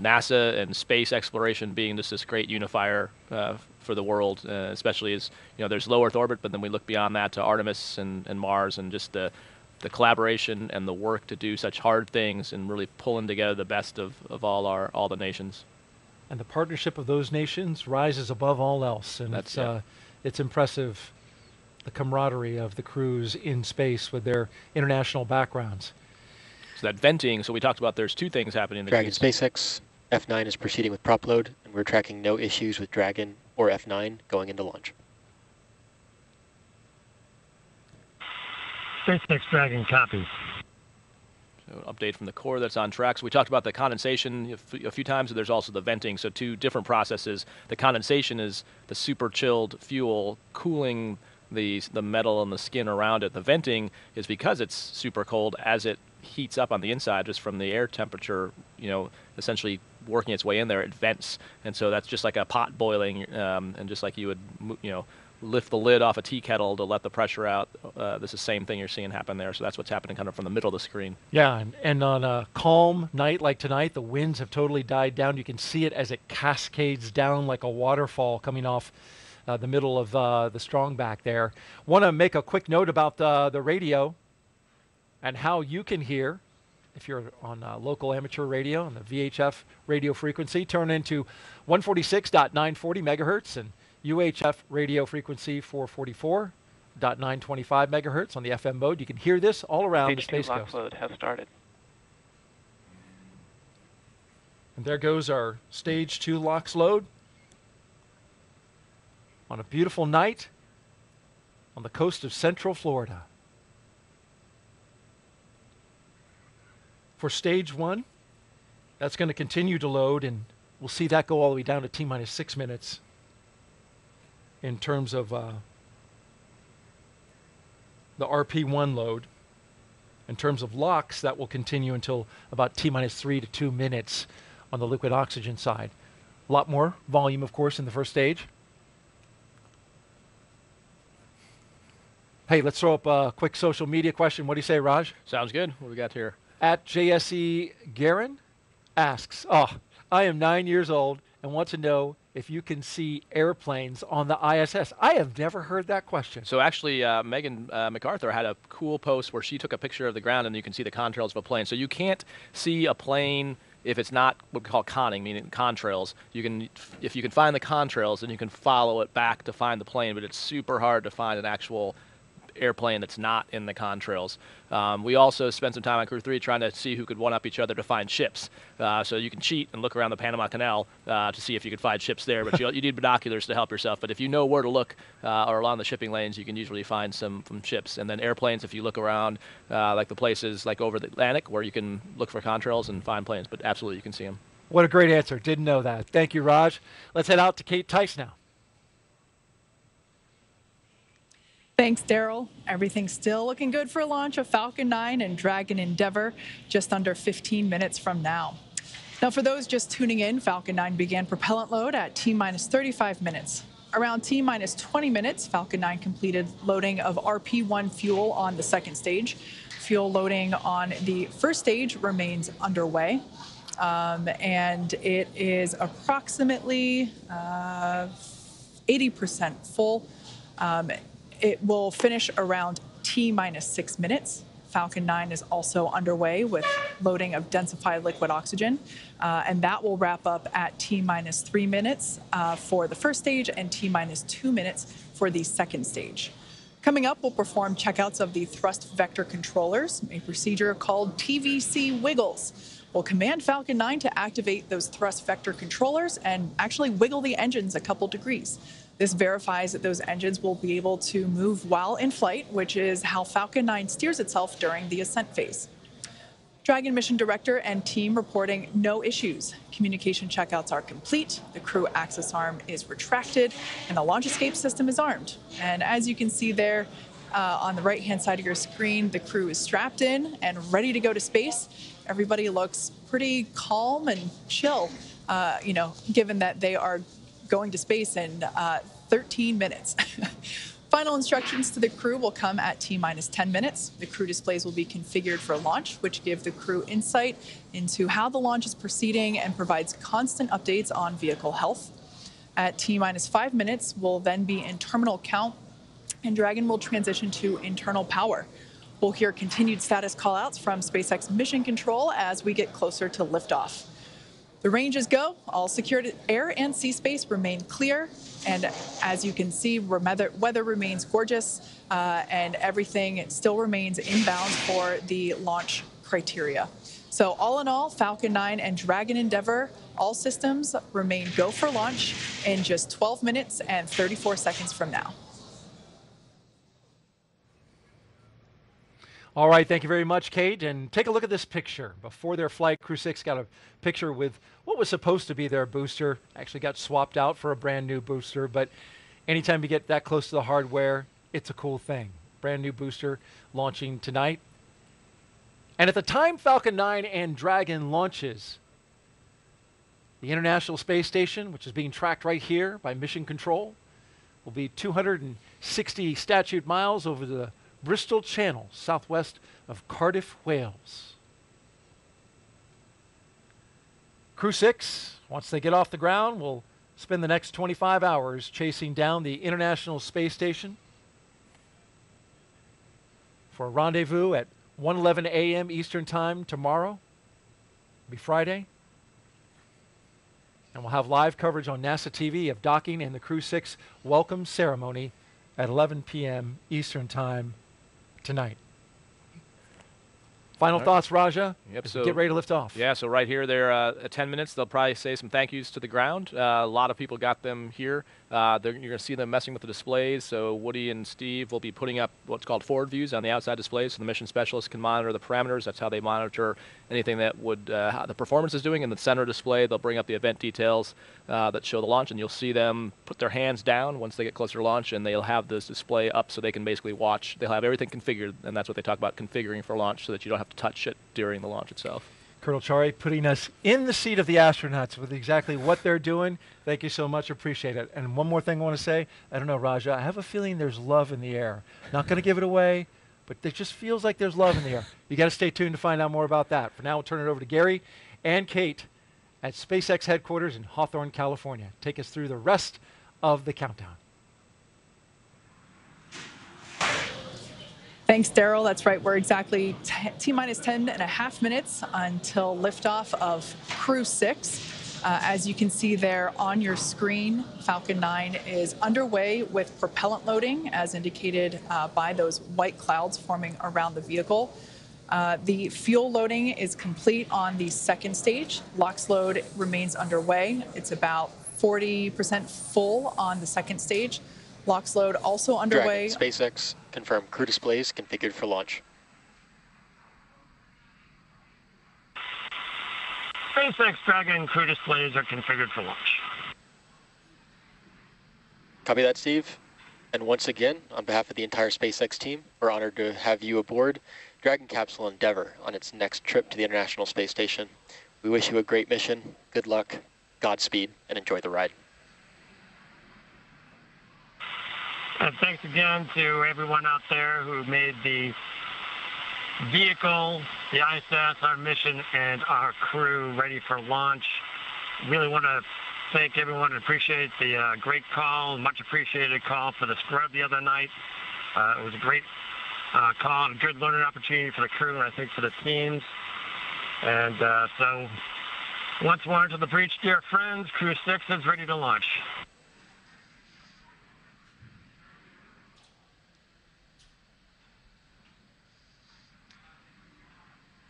NASA and space exploration being just this great unifier uh, for the world, uh, especially as you know there's low Earth orbit, but then we look beyond that to Artemis and, and Mars, and just the the collaboration and the work to do such hard things and really pulling together the best of, of all our all the nations. And the partnership of those nations rises above all else, and That's it's it. uh, it's impressive. The camaraderie of the crews in space with their international backgrounds. So that venting. So we talked about there's two things happening. in the Dragon case. SpaceX F9 is proceeding with prop load, and we're tracking no issues with Dragon or F9 going into launch. SpaceX Dragon copies. So an update from the core that's on track. So we talked about the condensation a few times. There's also the venting. So two different processes. The condensation is the super chilled fuel cooling the the metal and the skin around it. The venting is because it's super cold as it heats up on the inside just from the air temperature. You know, essentially working its way in there, it vents, and so that's just like a pot boiling, um, and just like you would you know lift the lid off a tea kettle to let the pressure out. Uh, this is the same thing you're seeing happen there. So that's what's happening kind of from the middle of the screen. Yeah, and, and on a calm night like tonight, the winds have totally died down. You can see it as it cascades down like a waterfall coming off uh, the middle of uh, the strong back there. Want to make a quick note about uh, the radio and how you can hear. If you're on uh, local amateur radio on the VHF radio frequency, turn into 146.940 megahertz and UHF radio frequency 444.925 megahertz on the FM mode. You can hear this all around the Stage space lock coast. load has started. And there goes our stage two LOX load on a beautiful night on the coast of central Florida. For stage one, that's going to continue to load, and we'll see that go all the way down to T minus six minutes in terms of uh, the RP1 load. In terms of LOX, that will continue until about T minus three to two minutes on the liquid oxygen side. A lot more volume, of course, in the first stage. Hey, let's throw up a quick social media question. What do you say, Raj? Sounds good. What we got here? At JSE Garin asks, Oh, I am nine years old and want to know if you can see airplanes on the ISS. I have never heard that question. So actually, uh, Megan uh, McArthur had a cool post where she took a picture of the ground and you can see the contrails of a plane. So you can't see a plane if it's not what we call conning, meaning contrails. You can, if you can find the contrails, then you can follow it back to find the plane. But it's super hard to find an actual airplane that's not in the contrails. Um, we also spent some time on Crew 3 trying to see who could one up each other to find ships. Uh, so you can cheat and look around the Panama Canal uh, to see if you could find ships there, but you, <laughs> you need binoculars to help yourself. But if you know where to look uh, or along the shipping lanes, you can usually find some from ships. And then airplanes, if you look around, uh, like the places like over the Atlantic where you can look for contrails and find planes, but absolutely you can see them. What a great answer. Didn't know that. Thank you, Raj. Let's head out to Kate Tice now. Thanks, Derrol. Everything's still looking good for launch of Falcon 9 and Dragon Endeavour just under 15 minutes from now. Now, for those just tuning in, Falcon 9 began propellant load at T minus 35 minutes. Around T minus 20 minutes, Falcon 9 completed loading of RP1 fuel on the second stage. Fuel loading on the first stage remains underway. Um, and it is approximately uh, 80% full. Um, it will finish around T minus six minutes. Falcon 9 is also underway with loading of densified liquid oxygen, uh, and that will wrap up at T minus three minutes uh, for the first stage and T minus two minutes for the second stage. Coming up, we'll perform checkouts of the thrust vector controllers, a procedure called TVC wiggles. We'll command Falcon 9 to activate those thrust vector controllers and actually wiggle the engines a couple degrees. This verifies that those engines will be able to move while in flight, which is how Falcon 9 steers itself during the ascent phase. Dragon mission director and team reporting no issues. Communication checkouts are complete, the crew access arm is retracted, and the launch escape system is armed. And as you can see there, uh, on the right hand side of your screen, the crew is strapped in and ready to go to space. Everybody looks pretty calm and chill, uh, you know, given that they are going to space in uh, 13 minutes. <laughs> Final instructions to the crew will come at T minus 10 minutes. The crew displays will be configured for launch, which give the crew insight into how the launch is proceeding and provides constant updates on vehicle health. At T minus five minutes, we'll then be in terminal count, and Dragon will transition to internal power. We'll hear continued status callouts from SpaceX Mission Control as we get closer to liftoff. The ranges go. All secured air and sea space remain clear. And as you can see, weather, weather remains gorgeous uh, and everything still remains inbound for the launch criteria. So all in all, Falcon 9 and Dragon Endeavour, all systems remain go for launch in just 12 minutes and 34 seconds from now. All right, thank you very much, Kate. And take a look at this picture. Before their flight, Crew 6 got a picture with what was supposed to be their booster. Actually got swapped out for a brand new booster, but anytime you get that close to the hardware, it's a cool thing. Brand new booster launching tonight. And at the time Falcon 9 and Dragon launches, the International Space Station, which is being tracked right here by Mission Control, will be 260 statute miles over the Bristol Channel, southwest of Cardiff, Wales. Crew 6, once they get off the ground, will spend the next 25 hours chasing down the International Space Station for a rendezvous at 1:11 a.m. Eastern Time tomorrow. It'll be Friday. And we'll have live coverage on NASA TV of docking and the Crew 6 welcome ceremony at 11 p.m. Eastern Time tonight. Final Right. thoughts, Raja? Yep, so- get ready to lift off. Yeah, so right here, they're uh, at 10 minutes. They'll probably say some thank yous to the ground. Uh, a lot of people got them here. Uh, you're going to see them messing with the displays. So Woody and Steve will be putting up what's called forward views on the outside displays, so the mission specialists can monitor the parameters. That's how they monitor anything that would uh, the performance is doing. In the center display, they'll bring up the event details uh, that show the launch, and you'll see them put their hands down once they get closer to launch, and they'll have this display up so they can basically watch. They'll have everything configured, and that's what they talk about configuring for launch, so that you don't have to touch it during the launch itself. Colonel Chari putting us in the seat of the astronauts with exactly what they're doing. Thank you so much. Appreciate it. And one more thing I want to say. I don't know, Raja. I have a feeling there's love in the air. Not going to give it away, but it just feels like there's love in the air. You got to stay tuned to find out more about that. For now, we'll turn it over to Gary and Kate at SpaceX headquarters in Hawthorne, California. Take us through the rest of the countdown. Thanks, Derrol. That's right. We're exactly t, minus 10 and a half minutes until liftoff of Crew 6. Uh, as you can see there on your screen, Falcon 9 is underway with propellant loading, as indicated uh, by those white clouds forming around the vehicle. Uh, the fuel loading is complete on the second stage. LOX load remains underway. It's about 40% full on the second stage. LOX load also underway. Dragon, SpaceX, confirm crew displays configured for launch. SpaceX Dragon crew displays are configured for launch. Copy that, Steve. And once again, on behalf of the entire SpaceX team, we're honored to have you aboard Dragon Capsule Endeavour on its next trip to the International Space Station. We wish you a great mission, good luck, Godspeed, and enjoy the ride. And thanks again to everyone out there who made the vehicle, the ISS, our mission, and our crew ready for launch. Really want to thank everyone and appreciate the uh, great call, much appreciated call for the scrub the other night. Uh, it was a great uh, call and a good learning opportunity for the crew and I think for the teams. And uh, so once more into the breach, dear friends, Crew 6 is ready to launch.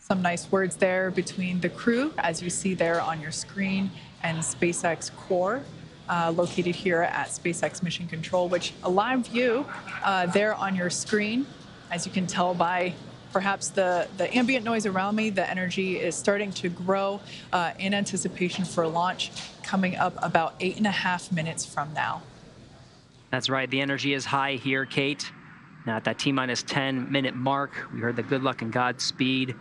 Some nice words there between the crew, as you see there on your screen, and SpaceX Core, uh, located here at SpaceX Mission Control, which a live view uh, there on your screen. As you can tell by perhaps the, the ambient noise around me, the energy is starting to grow uh, in anticipation for launch coming up about eight and a half minutes from now. That's right. The energy is high here, Kate. Now, at that T minus 10 minute mark, we heard the good luck and Godspeed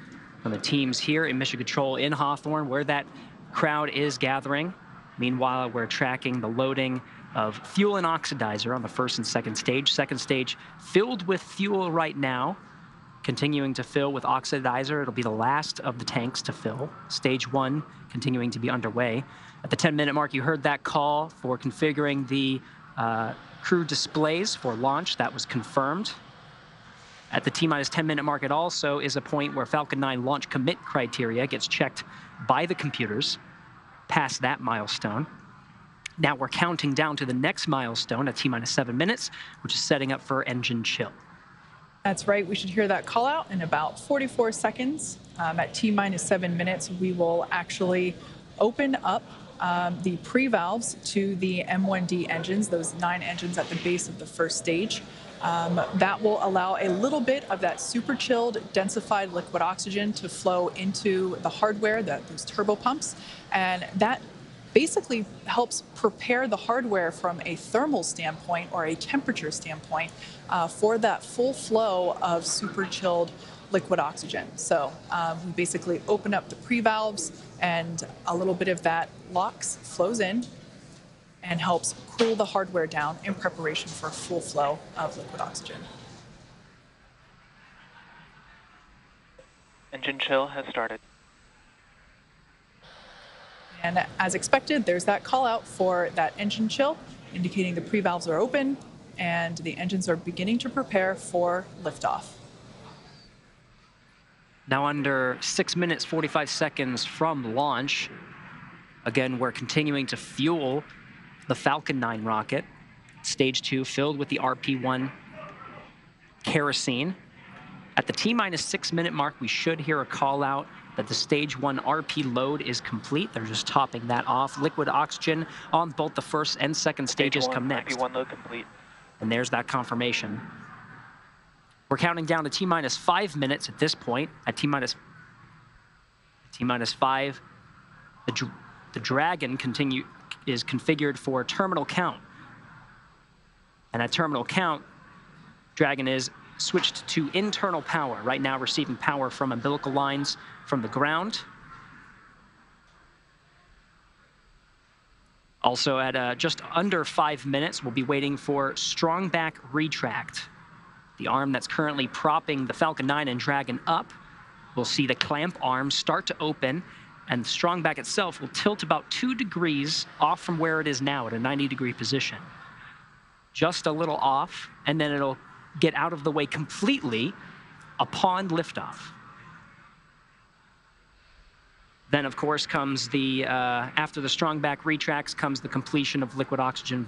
from the teams here in Mission Control in Hawthorne, where that crowd is gathering. Meanwhile, we're tracking the loading of fuel and oxidizer on the first and second stage. Second stage filled with fuel right now, continuing to fill with oxidizer. It'll be the last of the tanks to fill. Stage one continuing to be underway. At the 10 minute mark, you heard that call for configuring the uh, crew displays for launch. That was confirmed. At the T minus 10 minute mark, it also is a point where Falcon 9 launch commit criteria gets checked by the computers past that milestone. Now we're counting down to the next milestone at T minus seven minutes, which is setting up for engine chill. That's right. We should hear that call out in about 44 seconds. Um, at T minus seven minutes, we will actually open up um, the pre-valves to the M1D engines, those nine engines at the base of the first stage. Um, that will allow a little bit of that super chilled, densified liquid oxygen to flow into the hardware, the, those turbo pumps, and that basically helps prepare the hardware from a thermal standpoint or a temperature standpoint uh, for that full flow of super chilled liquid oxygen. So um, we basically open up the pre-valves and a little bit of that LOX flows in and helps cool the hardware down in preparation for a full flow of liquid oxygen. Engine chill has started. And as expected, there's that call out for that engine chill, indicating the pre-valves are open and the engines are beginning to prepare for liftoff. Now under 6 minutes 45 seconds from launch. Again, we're continuing to fuel the Falcon 9 rocket. Stage 2 filled with the RP-1 kerosene. At the T-minus 6 minute mark, we should hear a call out that the stage 1 RP load is complete. They're just topping that off. Liquid oxygen on both the first and second stages stage one, come next. RP1 load complete. And there's that confirmation. We're counting down to T minus five minutes at this point. At T minus T minus five, the, the Dragon continue is configured for terminal count. And at terminal count, Dragon is switched to internal power, right now receiving power from umbilical lines from the ground. Also at uh, just under five minutes, we'll be waiting for strong back retract. The arm that's currently propping the Falcon 9 and Dragon up, we'll see the clamp arm start to open and the strong back itself will tilt about two degrees off from where it is now at a 90 degree position. Just a little off, and then it'll get out of the way completely upon liftoff. Then, of course, comes the, uh, after the strong back retracts, comes the completion of liquid oxygen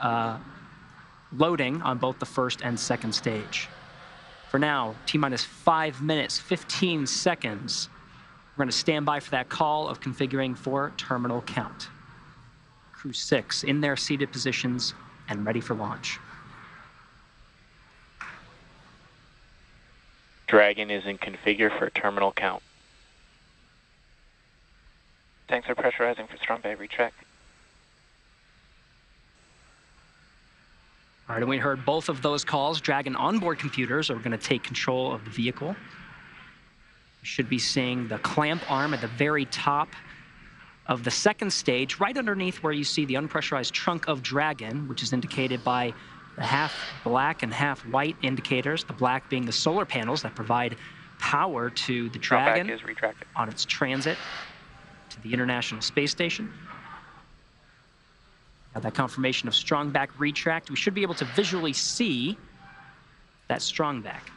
uh, loading on both the first and second stage. For now, T minus five minutes, 15 seconds. We're going to stand by for that call of configuring for terminal count. Crew six in their seated positions and ready for launch. Dragon is in configure for terminal count. Tanks are pressurizing for strong back retract. All right, and we heard both of those calls. Dragon onboard computers are going to take control of the vehicle. Should be seeing the clamp arm at the very top of the second stage, right underneath where you see the unpressurized trunk of Dragon, which is indicated by the half black and half white indicators, the black being the solar panels that provide power to the Dragon on its transit to the International Space Station. Got that confirmation of strong back retract. We should be able to visually see that strong back.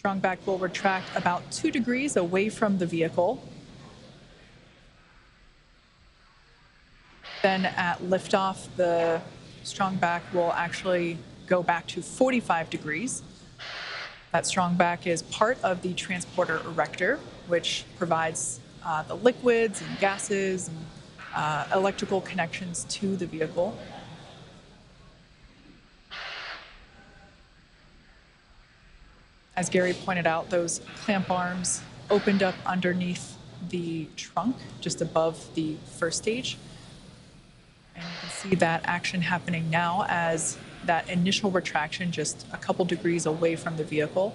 The strong back will retract about two degrees away from the vehicle. Then at liftoff, the strong back will actually go back to 45 degrees. That strong back is part of the transporter erector, which provides uh, the liquids and gases and uh, electrical connections to the vehicle. As Gary pointed out, those clamp arms opened up underneath the trunk, just above the first stage. And you can see that action happening now as that initial retraction just a couple degrees away from the vehicle.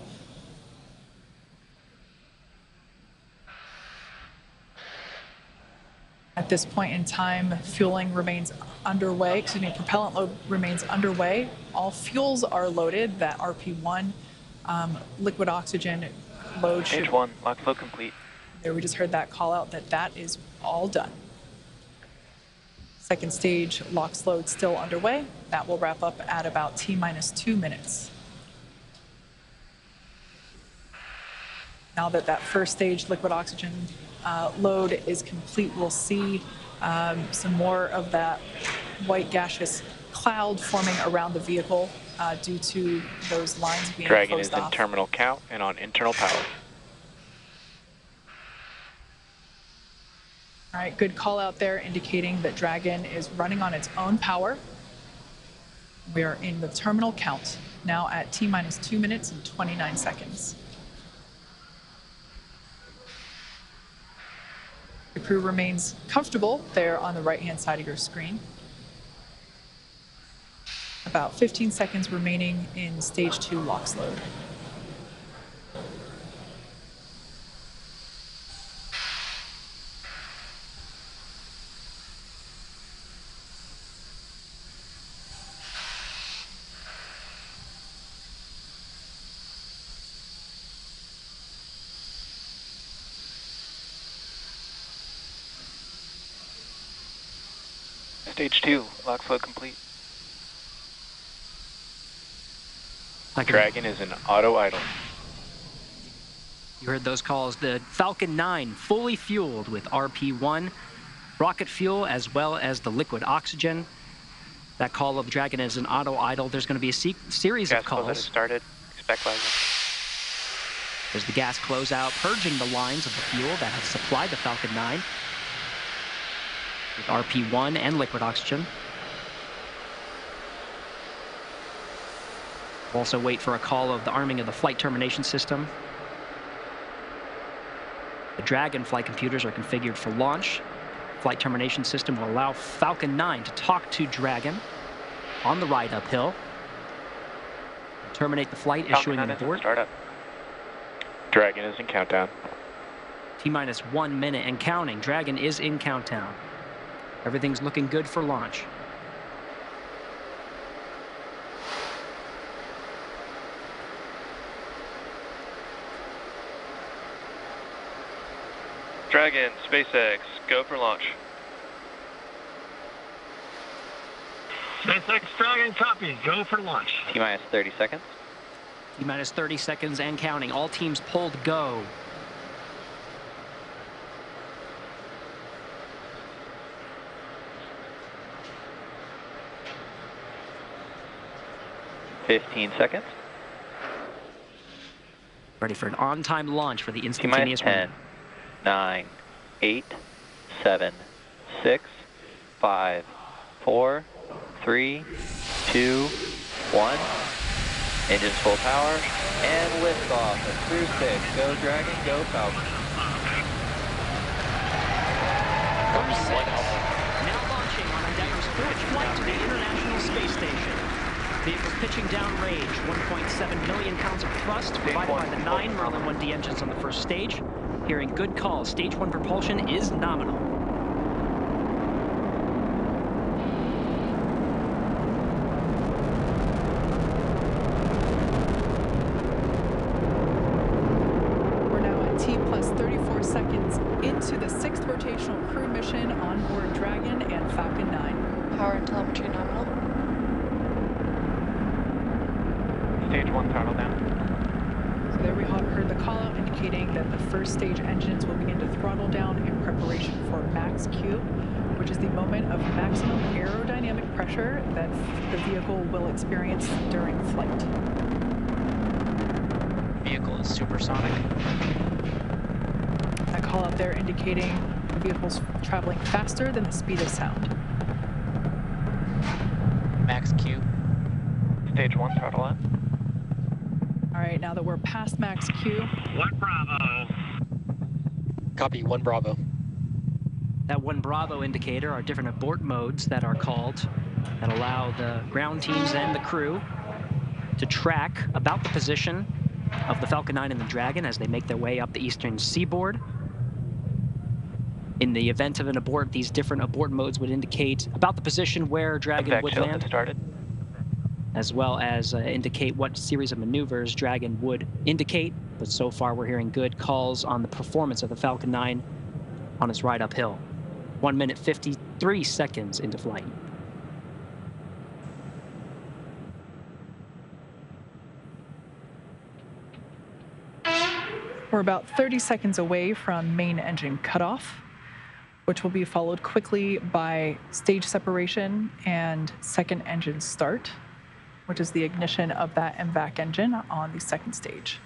At this point in time, fueling remains underway, excuse me, propellant load remains underway. All fuels are loaded. That RP1 um, liquid oxygen load Stage should. one, LOX load complete. There, we just heard that call out that that is all done. Second stage LOX load still underway. That will wrap up at about T minus two minutes. Now that that first stage liquid oxygen uh, load is complete, we'll see um, some more of that white gaseous cloud forming around the vehicle uh, due to those lines being Dragon is closed in terminal count and on internal power. All right, good call out there indicating that Dragon is running on its own power. We are in the terminal count now at T minus two minutes and 29 seconds. The crew remains comfortable there on the right hand side of your screen. About 15 seconds remaining in stage two LOX load. Stage two, LOX load complete. Dragon is in auto idle. You heard those calls. The Falcon 9 fully fueled with RP1 rocket fuel as well as the liquid oxygen. That call of Dragon is an auto idle. There's going to be a se- series Gas of calls. started. Expect. There's the gas closeout, purging the lines of the fuel that has supplied the Falcon 9 with RP1 and liquid oxygen. Also wait for a call of the arming of the flight termination system. The Dragon flight computers are configured for launch. Flight termination system will allow Falcon 9 to talk to Dragon on the ride uphill. Terminate the flight, Falcon issuing 9 an abort. startup. Dragon is in countdown. T minus one minute and counting. Dragon is in countdown. Everything's looking good for launch. Dragon, SpaceX, go for launch. SpaceX Dragon copy. Go for launch. T minus 30 seconds. T minus 30 seconds and counting. All teams pulled go. Fifteen seconds. Ready for an on-time launch for the T minus instantaneous 10, run. 9, 8, 7, 6, 5, 4, 3, 2, 1. Engines full power and liftoff at Crew 6. Go Dragon, go Falcon. Now launching on Endeavour's fourth flight to the International Space Station. Vehicles pitching down range, 1.7 million pounds of thrust provided by the nine Merlin 1D engines on the first stage. Hearing good calls, stage one propulsion is nominal. We're now at T plus 34 seconds into the sixth rotational crew mission on board Dragon and Falcon 9. Power and telemetry nominal. Stage one throttle down. So there we ha- heard the call out indicating that the first stage engines will begin to throttle down in preparation for max Q, which is the moment of maximum aerodynamic pressure that the vehicle will experience during flight. Vehicle is supersonic. That call out there indicating the vehicle's traveling faster than the speed of sound. Max Q. Stage one throttle up. All right, now that we're past max Q, One Bravo. Copy, one Bravo. That one Bravo indicator are different abort modes that are called that allow the ground teams and the crew to track about the position of the Falcon 9 and the Dragon as they make their way up the eastern seaboard. In the event of an abort, these different abort modes would indicate about the position where Dragon Back would land, started. as well as uh, indicate what series of maneuvers Dragon would indicate. But so far, we're hearing good calls on the performance of the Falcon 9 on its ride uphill. One minute 53 seconds into flight. We're about 30 seconds away from main engine cutoff, which will be followed quickly by stage separation and second engine start, which is the ignition of that MVAC engine on the second stage.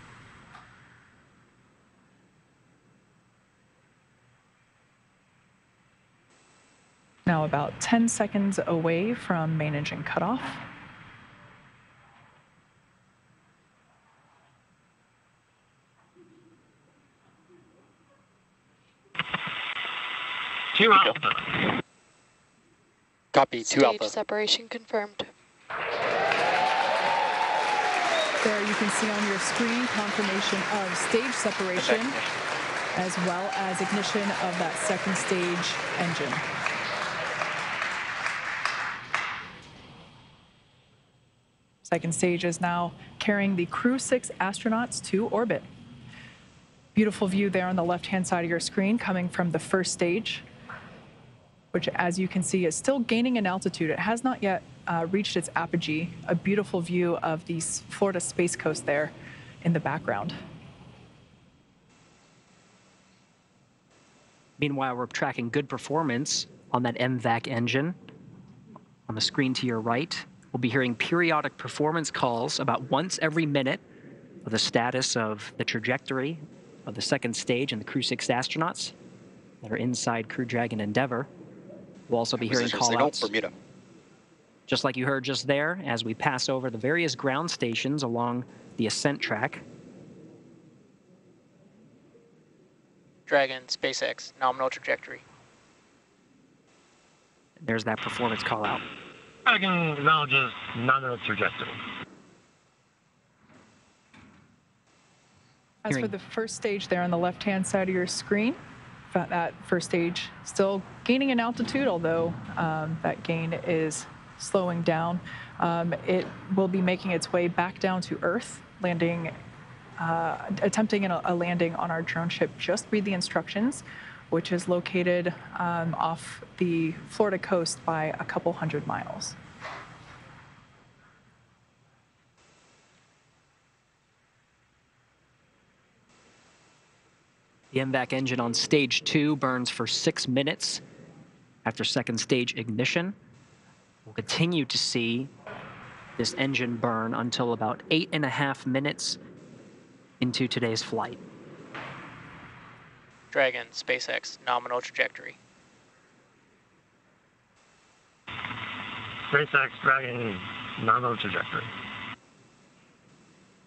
Now about 10 seconds away from main engine cutoff. Two Alpha. Copy, two Stage Alpha. separation confirmed. There you can see on your screen confirmation of stage separation as well as ignition of that second stage engine. Second stage is now carrying the Crew 6 astronauts to orbit. Beautiful view there on the left-hand side of your screen coming from the first stage, which as you can see is still gaining in altitude. It has not yet uh, reached its apogee. A beautiful view of the Florida Space Coast there in the background. Meanwhile, we're tracking good performance on that MVAC engine. On the screen to your right, we'll be hearing periodic performance calls about once every minute of the status of the trajectory of the second stage and the Crew 6 astronauts that are inside Crew Dragon Endeavour. We'll also be hearing Position call outs. Bermuda. Just like you heard just there, as we pass over the various ground stations along the ascent track. Dragon, SpaceX, nominal trajectory. There's that performance call out. Dragon acknowledges nominal trajectory. As for the first stage there on the left-hand side of your screen, that first stage still gaining in altitude, although um, that gain is slowing down. Um, it will be making its way back down to Earth, landing, uh, attempting a, a landing on our drone ship. Just read the instructions, which is located um, off the Florida coast by a couple hundred miles. The MVAC engine on stage two burns for six minutes after second stage ignition. We'll continue to see this engine burn until about eight and a half minutes into today's flight. Dragon, SpaceX, nominal trajectory. SpaceX Dragon, nominal trajectory.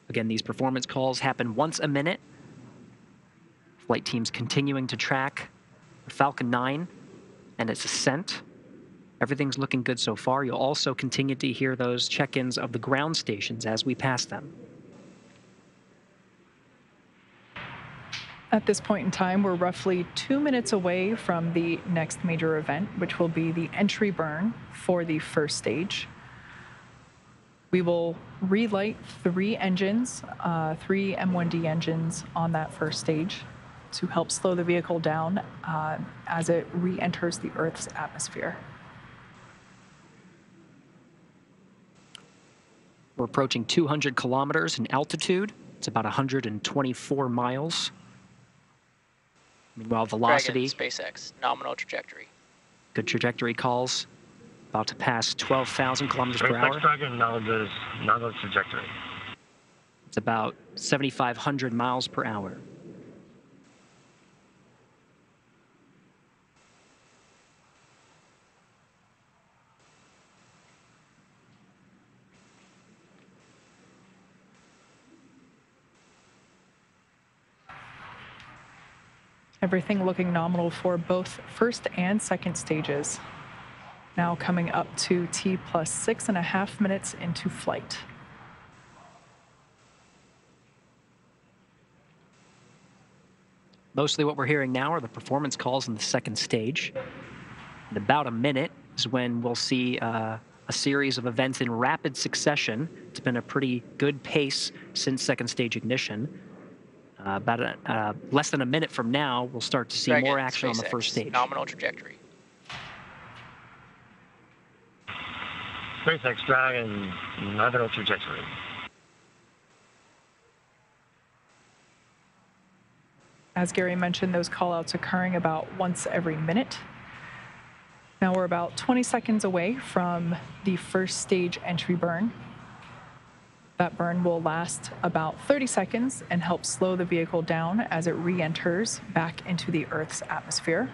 Again, these performance calls happen once a minute. Flight teams continuing to track Falcon 9 and its ascent. Everything's looking good so far. You'll also continue to hear those check ins of the ground stations as we pass them. At this point in time, we're roughly two minutes away from the next major event, which will be the entry burn for the first stage. We will relight three engines, uh, three M1D engines on that first stage to help slow the vehicle down uh, as it re enters the Earth's atmosphere. We're approaching 200 kilometers in altitude. It's about 124 miles. Meanwhile, velocity, Dragon, SpaceX, nominal trajectory. good trajectory calls, about to pass 12,000 kilometers per hour. Dragon acknowledges nominal trajectory. It's about 7,500 miles per hour. Everything looking nominal for both first and second stages. Now coming up to T plus six and a half minutes into flight. Mostly what we're hearing now are the performance calls in the second stage. In about a minute is when we'll see uh, a series of events in rapid succession. It's been a pretty good pace since second stage ignition. Uh, about a, uh, less than a minute from now, we'll start to see Dragon, more action on the first stage. Nominal trajectory. SpaceX Dragon, nominal trajectory. As Gary mentioned, those callouts occurring about once every minute. Now we're about 20 seconds away from the first stage entry burn. That burn will last about 30 seconds and help slow the vehicle down as it re-enters back into the Earth's atmosphere.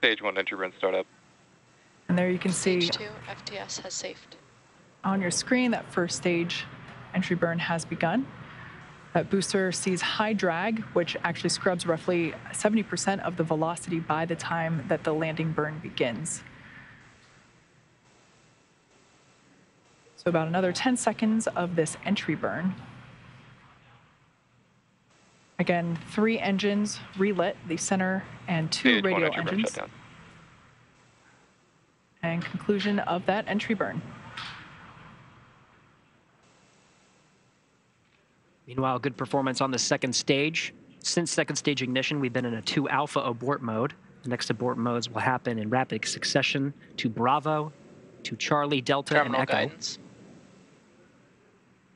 Stage one entry burn startup. And there you can see Stage two, FTS has safed. on your screen that first stage entry burn has begun. That booster sees high drag, which actually scrubs roughly 70% of the velocity by the time that the landing burn begins. So about another 10 seconds of this entry burn. Again, three engines relit, the center and two Stage one radial engines. And conclusion of that entry burn. Meanwhile, good performance on the second stage. Since second stage ignition, we've been in a two alpha abort mode. The next abort modes will happen in rapid succession to Bravo, to Charlie, Delta, Terminal and Echo, guidance.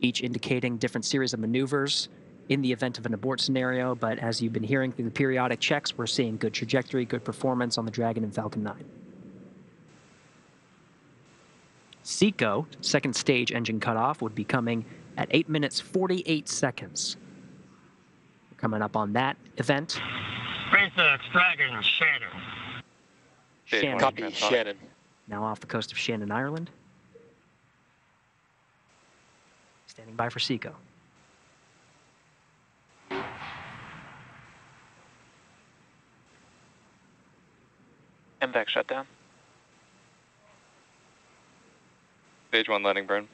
Each indicating different series of maneuvers in the event of an abort scenario. But as you've been hearing through the periodic checks, we're seeing good trajectory, good performance on the Dragon and Falcon 9. Seco, second stage engine cutoff, would be coming at 8 minutes 48 seconds. We're coming up on that event. SpaceX Dragon, Shannon. Shannon. Copy, Shannon. Now off the coast of Shannon, Ireland. Standing by for Seco. MVAC shutdown. Stage one landing burn.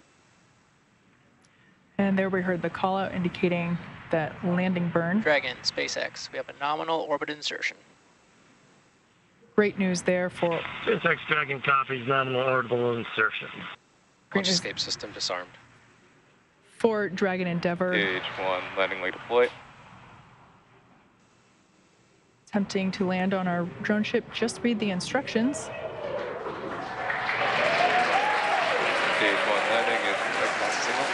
And there we heard the call out indicating that landing burn. Dragon, SpaceX. We have a nominal orbit insertion. Great news there for SpaceX Dragon copies nominal orbital insertion. Launch escape system disarmed. For Dragon Endeavour. Stage one landing leg deploy. attempting to land on our drone ship. Just read the instructions. Stage one landing is.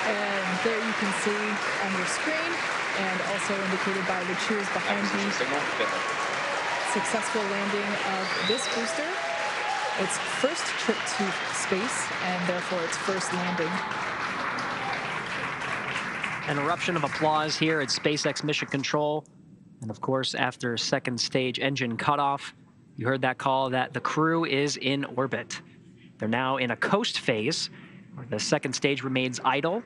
And there you can see on your screen, and also indicated by the cheers behind me, successful landing of this booster. Its first trip to space, and therefore its first landing. An eruption of applause here at SpaceX Mission Control. And of course, after second stage engine cutoff, you heard that call that the crew is in orbit. They're now in a coast phase, where the second stage remains idle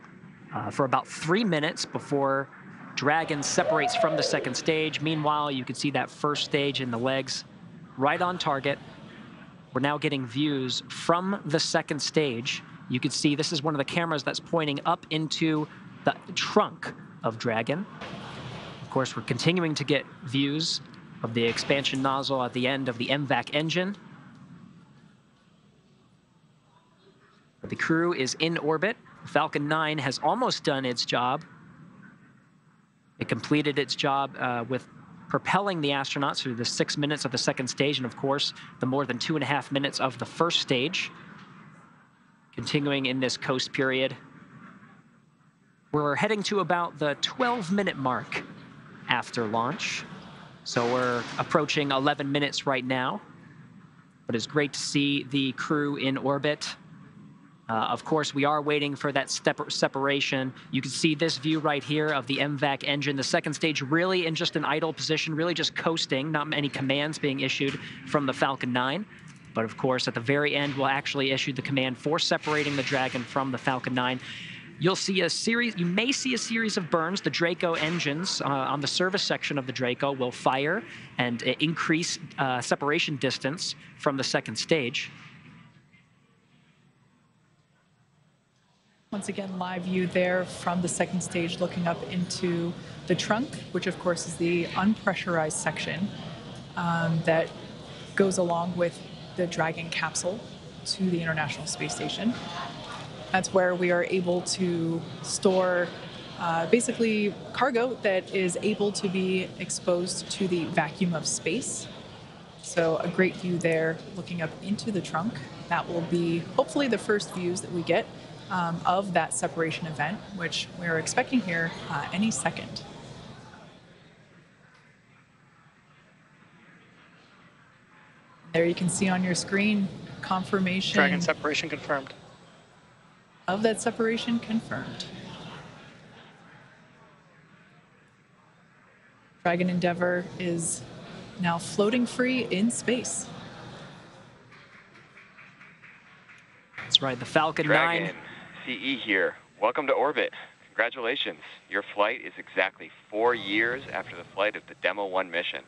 uh, for about three minutes before Dragon separates from the second stage. Meanwhile, you can see that first stage in the legs right on target. We're now getting views from the second stage. You can see this is one of the cameras that's pointing up into the trunk of Dragon. Of course, we're continuing to get views of the expansion nozzle at the end of the MVAC engine. The crew is in orbit. Falcon 9 has almost done its job. It completed its job uh, with propelling the astronauts through the six minutes of the second stage, and of course, the more than two and a half minutes of the first stage. Continuing in this coast period, we're heading to about the 12 minute mark after launch. So we're approaching 11 minutes right now. But it's great to see the crew in orbit. Uh, of course, we are waiting for that separation. You can see this view right here of the MVAC engine. The second stage really in just an idle position, really just coasting, not many commands being issued from the Falcon 9. But of course, at the very end, we'll actually issue the command for separating the Dragon from the Falcon 9. You'll see a series, you may see a series of burns. The Draco engines uh, on the service section of the Draco will fire and uh, increase uh, separation distance from the second stage. Once again, live view there from the second stage looking up into the trunk, which of course is the unpressurized section um, that goes along with the Dragon capsule to the International Space Station. That's where we are able to store uh, basically cargo that is able to be exposed to the vacuum of space. So, a great view there looking up into the trunk. That will be hopefully the first views that we get um, of that separation event, which we're expecting here uh, any second. There you can see on your screen confirmation. Dragon separation confirmed. Of that separation confirmed. Dragon Endeavour is now floating free in space. That's right, the Falcon Dragon, 9. CE here. Welcome to orbit. Congratulations. Your flight is exactly four years after the flight of the Demo 1 mission.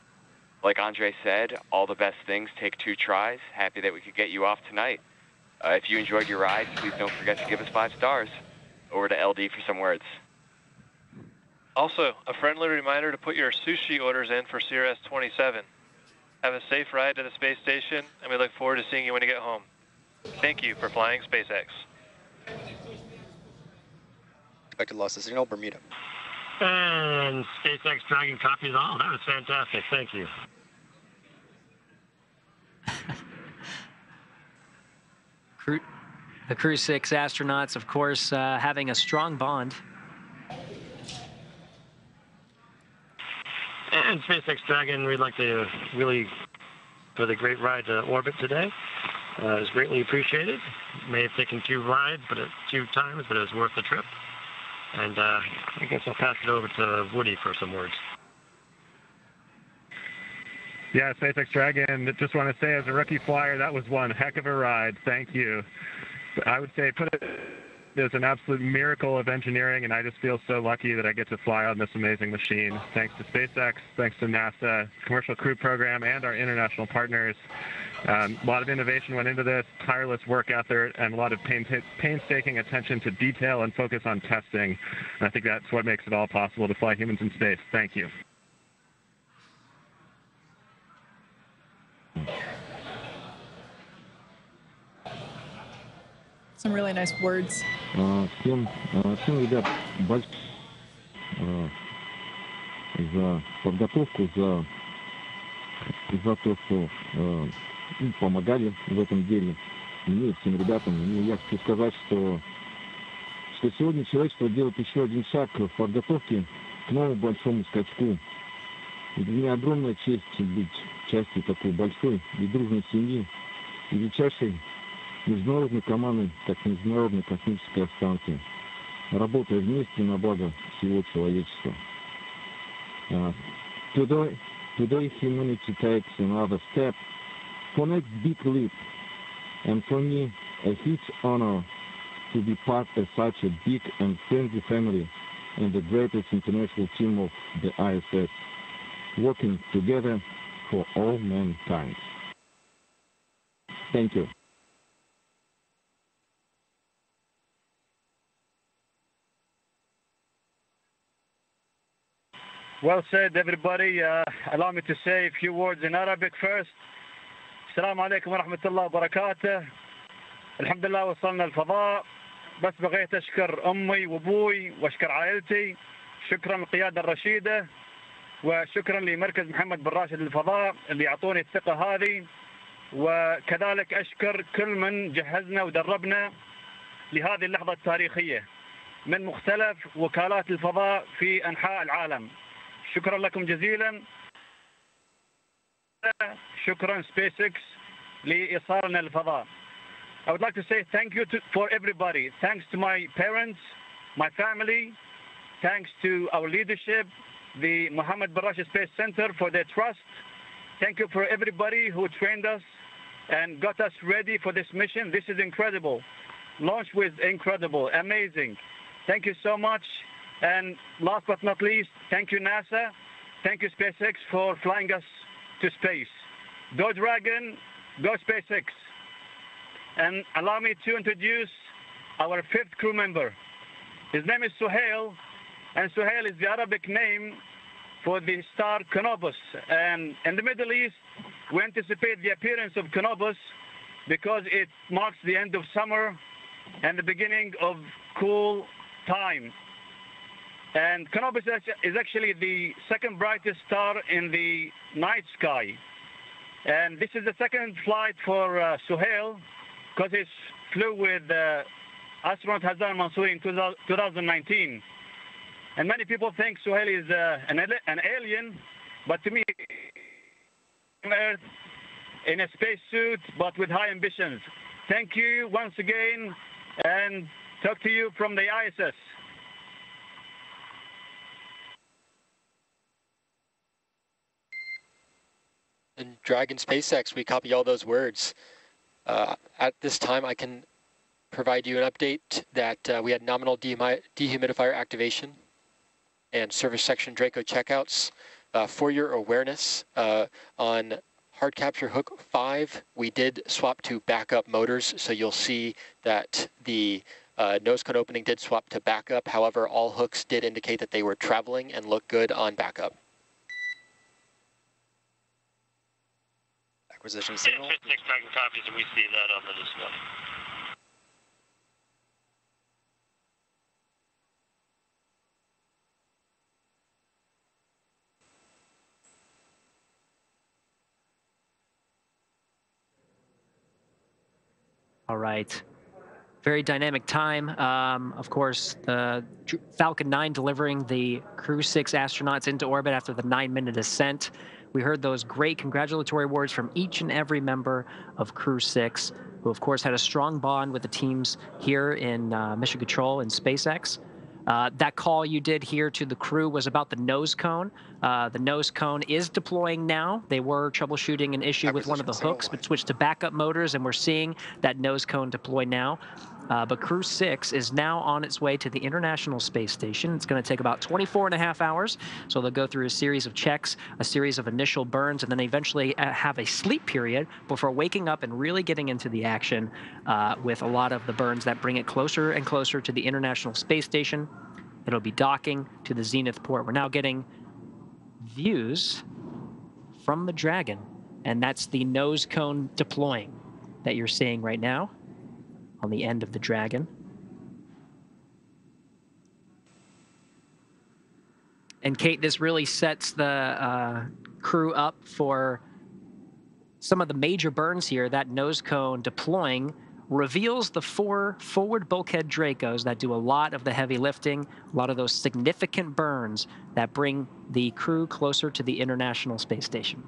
Like Andre said, all the best things take two tries. Happy that we could get you off tonight. Uh, if you enjoyed your ride, please don't forget to give us five stars. Over to LD for some words. Also, a friendly reminder to put your sushi orders in for CRS 27. Have a safe ride to the space station, and we look forward to seeing you when you get home. Thank you for flying SpaceX. Expected loss of signal, Bermuda. And SpaceX Dragon copies all. That was fantastic. Thank you. Crew, the Crew 6 astronauts, of course, uh, having a strong bond. And SpaceX Dragon, we'd like to really, for the great ride to orbit today. Uh, is greatly appreciated. May have taken two rides, but it, two times, but it was worth the trip. And uh, I guess I'll pass it over to Woody for some words. Yeah, SpaceX Dragon, just want to say as a rookie flyer, that was one heck of a ride. Thank you. I would say put it as an absolute miracle of engineering, and I just feel so lucky that I get to fly on this amazing machine. Thanks to SpaceX, thanks to NASA, Commercial Crew Program, and our international partners. Um, a lot of innovation went into this, tireless work effort, and a lot of pain painstaking attention to detail and focus on testing. And I think that's what makes it all possible to fly humans in space. Thank you. Some really nice words. Всем, всем, ребят, большое за подготовку, за, за то, что помогали в этом деле. Мне всем ребятам. И я хочу сказать, что, что сегодня человечество делает еще один шаг в подготовке к новому большому скачку. И для меня огромная честь быть частью такой большой и дружной семьи, величайшей международной команды, как Международной космической станции, работая вместе на благо всего человечества. Uh, today, today humanity takes another step for next big leap, and for me, a huge honor to be part of such a big and friendly family and the greatest international team of the ISS, working together for all mankind. Thank you. Well said, everybody. Uh, allow me to say a few words in Arabic first. السلام عليكم ورحمة الله وبركاته. الحمد لله وصلنا الفضاء. بس بغيت أشكر أمي وأبوي وأشكر عائلتي. شكرا للقيادة الرشيدة وشكرا لمركز محمد بن راشد للفضاء اللي يعطوني الثقة هذه. وكذلك أشكر كل من جهزنا ودربنا لهذه اللحظة التاريخية من مختلف وكالات الفضاء في أنحاء العالم. شكرا لكم جزيلا شكرا SpaceX لإيصالنا للفضاء I would like to say thank you to, for everybody. Thanks to my parents, my family, thanks to our leadership, the Mohammed bin Rashid Space Center for their trust. Thank you for everybody who trained us and got us ready for this mission. This is incredible. Launch was incredible, amazing. Thank you so much. And last but not least, thank you, NASA. Thank you, SpaceX, for flying us to space. Go Dragon, go SpaceX. And allow me to introduce our fifth crew member. His name is Suhail, and Suhail is the Arabic name for the star Canopus. And in the Middle East, we anticipate the appearance of Canopus because it marks the end of summer and the beginning of cool time. And Canopus is actually the second brightest star in the night sky. And this is the second flight for uh, Suhail because he flew with uh, astronaut Hazza AlMansouri in 2019. And many people think Suhail is uh, an, an alien, but to me, Earth in a spacesuit, but with high ambitions. Thank you once again, and talk to you from the ISS. And Dragon SpaceX, we copy all those words. Uh, at this time, I can provide you an update that uh, we had nominal dehumidifier activation and service section Draco checkouts. Uh, for your awareness, uh, on hard capture hook 5, we did swap to backup motors, so you'll see that the uh, nose cone opening did swap to backup. However, all hooks did indicate that they were traveling and look good on backup. Acquisition signal. Six Dragon copies, and we see that on the display. All right. Very dynamic time. Um, of course, the Falcon 9 delivering the Crew 6 astronauts into orbit after the nine minute ascent. We heard those great congratulatory words from each and every member of Crew 6, who, of course, had a strong bond with the teams here in uh, Mission Control and SpaceX. Uh, that call you did here to the crew was about the nose cone. Uh, the nose cone is deploying now. They were troubleshooting an issue with one of the hooks, but switched to backup motors, and we're seeing that nose cone deploy now. Uh, but Crew 6 is now on its way to the International Space Station. It's going to take about 24 and a half hours. So they'll go through a series of checks, a series of initial burns, and then eventually uh, have a sleep period before waking up and really getting into the action uh, with a lot of the burns that bring it closer and closer to the International Space Station. It'll be docking to the Zenith port. We're now getting views from the Dragon, and that's the nose cone deploying that you're seeing right now on the end of the Dragon. And Kate, this really sets the uh, crew up for some of the major burns here. That nose cone deploying reveals the four forward bulkhead Dracos that do a lot of the heavy lifting, a lot of those significant burns that bring the crew closer to the International Space Station.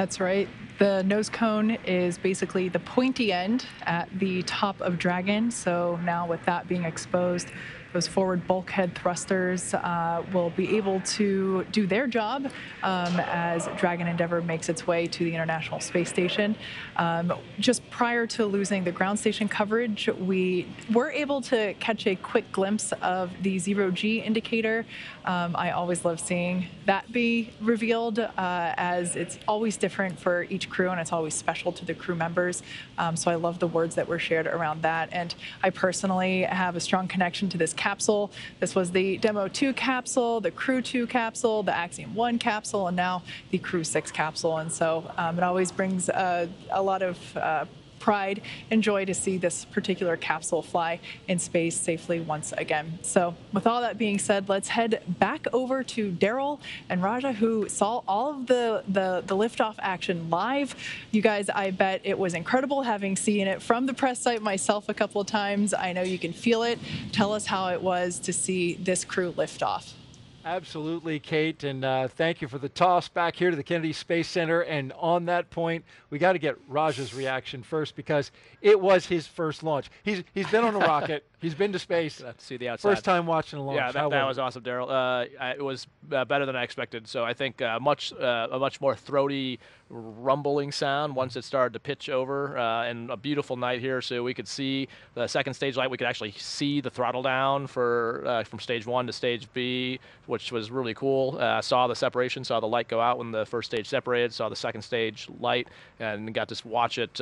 That's right. The nose cone is basically the pointy end at the top of Dragon. So now with that being exposed, those forward bulkhead thrusters uh, will be able to do their job um, as Dragon Endeavour makes its way to the International Space Station. Um, just prior to losing the ground station coverage, we were able to catch a quick glimpse of the zero G indicator. Um, I always love seeing that be revealed uh, as it's always different for each crew and it's always special to the crew members. Um, so I love the words that were shared around that. And I personally have a strong connection to this capsule. This was the Demo 2 capsule, the Crew 2 capsule, the Axiom 1 capsule, and now the Crew 6 capsule. And so um, it always brings uh, a lot of uh, pride and joy to see this particular capsule fly in space safely once again. So with all that being said, let's head back over to Derrol and Raja, who saw all of the, the, the liftoff action live. You guys, I bet it was incredible having seen it from the press site myself a couple of times. I know you can feel it. Tell us how it was to see this crew lift off. Absolutely, Kate, and uh, thank you for the toss back here to the Kennedy Space Center. And on that point, we got to get Raja's reaction first because it was his first launch. He's he's been on a rocket <laughs> He's been to space. To see the outside. First time watching a launch. Yeah, that, that was awesome, Derrol. Uh, it was uh, better than I expected. So I think uh, much uh, a much more throaty, rumbling sound once it started to pitch over, uh, and a beautiful night here. So we could see the second stage light. We could actually see the throttle down for uh, from stage one to stage B, which was really cool. Uh, saw the separation, saw the light go out when the first stage separated. Saw the second stage light, and got to watch it.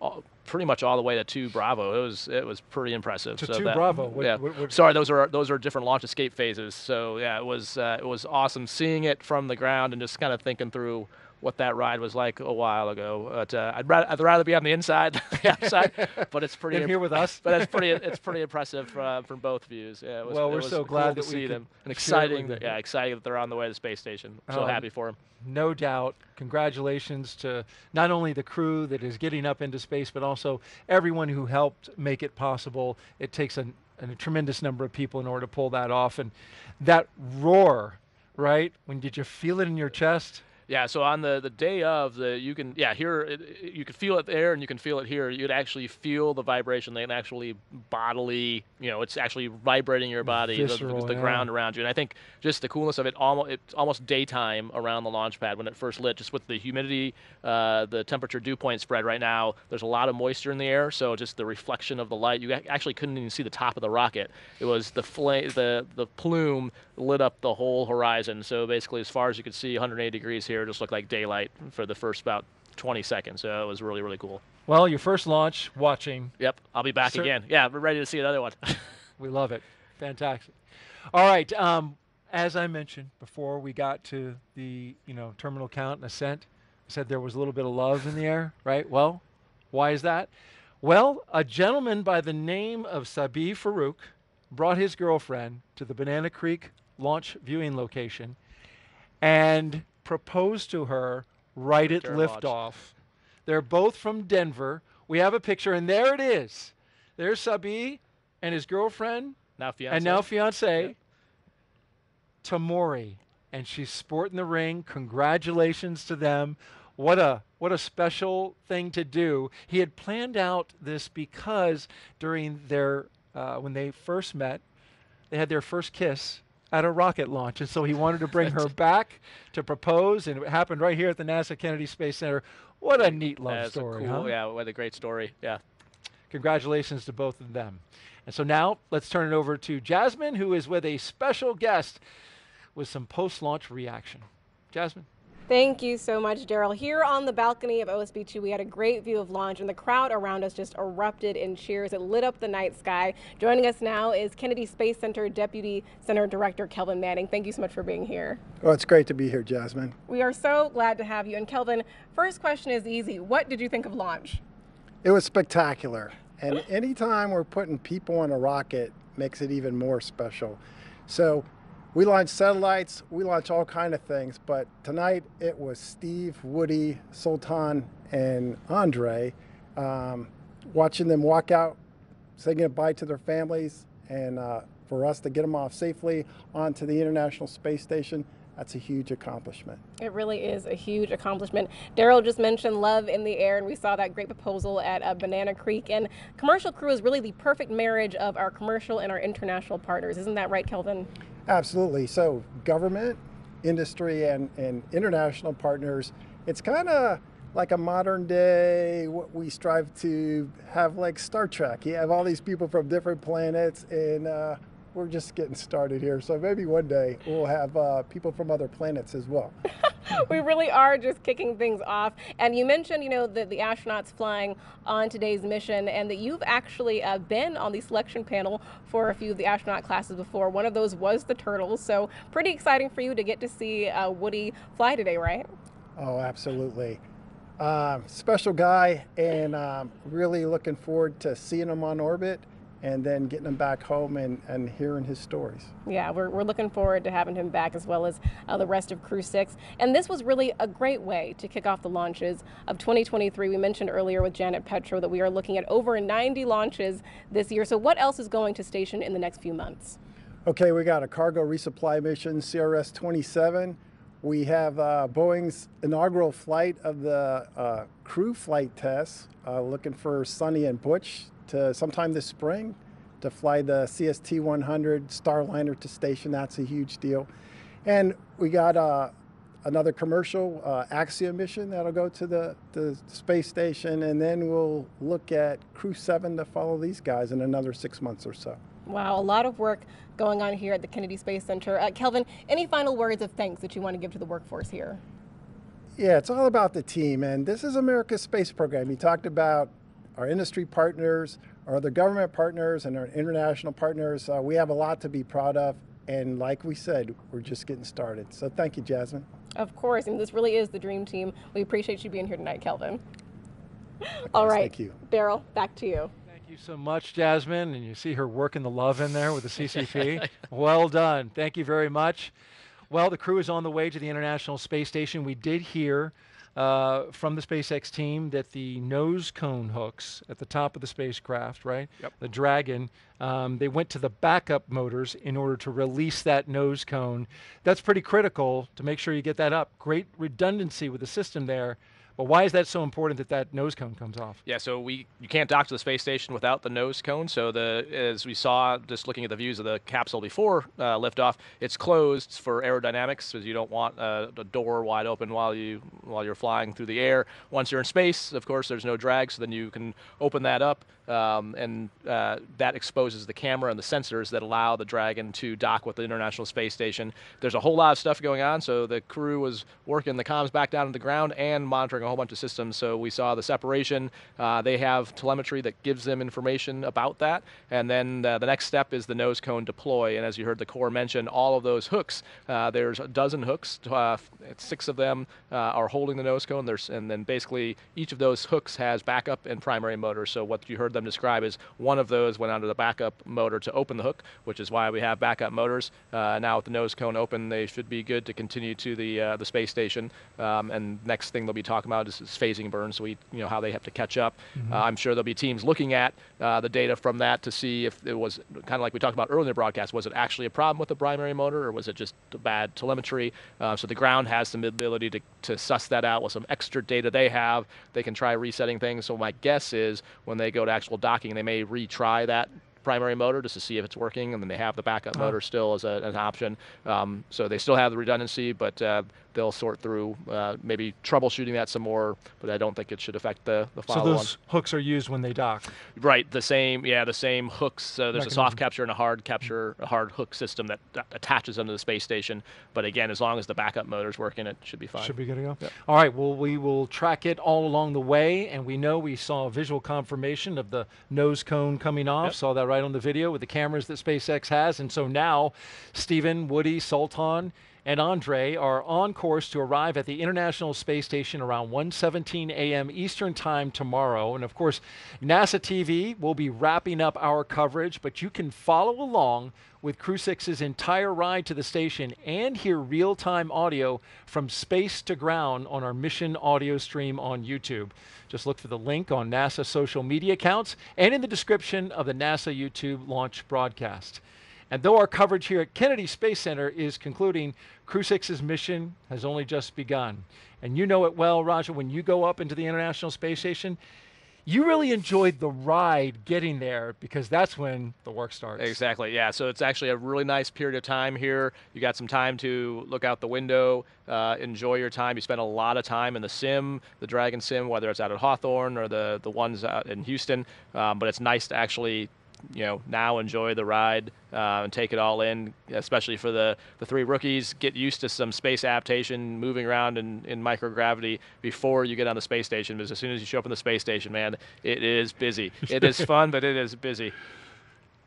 All, pretty much all the way to two Bravo. It was it was pretty impressive. To so two that- Bravo. What- yeah. what- what- Sorry, those are those are different launch escape phases. So yeah, it was uh, it was awesome seeing it from the ground and just kind of thinking through what that ride was like a while ago. But uh, I'd rather I'd rather be on the inside than the <laughs> outside. but it's pretty Than here with us. But it's pretty <laughs> it's pretty impressive uh, from both views. Yeah, it was, Well, we're so cool glad to that we see them and exciting. That, yeah, exciting that they're on the way to the space station. So Um, happy for them. No doubt. Congratulations to not only the crew that is getting up into space, but also everyone who helped make it possible. It takes an, a tremendous number of people in order to pull that off. And that roar, right? When did you feel it in your chest? Yeah, so on the, the day of the you can yeah here it, you can feel it there and you can feel it here. You'd actually feel the vibration. They can actually bodily you know it's actually vibrating your body, the- the, the yeah. ground around you. And I think just the coolness of it almost it's almost daytime around the launch pad when it first lit. Just with the humidity, uh, the temperature dew point spread right now. There's a lot of moisture in the air, so just the reflection of the light. You actually couldn't even see the top of the rocket. It was the flame, the the plume lit up the whole horizon. So basically, as far as you could see, 180 degrees here, just looked like daylight for the first about 20 seconds. So it was really, really cool. Well, your first launch, watching. Yep, I'll be back Sir- again. Yeah, we're ready to see another one. <laughs> We love it. Fantastic. All right. Um, as I mentioned before, we got to the you know terminal count and ascent. I said there was a little bit of love in the air, right? Well, why is that? Well, a gentleman by the name of Sabi Farouk brought his girlfriend to the Banana Creek launch viewing location and proposed to her right at liftoff. They're both from Denver. We have a picture, and there it is. There's Sabi and his girlfriend, now fiance. and now fiance, Tamori, and she's sporting the ring. Congratulations to them. What a what a special thing to do. He had planned out this because during their uh, when they first met, they had their first kiss at a rocket launch, and so he wanted to bring <laughs> her back to propose, and it happened right here at the NASA Kennedy Space Center. What a neat love That's story, cool, huh? Yeah, what a great story. Yeah. Congratulations to both of them. And so now let's turn it over to Jasmine, who is with a special guest with some post launch reaction. Jasmine. Thank you so much, Derrol. Here on the balcony of OSB2, we had a great view of launch, and the crowd around us just erupted in cheers. It lit up the night sky. Joining us now is Kennedy Space Center Deputy Center Director Kelvin Manning. Thank you so much for being here. Well, it's great to be here, Jasmine. We are so glad to have you. And Kelvin, first question is easy. What did you think of launch? It was spectacular. And anytime we're putting people on a rocket makes it even more special. So we launch satellites, we launch all kind of things, but tonight it was Steve, Woody, Sultan, and Andre um, watching them walk out, saying goodbye to their families, and uh, for us to get them off safely onto the International Space Station, that's a huge accomplishment. It really is a huge accomplishment. Derrol just mentioned love in the air, and we saw that great proposal at uh, Banana Creek. And Commercial Crew is really the perfect marriage of our commercial and our international partners. Isn't that right, Kelvin? Absolutely. So, government, industry, and, and international partners, it's kind of like a modern day, what we strive to have like Star Trek. You have all these people from different planets, and uh, we're just getting started here. So, maybe one day we'll have uh, people from other planets as well. <laughs> we really are just kicking things off. And you mentioned, you know, the, the astronauts flying on today's mission, and that you've actually uh, been on the selection panel for a few of the astronaut classes before. One of those was the Turtles. So, pretty exciting for you to get to see uh, Woody fly today, right? Oh, absolutely. Um, special guy, and um, really looking forward to seeing him on orbit and then getting him back home and, and hearing his stories. Yeah, we're, we're looking forward to having him back as well as uh, the rest of Crew 6. And this was really a great way to kick off the launches of 2023. We mentioned earlier with Janet Petro that we are looking at over 90 launches this year. So, what else is going to station in the next few months? Okay, we got a cargo resupply mission, CRS 27. We have uh, Boeing's inaugural flight of the uh, crew flight test, uh, looking for Suni and Butch to sometime this spring to fly the CST 100 Starliner to station. That's a huge deal. And we got uh, another commercial uh, Axiom mission that'll go to the, the space station, and then we'll look at Crew 7 to follow these guys in another six months or so. Wow, a lot of work going on here at the Kennedy Space Center. Uh, Kelvin, any final words of thanks that you want to give to the workforce here? Yeah, it's all about the team, and this is America's space program. You talked about our industry partners, our other government partners, and our international partners. Uh, we have a lot to be proud of, and like we said, we're just getting started. So thank you, Jasmine. Of course, and this really is the dream team. We appreciate you being here tonight, Kelvin. All right, thank you. Derrol, back to you. Thank you so much, Jasmine. And you see her working the love in there with the CCP. <laughs> well done. Thank you very much. Well, the crew is on the way to the International Space Station. We did hear uh, from the SpaceX team that the nose cone hooks at the top of the spacecraft, right? Yep. The Dragon, um, they went to the backup motors in order to release that nose cone. That's pretty critical to make sure you get that up. Great redundancy with the system there. But why is that so important that that nose cone comes off? Yeah, so we you can't dock to the space station without the nose cone. So the as we saw just looking at the views of the capsule before uh, liftoff, it's closed for aerodynamics because you don't want uh, the door wide open while you while you're flying through the air. Once you're in space, of course, there's no drag, so then you can open that up, um, and uh, that exposes the camera and the sensors that allow the Dragon to dock with the International Space Station. There's a whole lot of stuff going on, so the crew was working the comms back down to the ground and monitoring a whole bunch of systems. So we saw the separation. Uh, they have telemetry that gives them information about that. And then uh, the next step is the nose cone deploy. And as you heard the core mention, all of those hooks, uh, there's a dozen hooks. Uh, six of them uh, are holding the nose cone. There's, and then basically each of those hooks has backup and primary motors. So what you heard them describe is one of those went onto the backup motor to open the hook, which is why we have backup motors. Uh, now with the nose cone open, they should be good to continue to the the space station. Um, and next thing they'll be talking about is phasing burn, so we, you know, how they have to catch up. Mhm. Uh, I'm sure there'll be teams looking at uh, the data from that to see if it was kind of like we talked about earlier in the broadcast. Was it actually a problem with the primary motor, or was it just bad telemetry? Uh, so the ground has some ability to, to suss that out with some extra data they have. They can try resetting things. So my guess is when they go to actual docking, they may retry that primary motor just to see if it's working, and then they have the backup Oh. motor still as a, an option. Um, so they still have the redundancy, but uh, they'll sort through uh, maybe troubleshooting that some more. But I don't think it should affect the the So follow on. those hooks are used when they dock. Right, the same, yeah, the same hooks. Uh, there's a soft capture and a hard capture, a hard hook system that, that attaches them to the space station. But again, as long as the backup motor's working, it should be fine. Should be good to go. Yep. All right. Well, we will track it all along the way, and we know we saw visual confirmation of the nose cone coming off. Yep. Saw that right on the video with the cameras that SpaceX has, and so now, Stephen, Woody, Sultan. And Andre are on course to arrive at the International Space Station around 1:17 a.m. Eastern Time tomorrow. And of course, NASA TV will be wrapping up our coverage, but you can follow along with Crew 6's entire ride to the station and hear real time audio from space to ground on our mission audio stream on YouTube. Just look for the link on NASA social media accounts and in the description of the NASA YouTube launch broadcast. And though our coverage here at Kennedy Space Center is concluding, Crew 6's mission has only just begun. And you know it well, Raja, when you go up into the International Space Station, you really enjoyed the ride getting there because that's when the work starts. Exactly. Yeah. So it's actually a really nice period of time here. You got some time to look out the window, uh, enjoy your time. You spend a lot of time in the sim, the Dragon sim, whether it's out at Hawthorne or the the ones out in Houston. Um, but it's nice to actually you know now enjoy the ride uh, and take it all in especially for the the three rookies get used to some space adaptation moving around in, in microgravity before you get on the space station because as soon as you show up on the space station man it is busy it is <laughs> fun but it is busy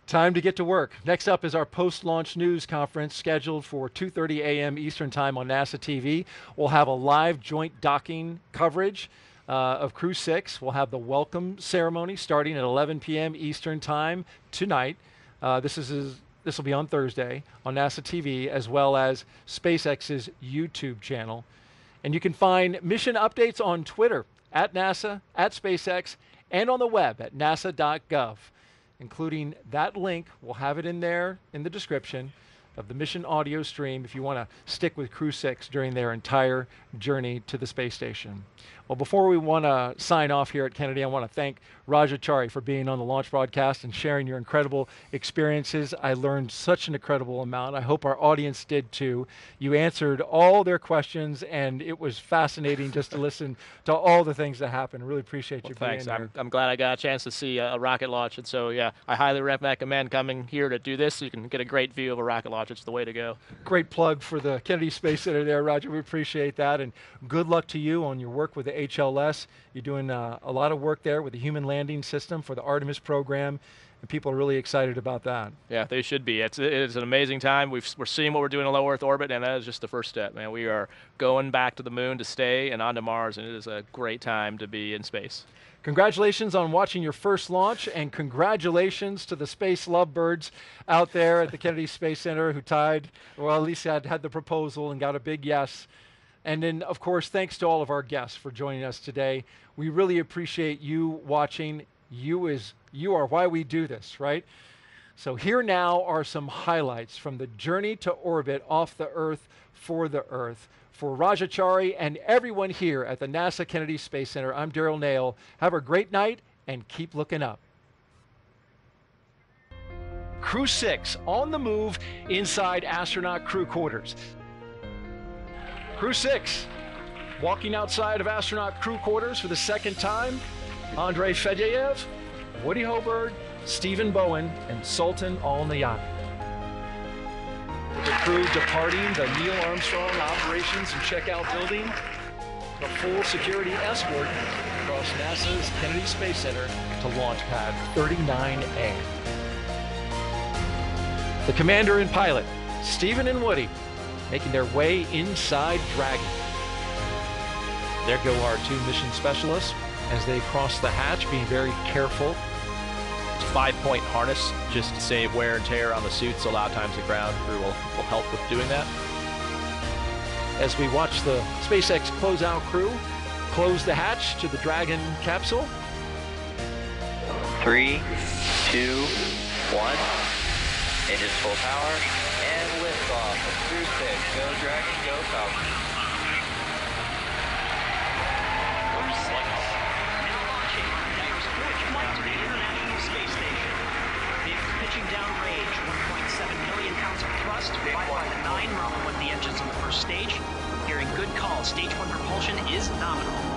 Time to get to work. Next up is our post-launch news conference scheduled for 2:30 a.m. Eastern Time on NASA TV. We'll have a live joint docking coverage uh, of Crew 6. We'll have the welcome ceremony starting at 11 p.m. Eastern Time tonight. Uh, this is is- this will be on Thursday on NASA TV as well as SpaceX's YouTube channel. And you can find mission updates on Twitter at NASA, at SpaceX, and on the web at nasa.gov, including that link. We'll have it in there in the description of the mission audio stream if you want to stick with Crew 6 during their entire journey to the space station. Well, before we want to sign off here at Kennedy, I want to thank Raja Chari for being on the launch broadcast and sharing your incredible experiences. I learned such an incredible amount. I hope our audience did too. You answered all their questions, and it was fascinating just to <laughs> listen to all the things that happened. Really appreciate well, you thanks. being here. I'm, I'm glad I got a chance to see a, a rocket launch, and so yeah, I highly recommend coming here to do this. So you can get a great view of a rocket launch. It's the way to go. Great plug for the Kennedy Space Center there, Raja. We appreciate that, and good luck to you on your work with the HLS. You're doing uh, a lot of work there with the human landing system for the Artemis program, and people are really excited about that. Yeah, they should be. It's it's an amazing time. We've, we're seeing what we're doing in low Earth orbit, and that is just the first step, man. We are going back to the moon to stay and onto Mars, and it is a great time to be in space. Congratulations on watching your first launch, and congratulations to the space lovebirds out there at the Kennedy Space Center who tied, well, at least had, had the proposal and got a big yes. And then, of course, thanks to all of our guests for joining us today. We really appreciate you watching. You is you are why we do this, right? So here now are some highlights from the journey to orbit off the Earth for the Earth. For Raja Chari and everyone here at the NASA Kennedy Space Center, I'm Derrol Nail. Have a great night and keep looking up. Crew 6 on the move inside astronaut crew quarters. Crew 6 walking outside of astronaut crew quarters for the second time. Andrei Fedyaev, Woody Hoburg, Stephen Bowen, and Sultan Al Neyadi. With the crew departing the Neil Armstrong Operations and Checkout Building, a full security escort across NASA's Kennedy Space Center to Launch Pad 39A. The commander and pilot, Stephen and Woody, making their way inside Dragon. There go our two mission specialists as they cross the hatch, being very careful. It's a five-point harness just to save wear and tear on the suits. A lot of times the ground crew will, will help with doing that. As we watch the SpaceX closeout crew close the hatch to the Dragon capsule. Three, two, one. Engines full power and liftoff of Crew 6. Go Dragon, go Falcon. thrust, 559 rolling with the engines on the first stage. Hearing good call, stage one propulsion is nominal.